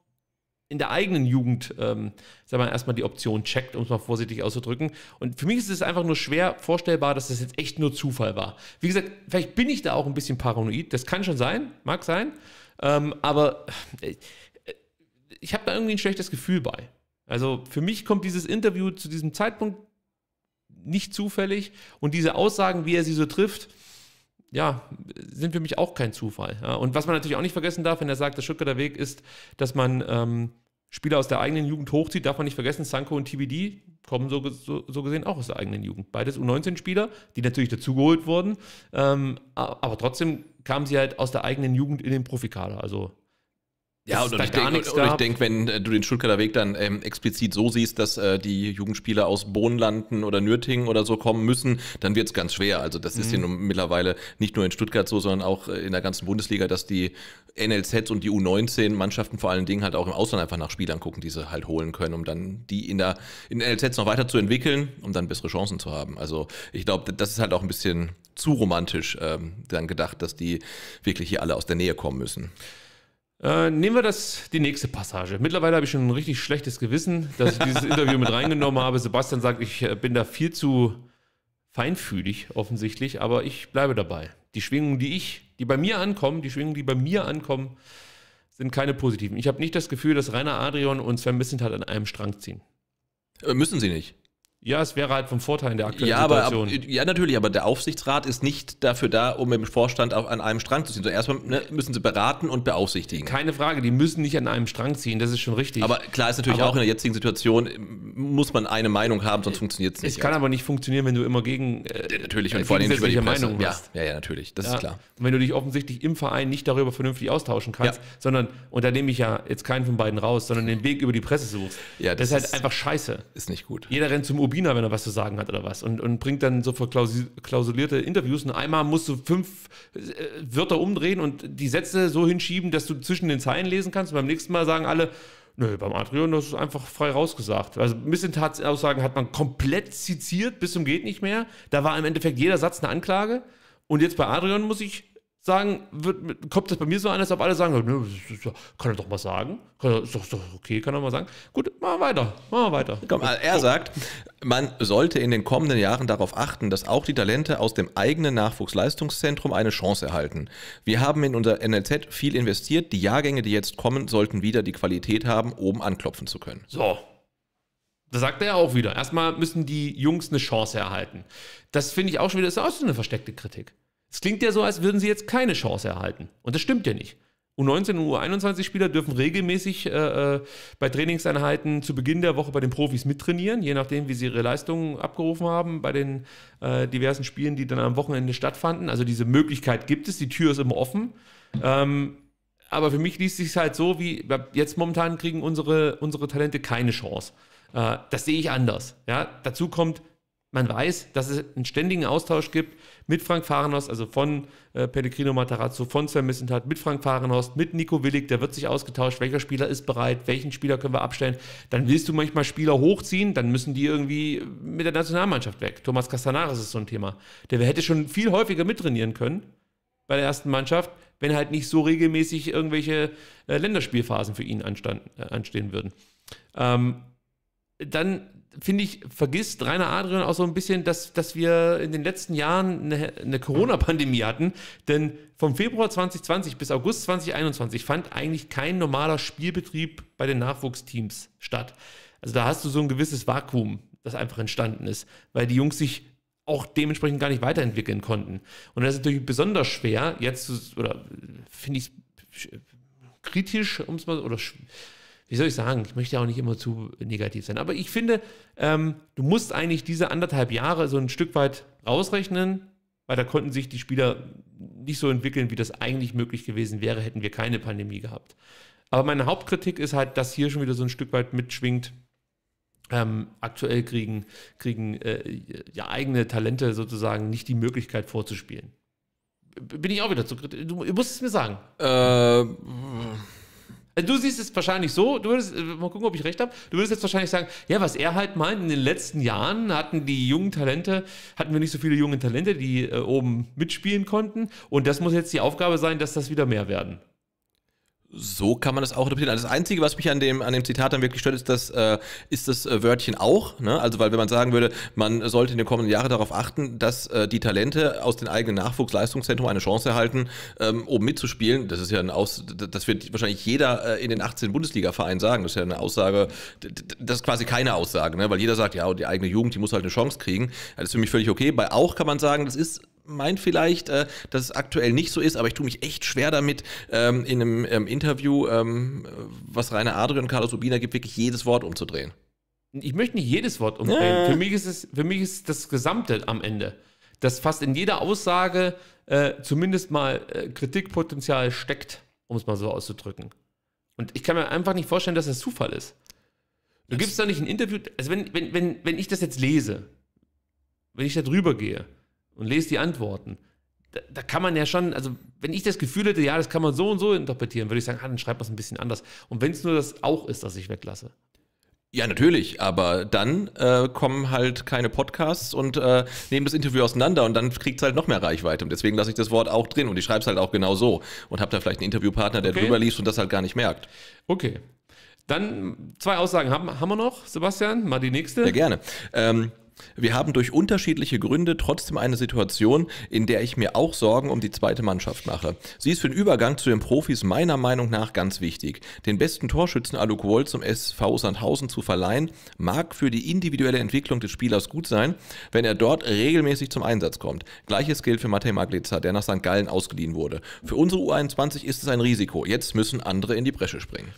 in der eigenen Jugend, ähm, sagen wir erstmal die Option checkt, um es mal vorsichtig auszudrücken. Und für mich ist es einfach nur schwer vorstellbar, dass das jetzt echt nur Zufall war. Wie gesagt, vielleicht bin ich da auch ein bisschen paranoid, das kann schon sein, mag sein, ähm, aber äh, ich habe da irgendwie ein schlechtes Gefühl bei. Also für mich kommt dieses Interview zu diesem Zeitpunkt nicht zufällig. Und diese Aussagen, wie er sie so trifft, ja, sind für mich auch kein Zufall. Ja. Und was man natürlich auch nicht vergessen darf, wenn er sagt, der Stuttgarter Weg ist, dass man ähm, Spieler aus der eigenen Jugend hochzieht, darf man nicht vergessen, Sanko und TBD kommen so, so, so gesehen auch aus der eigenen Jugend. Beides U19-Spieler, die natürlich dazugeholt wurden, ähm, aber trotzdem kamen sie halt aus der eigenen Jugend in den Profikader. Also ja, und, und, ich denk, und, und, ich denke, wenn äh, du den Stuttgarter Weg dann ähm, explizit so siehst, dass äh, die Jugendspieler aus Bohnlanden oder Nürtingen oder so kommen müssen, dann wird es ganz schwer. Also das mhm. ist ja mittlerweile nicht nur in Stuttgart so, sondern auch äh, in der ganzen Bundesliga, dass die NLZs und die U19-Mannschaften vor allen Dingen halt auch im Ausland einfach nach Spielern gucken, die sie halt holen können, um dann die in der in NLZs noch weiter zu entwickeln, um dann bessere Chancen zu haben. Also ich glaube, das ist halt auch ein bisschen zu romantisch ähm, dann gedacht, dass die wirklich hier alle aus der Nähe kommen müssen. Äh, nehmen wir das, die nächste Passage. Mittlerweile habe ich schon ein richtig schlechtes Gewissen, dass ich dieses Interview mit reingenommen habe. Sebastian sagt, ich äh, bin da viel zu feinfühlig offensichtlich, aber ich bleibe dabei. Die Schwingungen, die ich, die bei mir ankommen, die Schwingungen, die bei mir ankommen, sind keine positiven. Ich habe nicht das Gefühl, dass Rainer Adrian und Sven Missentat an einem Strang ziehen. Äh, müssen sie nicht. Ja, es wäre halt vom Vorteil in der aktuellen ja, Situation. Aber, ja, natürlich, aber der Aufsichtsrat ist nicht dafür da, um im Vorstand auf, an einem Strang zu ziehen. So erstmal ne, müssen sie beraten und beaufsichtigen. Keine Frage, die müssen nicht an einem Strang ziehen, das ist schon richtig. Aber klar ist natürlich aber auch in der jetzigen Situation, muss man eine Meinung haben, sonst funktioniert es nicht. Es kann aber nicht funktionieren, wenn du immer gegen äh, natürlich und äh, vor allem über die Meinung ja, hast. Ja, ja, natürlich, das ja. ist klar. Und wenn du dich offensichtlich im Verein nicht darüber vernünftig austauschen kannst, ja. sondern, und da nehme ich ja jetzt keinen von beiden raus, sondern den Weg über die Presse suchst, ja, das, das ist halt einfach scheiße. Ist nicht gut. Jeder rennt zum Urbina, wenn er was zu sagen hat oder was und, und bringt dann so verklausulierte Interviews und einmal musst du fünf äh, Wörter umdrehen und die Sätze so hinschieben, dass du zwischen den Zeilen lesen kannst und beim nächsten Mal sagen alle, Nö, beim Adrian, das ist einfach frei rausgesagt. Also Missentatsaussagen hat man komplett zitiert bis zum geht nicht mehr. Da war im Endeffekt jeder Satz eine Anklage. Und jetzt bei Adrian muss ich sagen, wird, kommt das bei mir so an, als ob alle sagen, ne, kann er doch mal sagen. Kann ist, doch, ist doch okay, kann er mal sagen. Gut, machen wir weiter. Machen wir weiter. Komm, er sagt, man sollte in den kommenden Jahren darauf achten, dass auch die Talente aus dem eigenen Nachwuchsleistungszentrum eine Chance erhalten. Wir haben in unser NLZ viel investiert. Die Jahrgänge, die jetzt kommen, sollten wieder die Qualität haben, oben anklopfen zu können. So, da sagt er ja auch wieder. Erstmal müssen die Jungs eine Chance erhalten. Das finde ich auch schon wieder, das ist auch so eine versteckte Kritik. Es klingt ja so, als würden sie jetzt keine Chance erhalten. Und das stimmt ja nicht. U19 und U21-Spieler dürfen regelmäßig äh, äh, bei Trainingseinheiten zu Beginn der Woche bei den Profis mittrainieren, je nachdem, wie sie ihre Leistungen abgerufen haben bei den äh, diversen Spielen, die dann am Wochenende stattfanden. Also diese Möglichkeit gibt es, die Tür ist immer offen. Ähm, aber für mich liest sich halt so, wie jetzt momentan kriegen unsere, unsere Talente keine Chance. Äh, das sehe ich anders. Ja? Dazu kommt, man weiß, dass es einen ständigen Austausch gibt mit Frank Fahrenhorst, also von äh, Pellegrino Matarazzo, von Sven Missentat, mit Frank Fahrenhorst, mit Nico Willig, der wird sich ausgetauscht, welcher Spieler ist bereit, welchen Spieler können wir abstellen. Dann willst du manchmal Spieler hochziehen, dann müssen die irgendwie mit der Nationalmannschaft weg. Thomas Castanares ist so ein Thema. Der hätte schon viel häufiger mittrainieren können bei der ersten Mannschaft, wenn halt nicht so regelmäßig irgendwelche äh, Länderspielphasen für ihn anstand, äh, anstehen würden. Ähm, dann finde ich, vergisst Rainer Adrian auch so ein bisschen, dass, dass wir in den letzten Jahren eine, eine Corona-Pandemie hatten. Denn vom Februar 2020 bis August 2021 fand eigentlich kein normaler Spielbetrieb bei den Nachwuchsteams statt. Also da hast du so ein gewisses Vakuum, das einfach entstanden ist, weil die Jungs sich auch dementsprechend gar nicht weiterentwickeln konnten. Und das ist natürlich besonders schwer, jetzt, oder finde ich kritisch, um es mal, oder wie soll ich sagen, ich möchte ja auch nicht immer zu negativ sein, aber ich finde, ähm, du musst eigentlich diese anderthalb Jahre so ein Stück weit rausrechnen, weil da konnten sich die Spieler nicht so entwickeln, wie das eigentlich möglich gewesen wäre, hätten wir keine Pandemie gehabt. Aber meine Hauptkritik ist halt, dass hier schon wieder so ein Stück weit mitschwingt. Ähm, aktuell kriegen, kriegen äh, ja, eigene Talente sozusagen nicht die Möglichkeit vorzuspielen. Bin ich auch wieder zu kritisch. Du, musst es mir sagen. Äh äh, du siehst es wahrscheinlich so, du würdest, äh, mal gucken, ob ich recht habe, du würdest jetzt wahrscheinlich sagen, ja, was er halt meint, in den letzten Jahren hatten die jungen Talente, hatten wir nicht so viele junge Talente, die äh, oben mitspielen konnten und das muss jetzt die Aufgabe sein, dass das wieder mehr werden. So kann man das auch interpretieren. Also das Einzige, was mich an dem, an dem Zitat dann wirklich stört, ist das, äh, ist das äh, Wörtchen auch. Ne? Also, weil wenn man sagen würde, man sollte in den kommenden Jahren darauf achten, dass äh, die Talente aus den eigenen Nachwuchsleistungszentren eine Chance erhalten, ähm, oben mitzuspielen, das ist ja ein Aus, das wird wahrscheinlich jeder äh, in den 18 Bundesliga-Vereinen sagen. Das ist ja eine Aussage, das ist quasi keine Aussage, ne? weil jeder sagt, ja, die eigene Jugend, die muss halt eine Chance kriegen. Das ist für mich völlig okay. Bei auch kann man sagen, das ist meint vielleicht, äh, dass es aktuell nicht so ist, aber ich tue mich echt schwer damit, ähm, in einem ähm, Interview, ähm, was Rainer Adrian und Carlos Urbina gibt, wirklich jedes Wort umzudrehen. Ich möchte nicht jedes Wort umdrehen. Ja. Für, mich ist es, für mich ist das Gesamte am Ende, dass fast in jeder Aussage äh, zumindest mal äh, Kritikpotenzial steckt, um es mal so auszudrücken. Und ich kann mir einfach nicht vorstellen, dass das Zufall ist. Du gibst da nicht ein Interview, also wenn, wenn, wenn, wenn ich das jetzt lese, wenn ich da drüber gehe, und lese die Antworten. Da, da, kann man ja schon, also wenn ich das Gefühl hätte, ja, das kann man so und so interpretieren, würde ich sagen, ah, dann schreibt man es ein bisschen anders. Und wenn es nur das auch ist, dass ich weglasse. Ja, natürlich, aber dann äh, kommen halt keine Podcasts und äh, nehmen das Interview auseinander und dann kriegt es halt noch mehr Reichweite. Und deswegen lasse ich das Wort auch drin und ich schreibe es halt auch genau so und habe da vielleicht einen Interviewpartner, der okay. drüber liest und das halt gar nicht merkt. Okay. Dann zwei Aussagen haben, haben wir noch, Sebastian. Mal die nächste. Ja, gerne. Ähm, wir haben durch unterschiedliche Gründe trotzdem eine Situation, in der ich mir auch Sorgen um die zweite Mannschaft mache. Sie ist für den Übergang zu den Profis meiner Meinung nach ganz wichtig. Den besten Torschützen Aluk Woll zum SV Sandhausen zu verleihen, mag für die individuelle Entwicklung des Spielers gut sein, wenn er dort regelmäßig zum Einsatz kommt. Gleiches gilt für Matej Maglica, der nach St. Gallen ausgeliehen wurde. Für unsere U21 ist es ein Risiko. Jetzt müssen andere in die Bresche springen.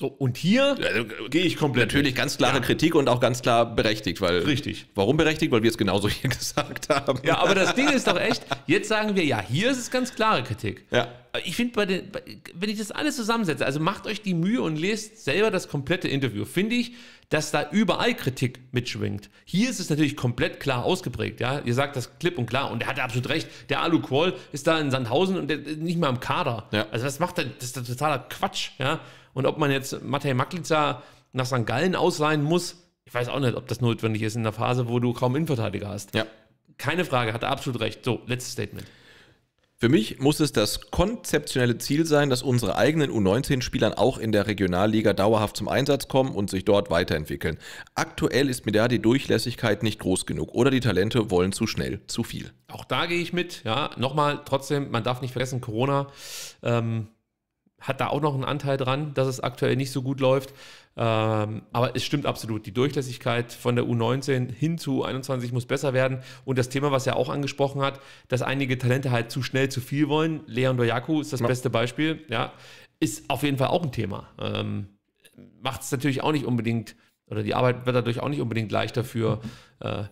So, und hier ja, gehe ich komplett. Natürlich ganz klare ja. Kritik und auch ganz klar berechtigt, weil. Richtig. Warum berechtigt? Weil wir es genauso hier gesagt haben. Ja, aber das Ding ist doch echt, jetzt sagen wir, ja, hier ist es ganz klare Kritik. Ja. Ich finde, wenn ich das alles zusammensetze, also macht euch die Mühe und lest selber das komplette Interview, finde ich, dass da überall Kritik mitschwingt. Hier ist es natürlich komplett klar ausgeprägt, ja. Ihr sagt das klipp und klar und er hat absolut recht. Der Alu Quoll ist da in Sandhausen und der nicht mal im Kader. Ja. Also das macht er, das ist totaler Quatsch, ja. Und ob man jetzt Matej Maklica nach St. Gallen ausleihen muss, ich weiß auch nicht, ob das notwendig ist in einer Phase, wo du kaum Innenverteidiger hast. Ja. Keine Frage, hat er absolut recht. So, letztes Statement. Für mich muss es das konzeptionelle Ziel sein, dass unsere eigenen U19-Spielern auch in der Regionalliga dauerhaft zum Einsatz kommen und sich dort weiterentwickeln. Aktuell ist mir da die Durchlässigkeit nicht groß genug oder die Talente wollen zu schnell, zu viel. Auch da gehe ich mit. Ja, nochmal, trotzdem, man darf nicht vergessen, Corona ähm, hat da auch noch einen Anteil dran, dass es aktuell nicht so gut läuft. Ähm, aber es stimmt absolut. Die Durchlässigkeit von der U19 hin zu 21 muss besser werden. Und das Thema, was er auch angesprochen hat, dass einige Talente halt zu schnell zu viel wollen. Leon Doyaku ist das ja. beste Beispiel. Ja, ist auf jeden Fall auch ein Thema. Ähm, Macht es natürlich auch nicht unbedingt, oder die Arbeit wird dadurch auch nicht unbedingt leichter für äh,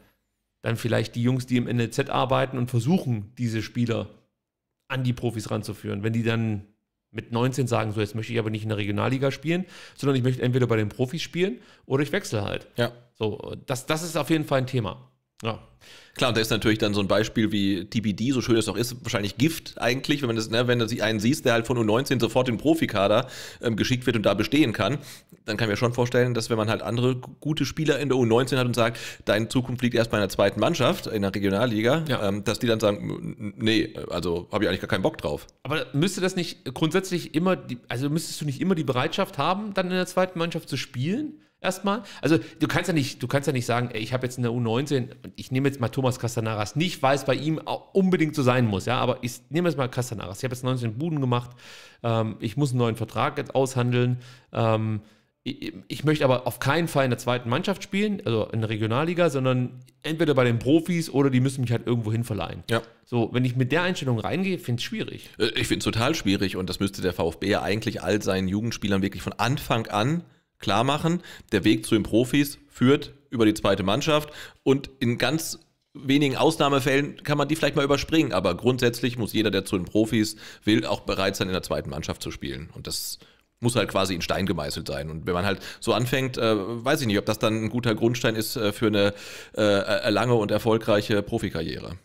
dann vielleicht die Jungs, die im NLZ arbeiten und versuchen, diese Spieler an die Profis ranzuführen. Wenn die dann mit 19 sagen, so jetzt möchte ich aber nicht in der Regionalliga spielen, sondern ich möchte entweder bei den Profis spielen oder ich wechsle halt. Ja. So, das, das ist auf jeden Fall ein Thema. Ja. Klar, und da ist natürlich dann so ein Beispiel wie TBD, so schön es auch ist, wahrscheinlich Gift eigentlich, wenn man das, ne, wenn du einen siehst, der halt von U19 sofort in den Profikader ähm, geschickt wird und da bestehen kann, dann kann ich mir schon vorstellen, dass wenn man halt andere gute Spieler in der U19 hat und sagt, deine Zukunft liegt erst bei einer zweiten Mannschaft in der Regionalliga, Ja. ähm, dass die dann sagen, nee, also habe ich eigentlich gar keinen Bock drauf. Aber müsste das nicht grundsätzlich immer, die, also müsstest du nicht immer die Bereitschaft haben, dann in der zweiten Mannschaft zu spielen? Erstmal. Also du kannst ja nicht, du kannst ja nicht sagen, ey, ich habe jetzt in der U19 und ich nehme jetzt mal Thomas Castanaras. Nicht, weil es bei ihm unbedingt so sein muss, ja, aber ich nehme jetzt mal Castanaras. Ich habe jetzt 19 Buden gemacht. Ähm, ich muss einen neuen Vertrag jetzt aushandeln. Ähm, ich, ich möchte aber auf keinen Fall in der zweiten Mannschaft spielen, also in der Regionalliga, sondern entweder bei den Profis oder die müssen mich halt irgendwo hin verleihen. Ja. So, wenn ich mit der Einstellung reingehe, finde ich es schwierig. Äh, Ich finde es total schwierig und das müsste der VfB ja eigentlich all seinen Jugendspielern wirklich von Anfang an klar machen. Der Weg zu den Profis führt über die zweite Mannschaft und in ganz wenigen Ausnahmefällen kann man die vielleicht mal überspringen, aber grundsätzlich muss jeder, der zu den Profis will, auch bereit sein, in der zweiten Mannschaft zu spielen. Und das muss halt quasi in Stein gemeißelt sein. Und wenn man halt so anfängt, äh, weiß ich nicht, ob das dann ein guter Grundstein ist äh, für eine äh, lange und erfolgreiche Profikarriere.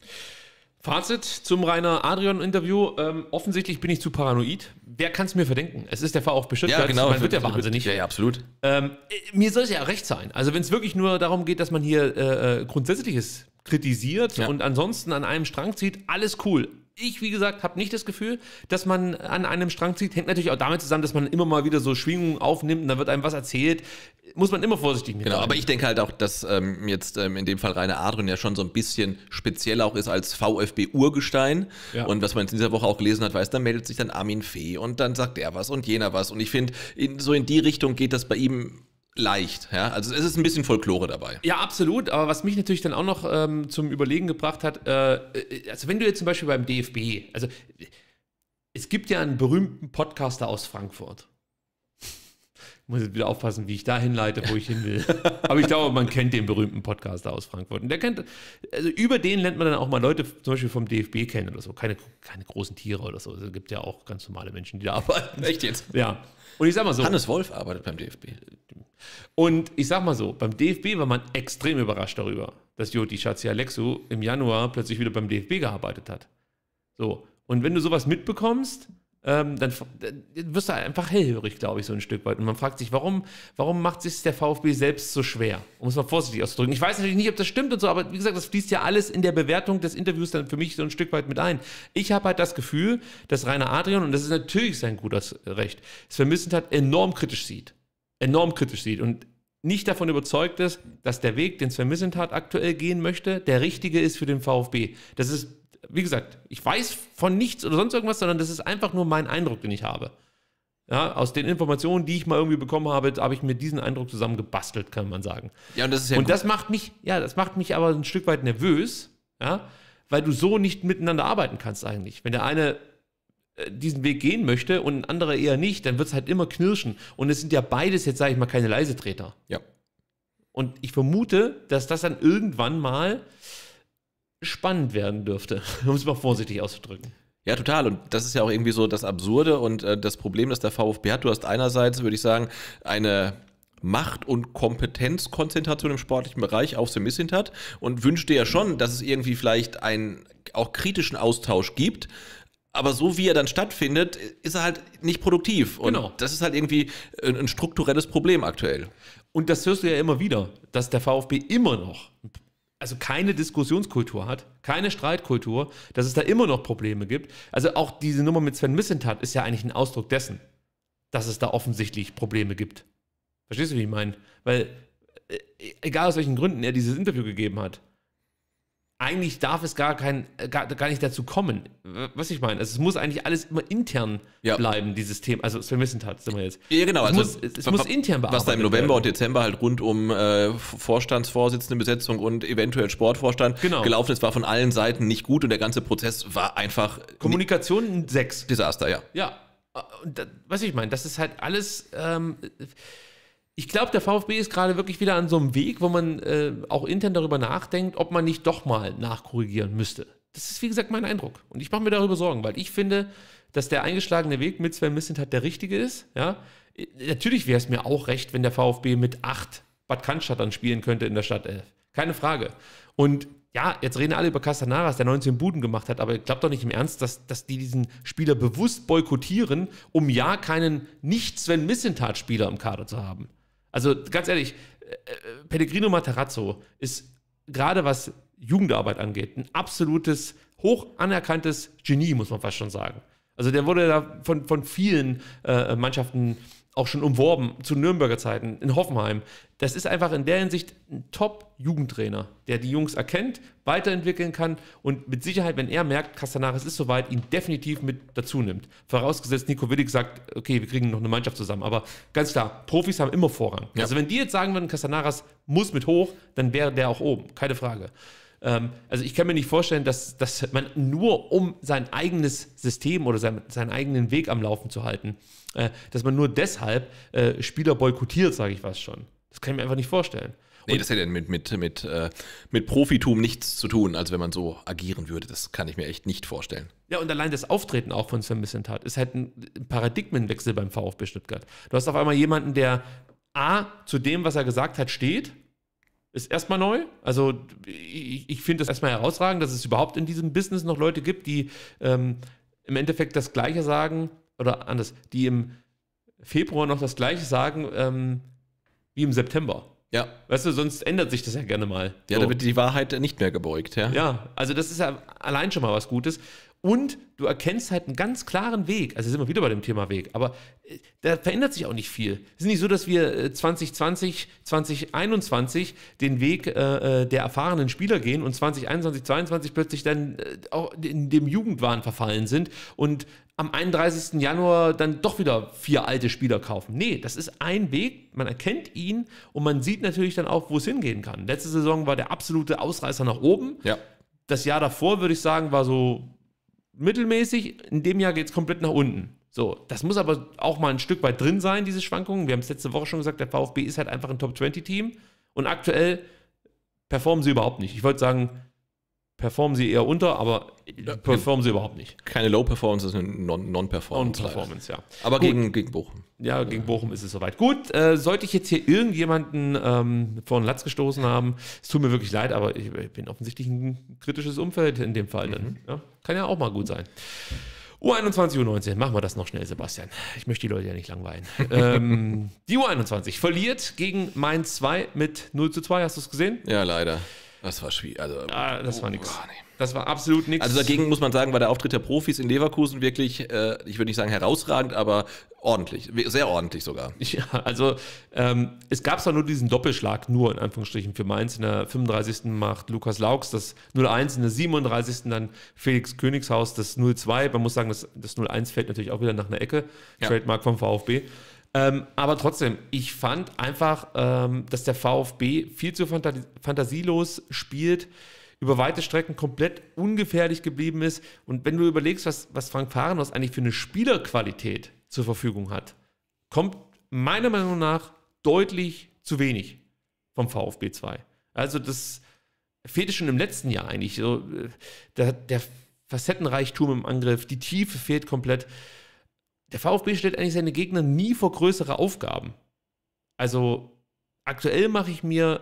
Fazit zum Rainer Adrian-Interview. Ähm, offensichtlich bin ich zu paranoid. Wer kann es mir verdenken? Es ist der VfB Stuttgart. Ja, genau. Man wird ja wahnsinnig. Ja, ja, absolut. Ähm, äh, mir soll es ja recht sein. Also wenn es wirklich nur darum geht, dass man hier äh, äh, Grundsätzliches kritisiert Ja. und ansonsten an einem Strang zieht, alles cool. Ich, wie gesagt, habe nicht das Gefühl, dass man an einem Strang zieht. Hängt natürlich auch damit zusammen, dass man immer mal wieder so Schwingungen aufnimmt und da wird einem was erzählt. Muss man immer vorsichtig mit Genau, aber ich denke halt auch, dass ähm, jetzt ähm, in dem Fall Rainer Adrian ja schon so ein bisschen speziell auch ist als VfB-Urgestein. Ja. Und was man jetzt in dieser Woche auch gelesen hat, weiß, da meldet sich dann Armin Fee und dann sagt er was und jener was. Und ich finde, in, so in die Richtung geht das bei ihm leicht. Ja? Also es ist ein bisschen Folklore dabei. Ja, absolut. Aber was mich natürlich dann auch noch ähm, zum Überlegen gebracht hat, äh, äh, also wenn du jetzt zum Beispiel beim DFB, also es gibt ja einen berühmten Podcaster aus Frankfurt. Muss jetzt wieder aufpassen, wie ich da hinleite, wo ich hin will. Aber ich glaube, man kennt den berühmten Podcaster aus Frankfurt. Und der kennt, also über den lernt man dann auch mal Leute zum Beispiel vom DFB kennen oder so. Keine, keine großen Tiere oder so. Es gibt ja auch ganz normale Menschen, die da arbeiten. Echt jetzt? Ja. Und ich sag mal so. Hannes Wolf arbeitet beim DFB. Und ich sag mal so, beim DFB war man extrem überrascht darüber, dass Joti Schatzi-Alexu im Januar plötzlich wieder beim DFB gearbeitet hat. So. Und wenn du sowas mitbekommst, ähm, dann, dann wirst du einfach hellhörig, glaube ich, so ein Stück weit. Und man fragt sich, warum, warum macht sich der VfB selbst so schwer? Um es mal vorsichtig auszudrücken. Ich weiß natürlich nicht, ob das stimmt und so, aber wie gesagt, das fließt ja alles in der Bewertung des Interviews dann für mich so ein Stück weit mit ein. Ich habe halt das Gefühl, dass Rainer Adrian, und das ist natürlich sein gutes Recht, Sven Missentat enorm kritisch sieht. Enorm kritisch sieht. Und nicht davon überzeugt ist, dass der Weg, den Sven Missentat aktuell gehen möchte, der richtige ist für den VfB. Das ist, wie gesagt, ich weiß von nichts oder sonst irgendwas, sondern das ist einfach nur mein Eindruck, den ich habe. Ja, aus den Informationen, die ich mal irgendwie bekommen habe, habe ich mir diesen Eindruck zusammen gebastelt, kann man sagen. Ja, und das ist ja und gut. das macht mich, ja, das macht mich aber ein Stück weit nervös, ja, weil du so nicht miteinander arbeiten kannst eigentlich. Wenn der eine äh, diesen Weg gehen möchte und ein anderer eher nicht, dann wird es halt immer knirschen. Und es sind ja beides jetzt, sage ich mal, keine Leisetreter. Ja. Und ich vermute, dass das dann irgendwann mal spannend werden dürfte, um es mal vorsichtig auszudrücken. Ja, total. Und das ist ja auch irgendwie so das Absurde und äh, das Problem, das der VfB hat. Du hast einerseits, würde ich sagen, eine Macht- und Kompetenzkonzentration im sportlichen Bereich auf Semissin hat und dir ja schon, dass es irgendwie vielleicht einen auch kritischen Austausch gibt. Aber so wie er dann stattfindet, ist er halt nicht produktiv. Und Genau. das ist halt irgendwie ein, ein strukturelles Problem aktuell. Und das hörst du ja immer wieder, dass der VfB immer noch, also keine Diskussionskultur hat, keine Streitkultur, dass es da immer noch Probleme gibt. Also auch diese Nummer mit Sven Missentat ist ja eigentlich ein Ausdruck dessen, dass es da offensichtlich Probleme gibt. Verstehst du, wie ich meine? Weil, äh, egal aus welchen Gründen er dieses Interview gegeben hat, eigentlich darf es gar, kein, äh, gar, gar nicht dazu kommen. Was ich meine, also es muss eigentlich alles immer intern Ja. bleiben, dieses Thema. Also Sven Missentat sind wir jetzt. Ja, genau. Es, also, muss, es, es muss intern bearbeitet Was da im November und werden. Dezember halt rund um äh, Vorstandsvorsitzendenbesetzung und eventuell Sportvorstand Genau. gelaufen ist, war von allen Seiten nicht gut und der ganze Prozess war einfach Kommunikation ein Sechs. Desaster, ja. Ja, und da, was ich meine, das ist halt alles. Ähm, ich glaube, der VfB ist gerade wirklich wieder an so einem Weg, wo man äh, auch intern darüber nachdenkt, ob man nicht doch mal nachkorrigieren müsste. Das ist, wie gesagt, mein Eindruck. Und ich mache mir darüber Sorgen, weil ich finde, dass der eingeschlagene Weg mit Sven Missentat der richtige ist. Ja? Äh, Natürlich wäre es mir auch recht, wenn der VfB mit acht Bad Cannstatt dann spielen könnte in der Stadtelf. Keine Frage. Und ja, jetzt reden alle über Castanaras, der 19 Buden gemacht hat, aber ich glaube doch nicht im Ernst, dass, dass die diesen Spieler bewusst boykottieren, um ja keinen Nicht-Sven-Missentat-Spieler im Kader zu haben. Also ganz ehrlich, äh, äh, Pellegrino Materazzo ist gerade was Jugendarbeit angeht, ein absolutes, hoch anerkanntes Genie, muss man fast schon sagen. Also der wurde da von, von vielen äh, Mannschaften auch schon umworben, zu Nürnberger Zeiten, in Hoffenheim. Das ist einfach in der Hinsicht ein Top-Jugendtrainer, der die Jungs erkennt, weiterentwickeln kann und mit Sicherheit, wenn er merkt, Castanares ist soweit, ihn definitiv mit dazu nimmt. Vorausgesetzt, Nico Willig sagt, okay, wir kriegen noch eine Mannschaft zusammen. Aber ganz klar, Profis haben immer Vorrang. Ja. Also wenn die jetzt sagen würden, Castanaras muss mit hoch, dann wäre der auch oben, keine Frage. Ähm, also ich kann mir nicht vorstellen, dass, dass man nur um sein eigenes System oder sein, seinen eigenen Weg am Laufen zu halten, äh, dass man nur deshalb äh, Spieler boykottiert, sage ich was schon. Das kann ich mir einfach nicht vorstellen. Nee, das hätte mit, mit, mit, äh, mit Profitum nichts zu tun, als wenn man so agieren würde. Das kann ich mir echt nicht vorstellen. Ja, und allein das Auftreten auch von Sven Missentat ist halt ein Paradigmenwechsel beim VfB Stuttgart. Du hast auf einmal jemanden, der A, zu dem, was er gesagt hat, steht. Ist erstmal neu. Also ich, ich finde es erstmal herausragend, dass es überhaupt in diesem Business noch Leute gibt, die ähm, im Endeffekt das Gleiche sagen, oder anders, die im Februar noch das Gleiche sagen ähm, wie im September. Ja. Weißt du, sonst ändert sich das ja gerne mal. Ja, so. da wird die Wahrheit nicht mehr gebeugt, ja. Ja, also das ist ja allein schon mal was Gutes. Und du erkennst halt einen ganz klaren Weg. Also sind wir wieder bei dem Thema Weg. Aber äh, da verändert sich auch nicht viel. Es ist nicht so, dass wir 2020, äh, 2021 den Weg äh, äh, der erfahrenen Spieler gehen und 2021, 2022 plötzlich dann auch in dem Jugendwahn verfallen sind und am 31. Januar dann doch wieder vier alte Spieler kaufen. Nee, das ist ein Weg, man erkennt ihn und man sieht natürlich dann auch, wo es hingehen kann. Letzte Saison war der absolute Ausreißer nach oben. Ja. Das Jahr davor, würde ich sagen, war so mittelmäßig. In dem Jahr geht es komplett nach unten. So, das muss aber auch mal ein Stück weit drin sein, diese Schwankungen. Wir haben es letzte Woche schon gesagt, der VfB ist halt einfach ein Top-20-Team und aktuell performen sie überhaupt nicht. Ich wollte sagen, performen sie eher unter, aber performen sie überhaupt nicht. Keine Low-Performance, das ist eine Non-Performance. Non-Performance, ja. Aber gegen, gegen Bochum. Ja, gegen Bochum ist es soweit. Gut, äh, sollte ich jetzt hier irgendjemanden ähm, vor den Latz gestoßen haben, es tut mir wirklich leid, aber ich, ich bin offensichtlich ein kritisches Umfeld in dem Fall. Mhm. Dann, ja? Kann ja auch mal gut sein. U21, U19, machen wir das noch schnell, Sebastian. Ich möchte die Leute ja nicht langweilen. ähm, die U21 verliert gegen Mainz 2 mit 0 zu 2, hast du es gesehen? Ja, leider. Das war schwierig. Also, ah, das oh, war nichts. Oh, nee. Das war absolut nichts. Also dagegen muss man sagen, war der Auftritt der Profis in Leverkusen wirklich, äh, ich würde nicht sagen herausragend, aber ordentlich. Sehr ordentlich sogar. Ja, also ähm, es gab zwar nur diesen Doppelschlag, nur in Anführungsstrichen für Mainz. In der 35. macht Lukas Laux das 0-1, in der 37. dann Felix Königshaus das 0-2. Man muss sagen, das, das 0-1 fällt natürlich auch wieder nach einer Ecke. Ja. Trademark vom VfB. Ähm, aber trotzdem, ich fand einfach, ähm, dass der VfB viel zu fantasielos spielt, über weite Strecken komplett ungefährlich geblieben ist. Und wenn du überlegst, was, was Frank Fahrenhaus eigentlich für eine Spielerqualität zur Verfügung hat, kommt meiner Meinung nach deutlich zu wenig vom VfB 2. Also das fehlte schon im letzten Jahr eigentlich. So, äh, der, der Facettenreichtum im Angriff, die Tiefe fehlt komplett der VfB stellt eigentlich seine Gegner nie vor größere Aufgaben. Also aktuell mache ich mir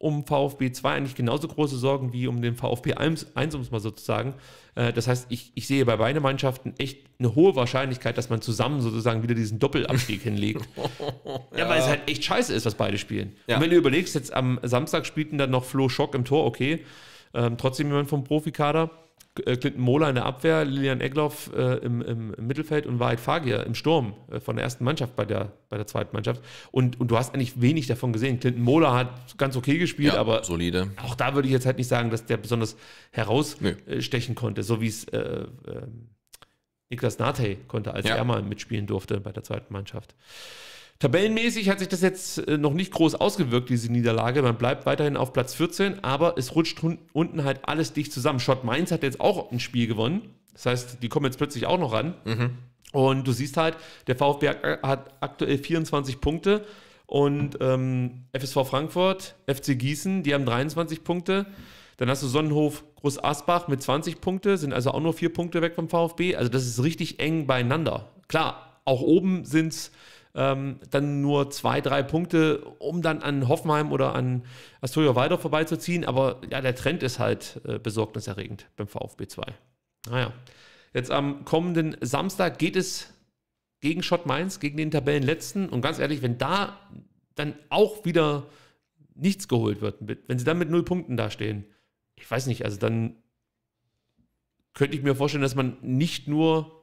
um VfB 2 eigentlich genauso große Sorgen wie um den VfB 1, um es mal sozusagen. Äh, das heißt, ich, ich sehe bei beiden Mannschaften echt eine hohe Wahrscheinlichkeit, dass man zusammen sozusagen wieder diesen Doppelabstieg hinlegt. ja. ja, weil es halt echt scheiße ist, was beide spielen. Ja. Und wenn du überlegst, jetzt am Samstag spielten dann noch Flo Schock im Tor, okay, ähm, trotzdem jemand vom Profikader. Äh, Clinton Mohler in der Abwehr, Lilian Egloff äh, im, im, Mittelfeld und Wahrheit Fagir im Sturm äh, von der ersten Mannschaft bei der, bei der zweiten Mannschaft. Und, und du hast eigentlich wenig davon gesehen. Clinton Mohler hat ganz okay gespielt, ja, aber solide. auch da würde ich jetzt halt nicht sagen, dass der besonders herausstechen konnte, so wie es äh, äh, Niklas Nate konnte, als ja. er mal mitspielen durfte bei der zweiten Mannschaft. Tabellenmäßig hat sich das jetzt äh, noch nicht groß ausgewirkt, diese Niederlage. Man bleibt weiterhin auf Platz 14, aber es rutscht unten halt alles dicht zusammen. Schott Mainz hat jetzt auch ein Spiel gewonnen. Das heißt, die kommen jetzt plötzlich auch noch ran. Mhm. Und du siehst halt, der VfB hat aktuell 24 Punkte und ähm, FSV Frankfurt, FC Gießen, die haben 23 Punkte. Dann hast du Sonnenhof Groß Asbach mit 20 Punkte, sind also auch nur vier Punkte weg vom VfB. Also das ist richtig eng beieinander. Klar, auch oben sind es ähm, dann nur zwei, drei Punkte, um dann an Hoffenheim oder an Astoria weiter vorbeizuziehen. Aber ja, der Trend ist halt äh, besorgniserregend beim VfB 2. Naja, jetzt am kommenden Samstag geht es gegen Schott Mainz, gegen den Tabellenletzten. Und ganz ehrlich, wenn da dann auch wieder nichts geholt wird, wenn sie dann mit null Punkten dastehen, ich weiß nicht, also dann könnte ich mir vorstellen, dass man nicht nur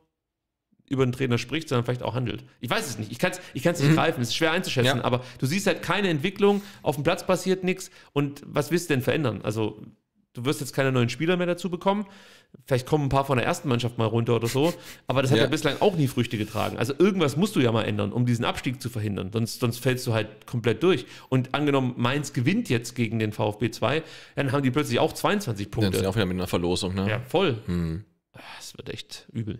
über den Trainer spricht, sondern vielleicht auch handelt. Ich weiß es nicht. Ich kann es ich kann's nicht mhm. greifen. Es ist schwer einzuschätzen, ja. aber du siehst halt keine Entwicklung. Auf dem Platz passiert nichts. Und was willst du denn verändern? Also, du wirst jetzt keine neuen Spieler mehr dazu bekommen. Vielleicht kommen ein paar von der ersten Mannschaft mal runter oder so. Aber das hat ja, ja bislang auch nie Früchte getragen. Also, irgendwas musst du ja mal ändern, um diesen Abstieg zu verhindern. Sonst, sonst fällst du halt komplett durch. Und angenommen, Mainz gewinnt jetzt gegen den VfB 2, dann haben die plötzlich auch 22 Punkte. Dann sind auch wieder mit einer Verlosung, ne? Ja, voll. Hm. Das wird echt übel.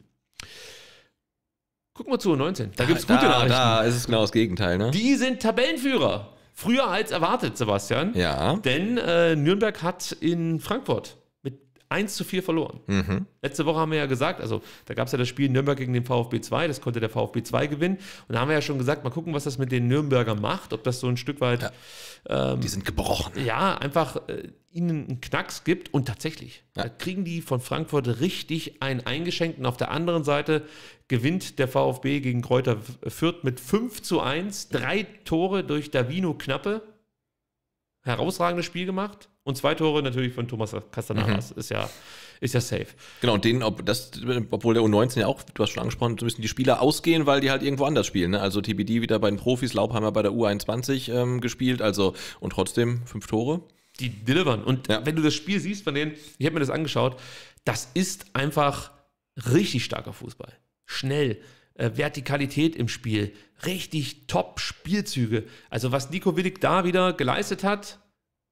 Gucken wir zu 19. Da gibt es gute da, Nachrichten. Da ist es genau das Gegenteil, ne? Die sind Tabellenführer. Früher als erwartet, Sebastian. Ja. Denn äh, Nürnberg hat in Frankfurt 1 zu 4 verloren. Mhm. Letzte Woche haben wir ja gesagt, also da gab es ja das Spiel Nürnberg gegen den VfB 2, das konnte der VfB 2 gewinnen. Und da haben wir ja schon gesagt, mal gucken, was das mit den Nürnbergern macht, ob das so ein Stück weit. Ja. Ähm, die sind gebrochen. Ja, einfach äh, ihnen einen Knacks gibt. Und tatsächlich, ja. da kriegen die von Frankfurt richtig einen eingeschenkt. Und auf der anderen Seite gewinnt der VfB gegen Kräuter Fürth mit 5 zu 1. Drei Tore durch Davino Knappe. Herausragendes Spiel gemacht. Und zwei Tore natürlich von Thomas Castanaras. Mhm. Ist ja ist ja safe. Genau, und denen, ob das, obwohl der U19 ja auch, du hast schon angesprochen, müssen die Spieler ausgehen, weil die halt irgendwo anders spielen. Ne? Also TBD wieder bei den Profis, Laubheimer bei der U21 ähm, gespielt, also und trotzdem fünf Tore die delivern. Und ja. wenn du das Spiel siehst von denen, ich habe mir das angeschaut, das ist einfach richtig starker Fußball. Schnell, äh, Vertikalität im Spiel, richtig top Spielzüge. Also was Nico Willig da wieder geleistet hat,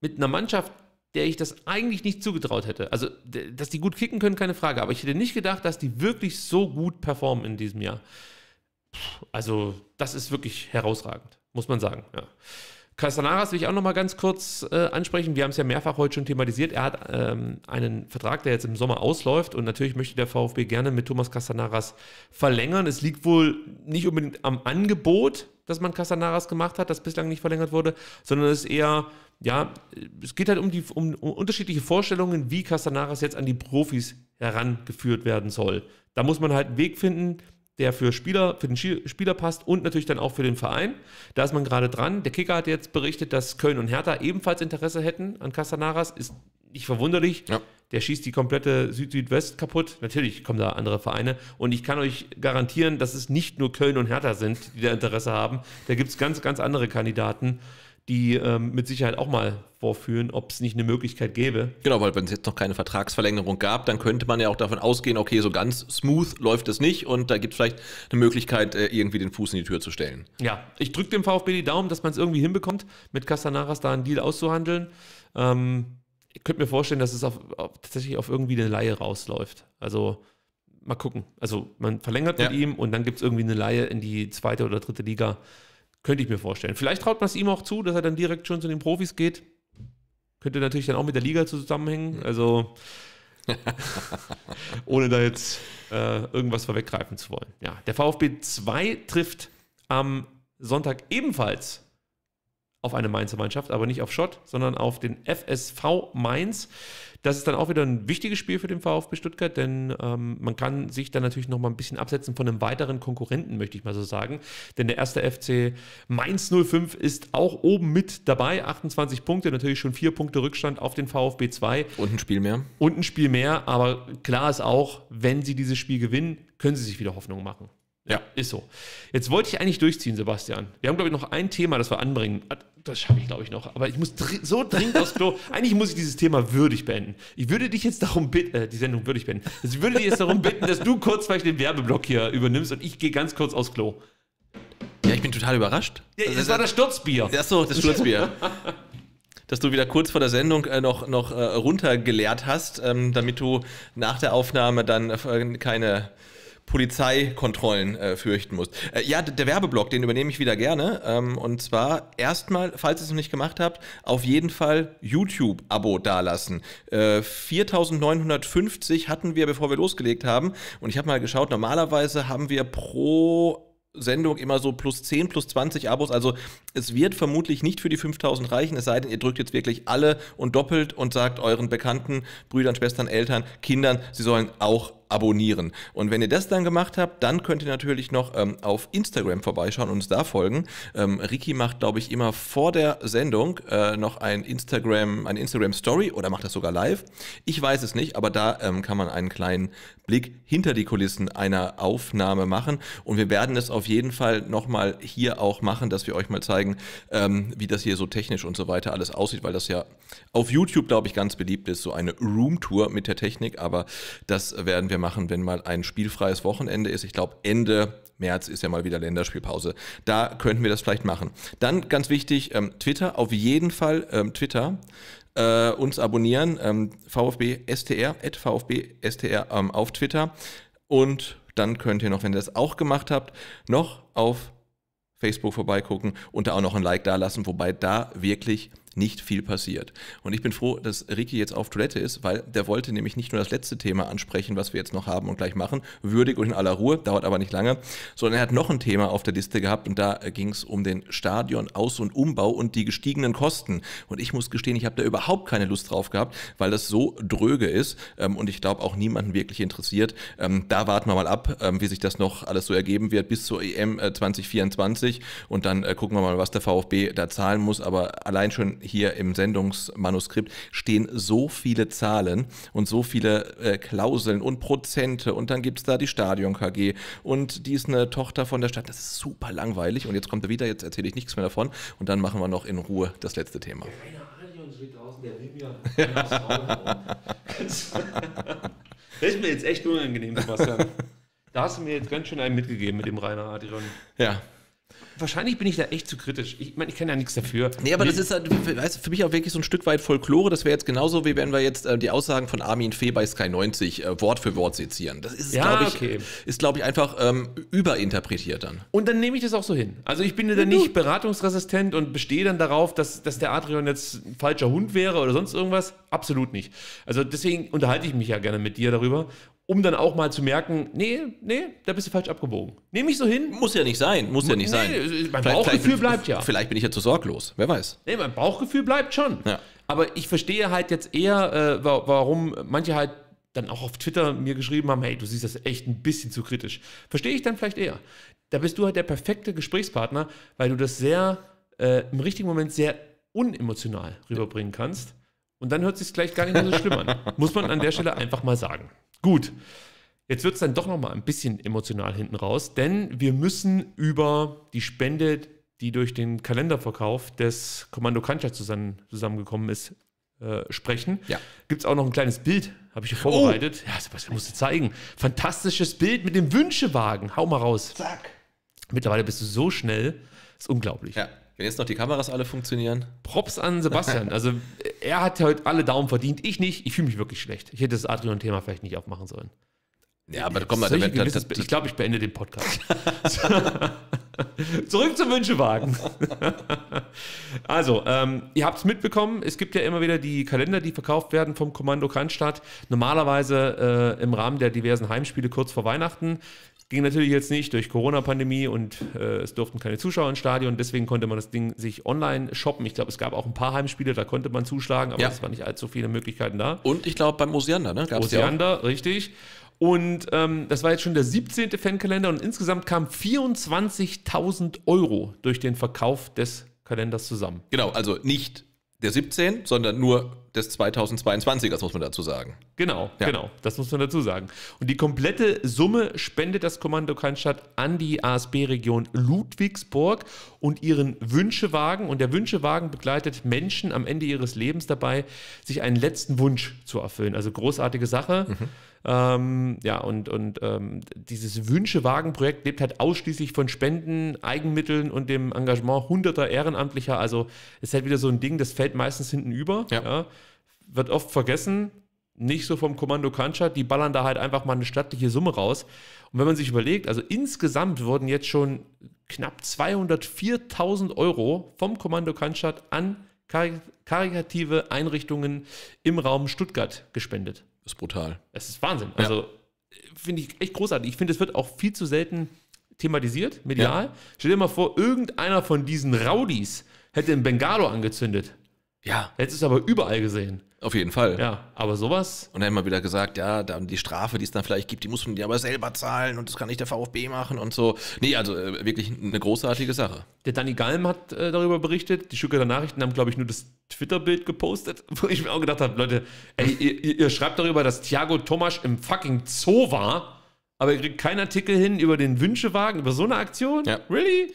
mit einer Mannschaft, der ich das eigentlich nicht zugetraut hätte. Also, dass die gut kicken können, keine Frage. Aber ich hätte nicht gedacht, dass die wirklich so gut performen in diesem Jahr. Also, das ist wirklich herausragend, muss man sagen. Ja. Castanaras will ich auch noch mal ganz kurz äh, ansprechen. Wir haben es ja mehrfach heute schon thematisiert. Er hat ähm, einen Vertrag, der jetzt im Sommer ausläuft und natürlich möchte der VfB gerne mit Thomas Castanaras verlängern. Es liegt wohl nicht unbedingt am Angebot, dass man Castanaras gemacht hat, das bislang nicht verlängert wurde, sondern es ist eher, ja, es geht halt um, die, um, um unterschiedliche Vorstellungen, wie Castanaras jetzt an die Profis herangeführt werden soll. Da muss man halt einen Weg finden, der für Spieler, für den Spieler passt und natürlich dann auch für den Verein. Da ist man gerade dran. Der Kicker hat jetzt berichtet, dass Köln und Hertha ebenfalls Interesse hätten an Castanaras. Ist nicht verwunderlich. Ja. Der schießt die komplette Süd-Südwest kaputt. Natürlich kommen da andere Vereine. Und ich kann euch garantieren, dass es nicht nur Köln und Hertha sind, die da Interesse haben. Da gibt es ganz, ganz andere Kandidaten die ähm, mit Sicherheit auch mal vorführen, ob es nicht eine Möglichkeit gäbe. Genau, weil wenn es jetzt noch keine Vertragsverlängerung gab, dann könnte man ja auch davon ausgehen, okay, so ganz smooth läuft es nicht und da gibt es vielleicht eine Möglichkeit, äh, irgendwie den Fuß in die Tür zu stellen. Ja, ich drücke dem VfB die Daumen, dass man es irgendwie hinbekommt, mit Castanaras da einen Deal auszuhandeln. Ähm, ich könnte mir vorstellen, dass es auf, auf, tatsächlich auf irgendwie eine Laie rausläuft. Also mal gucken. Also man verlängert ja. mit ihm und dann gibt es irgendwie eine Laie in die zweite oder dritte Liga. Könnte ich mir vorstellen. Vielleicht traut man es ihm auch zu, dass er dann direkt schon zu den Profis geht. Könnte natürlich dann auch mit der Liga zusammenhängen. Also ohne da jetzt äh, irgendwas vorweggreifen zu wollen. Ja, der VfB 2 trifft am Sonntag ebenfalls auf eine Mainzer Mannschaft, aber nicht auf Schott, sondern auf den FSV Mainz. Das ist dann auch wieder ein wichtiges Spiel für den VfB Stuttgart, denn ähm, man kann sich dann natürlich noch mal ein bisschen absetzen von einem weiteren Konkurrenten, möchte ich mal so sagen. Denn der erste FC Mainz 05 ist auch oben mit dabei, 28 Punkte, natürlich schon vier Punkte Rückstand auf den VfB 2. Und ein Spiel mehr. Und ein Spiel mehr, aber klar ist auch, wenn sie dieses Spiel gewinnen, können sie sich wieder Hoffnung machen. Ja, ist so. Jetzt wollte ich eigentlich durchziehen, Sebastian. Wir haben, glaube ich, noch ein Thema, das wir anbringen. Das schaffe ich, glaube ich, noch. Aber ich muss dr so dringend aufs Klo. Eigentlich muss ich dieses Thema würdig beenden. Ich würde dich jetzt darum bitten, äh, die Sendung würdig beenden. Ich würde dich jetzt darum bitten, dass du kurz vielleicht den Werbeblock hier übernimmst und ich gehe ganz kurz aufs Klo. Ja, ich bin total überrascht. Ja, das war das Sturzbier. Ach so, das Sturzbier. dass du wieder kurz vor der Sendung äh, noch, noch äh, runtergeleert hast, ähm, damit du nach der Aufnahme dann äh, keine Polizeikontrollen äh, fürchten musst. Äh, ja, der Werbeblock, den übernehme ich wieder gerne. Ähm, und zwar erstmal, falls ihr es noch nicht gemacht habt, auf jeden Fall YouTube-Abo dalassen. Äh, 4950 hatten wir, bevor wir losgelegt haben. Und ich habe mal geschaut, normalerweise haben wir pro Sendung immer so plus 10, plus 20 Abos. Also es wird vermutlich nicht für die 5000 reichen, es sei denn, ihr drückt jetzt wirklich alle und doppelt und sagt euren Bekannten, Brüdern, Schwestern, Eltern, Kindern, sie sollen auch abonnieren. Und wenn ihr das dann gemacht habt, dann könnt ihr natürlich noch ähm, auf Instagram vorbeischauen und uns da folgen. Ähm, Ricky macht, glaube ich, immer vor der Sendung äh, noch ein Instagram, eine Instagram Story oder macht das sogar live. Ich weiß es nicht, aber da ähm, kann man einen kleinen Blick hinter die Kulissen einer Aufnahme machen. Und wir werden es auf jeden Fall nochmal hier auch machen, dass wir euch mal zeigen, ähm, wie das hier so technisch und so weiter alles aussieht, weil das ja auf YouTube, glaube ich, ganz beliebt ist, so eine Roomtour mit der Technik. Aber das werden wir machen, wenn mal ein spielfreies Wochenende ist. Ich glaube, Ende März ist ja mal wieder Länderspielpause. Da könnten wir das vielleicht machen. Dann ganz wichtig, ähm, Twitter, auf jeden Fall ähm, Twitter äh, uns abonnieren. Ähm, VfB STR, at VfB ähm, auf Twitter. Und dann könnt ihr noch, wenn ihr das auch gemacht habt, noch auf Facebook vorbeigucken und da auch noch ein Like da lassen, wobei da wirklich nicht viel passiert. Und ich bin froh, dass Ricky jetzt auf Toilette ist, weil der wollte nämlich nicht nur das letzte Thema ansprechen, was wir jetzt noch haben und gleich machen, würdig und in aller Ruhe, dauert aber nicht lange, sondern er hat noch ein Thema auf der Liste gehabt und da ging es um den Stadion Aus- und Umbau und die gestiegenen Kosten. Und ich muss gestehen, ich habe da überhaupt keine Lust drauf gehabt, weil das so dröge ist ähm, und ich glaube auch niemanden wirklich interessiert. Ähm, da warten wir mal ab, ähm, wie sich das noch alles so ergeben wird bis zur EM äh, 2024 und dann äh, gucken wir mal, was der VfB da zahlen muss. Aber allein schon hier im Sendungsmanuskript stehen so viele Zahlen und so viele äh, Klauseln und Prozente und dann gibt es da die Stadion KG und die ist eine Tochter von der Stadt. Das ist super langweilig und jetzt kommt er wieder, jetzt erzähle ich nichts mehr davon und dann machen wir noch in Ruhe das letzte Thema. Das ist mir jetzt echt unangenehm, Sebastian. Da hast du mir jetzt ganz schön einen mitgegeben mit dem Rainer Adrian. Ja. Wahrscheinlich bin ich da echt zu kritisch. Ich meine, ich kann ja nichts dafür. Nee, aber das ist halt, weißt, für mich auch wirklich so ein Stück weit Folklore. Das wäre jetzt genauso, wie wenn wir jetzt äh, die Aussagen von Armin Fee bei Sky 90 äh, Wort für Wort sezieren. Das ist, Ja, glaube ich, okay. ist, glaube ich, einfach ähm, überinterpretiert dann. Und dann nehme ich das auch so hin. Also ich bin ja dann nicht beratungsresistent und bestehe dann darauf, dass, dass der Adrian jetzt ein falscher Hund wäre oder sonst irgendwas. Absolut nicht. Also deswegen unterhalte ich mich ja gerne mit dir darüber, um dann auch mal zu merken, nee, nee, da bist du falsch abgebogen. Nehme ich so hin. Muss ja nicht sein, muss ja nicht Nee, sein. mein Vielleicht- Bauchgefühl vielleicht- bleibt ja. Vielleicht bin ich ja zu sorglos, wer weiß. Nee, mein Bauchgefühl bleibt schon. Ja. Aber ich verstehe halt jetzt eher, äh, wa- warum manche halt dann auch auf Twitter mir geschrieben haben, hey, du siehst das echt ein bisschen zu kritisch. Verstehe ich dann vielleicht eher. Da bist du halt der perfekte Gesprächspartner, weil du das sehr, äh, im richtigen Moment sehr unemotional rüberbringen kannst. Und dann hört es sich gleich gar nicht mehr so schlimm an. Muss man an der Stelle einfach mal sagen. Gut. Jetzt wird es dann doch noch mal ein bisschen emotional hinten raus, denn wir müssen über die Spende, die durch den Kalenderverkauf des Kommando Kancha zusammen, zusammengekommen ist, äh, sprechen. Ja. Gibt es auch noch ein kleines Bild, habe ich hier vorbereitet. Ja, Sebastian musste zeigen. Fantastisches Bild mit dem Wünschewagen. Hau mal raus. Zack. Mittlerweile bist du so schnell, ist unglaublich. Ja. Wenn jetzt noch die Kameras alle funktionieren. Props an Sebastian. Also er hat heute alle Daumen verdient, ich nicht. Ich fühle mich wirklich schlecht. Ich hätte das Adrian-Thema vielleicht nicht aufmachen sollen. Ja, aber komm mal, da- da- da- ich glaube, ich beende den Podcast. Zurück zum Wünschewagen. also, ähm, ihr habt es mitbekommen, es gibt ja immer wieder die Kalender, die verkauft werden vom Kommando Cannstatt. Normalerweise äh, im Rahmen der diversen Heimspiele kurz vor Weihnachten. Ging natürlich jetzt nicht durch Corona-Pandemie und äh, es durften keine Zuschauer ins Stadion, deswegen konnte man das Ding sich online shoppen. Ich glaube, es gab auch ein paar Heimspiele, da konnte man zuschlagen, aber Ja. es waren nicht allzu viele Möglichkeiten da. Und ich glaube beim Osiander, ne? Gab's. Osiander, richtig. Und ähm, das war jetzt schon der 17. Fankalender und insgesamt kamen 24.000 Euro durch den Verkauf des Kalenders zusammen. Genau, also nicht der 17, sondern nur des 2022, das muss man dazu sagen. Genau, Ja. genau, das muss man dazu sagen. Und die komplette Summe spendet das Kommando Cannstatt an die ASB-Region Ludwigsburg und ihren Wünschewagen. Und der Wünschewagen begleitet Menschen am Ende ihres Lebens dabei, sich einen letzten Wunsch zu erfüllen. Also großartige Sache. Ähm, ja, und, und ähm, dieses Wünschewagen-Projekt lebt halt ausschließlich von Spenden, Eigenmitteln und dem Engagement hunderter Ehrenamtlicher. Also ist halt wieder so ein Ding, das fällt meistens hinten über. Ja. Wird oft vergessen, nicht so vom Kommando Kanschat, die ballern da halt einfach mal eine stattliche Summe raus. Und wenn man sich überlegt, also insgesamt wurden jetzt schon knapp 204.000 Euro vom Kommando Kanschat an kari- karitative Einrichtungen im Raum Stuttgart gespendet. Das ist brutal. Es ist Wahnsinn. Also finde ich echt großartig. Ich finde, es wird auch viel zu selten thematisiert, medial. Stell dir mal vor, irgendeiner von diesen Rowdies hätte ein Bengalo angezündet. Ja. Hättest du es aber überall gesehen. Auf jeden Fall. Ja, aber sowas. Und dann immer wieder gesagt, ja, dann die Strafe, die es dann vielleicht gibt, die muss man dir aber selber zahlen und das kann nicht der VfB machen und so. Nee, also äh, wirklich eine großartige Sache. Der Danny Galm hat äh, darüber berichtet. Die Stuttgarter Nachrichten haben, glaube ich, nur das Twitter-Bild gepostet, wo ich mir auch gedacht habe, Leute, ey, ihr, ihr schreibt darüber, dass Thiago Tomasch im fucking Zoo war, aber ihr kriegt keinen Artikel hin über den Wünschewagen, über so eine Aktion? Ja. Really?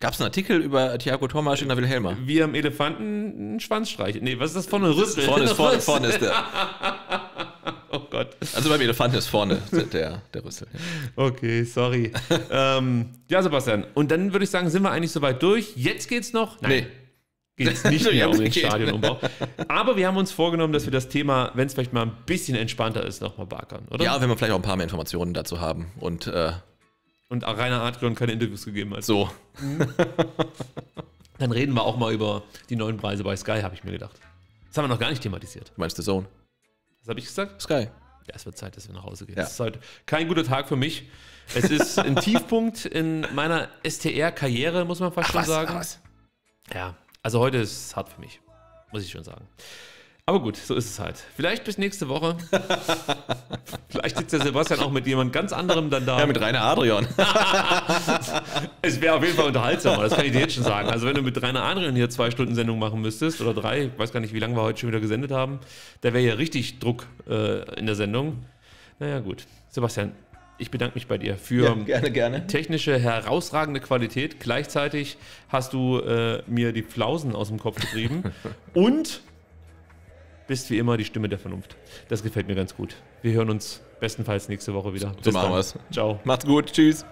Gab es einen Artikel über Thiago Thomas in der Wilhelma? Wie am Elefanten einen Schwanz streichelt. Nee, was ist das vorne? Rüssel? Vorne ist, vorne, vorne ist der. oh Gott. Also beim Elefanten ist vorne der, der Rüssel. Okay, sorry. ähm, ja, Sebastian. Und dann würde ich sagen, sind wir eigentlich soweit durch. Jetzt geht's noch. Nein. Nee. Geht es nicht mehr um den. Stadionumbau. Aber wir haben uns vorgenommen, dass wir das Thema, wenn es vielleicht mal ein bisschen entspannter ist, nochmal beackern, oder? Ja, wenn wir vielleicht auch ein paar mehr Informationen dazu haben. Und äh, Und auch Rainer Adrian keine Interviews gegeben hat. so. Dann reden wir auch mal über die neuen Preise bei Sky, habe ich mir gedacht. Das haben wir noch gar nicht thematisiert. Du meinst The Zone? Was habe ich gesagt? Sky. Ja, es wird Zeit, dass wir nach Hause gehen. Ja. Es ist heute kein guter Tag für mich. Es ist ein Tiefpunkt in meiner STR-Karriere, muss man fast schon sagen. was? Ja, also heute ist es hart für mich, muss ich schon sagen. Aber gut, so ist es halt. Vielleicht bis nächste Woche. Vielleicht sitzt der Sebastian auch mit jemand ganz anderem dann da. Ja, mit Rainer Adrian. Es wäre auf jeden Fall unterhaltsamer, das kann ich dir jetzt schon sagen. Also wenn du mit Rainer Adrian hier zwei Stunden Sendung machen müsstest oder drei, ich weiß gar nicht, wie lange wir heute schon wieder gesendet haben, da wäre ja richtig Druck äh, in der Sendung. Naja, gut. Sebastian, ich bedanke mich bei dir für gerne, gerne. technische herausragende Qualität. Gleichzeitig hast du äh, mir die Flausen aus dem Kopf getrieben und bist wie immer die Stimme der Vernunft. Das gefällt mir ganz gut. Wir hören uns bestenfalls nächste Woche wieder. So machen wir's. Ciao. Macht's gut. Tschüss.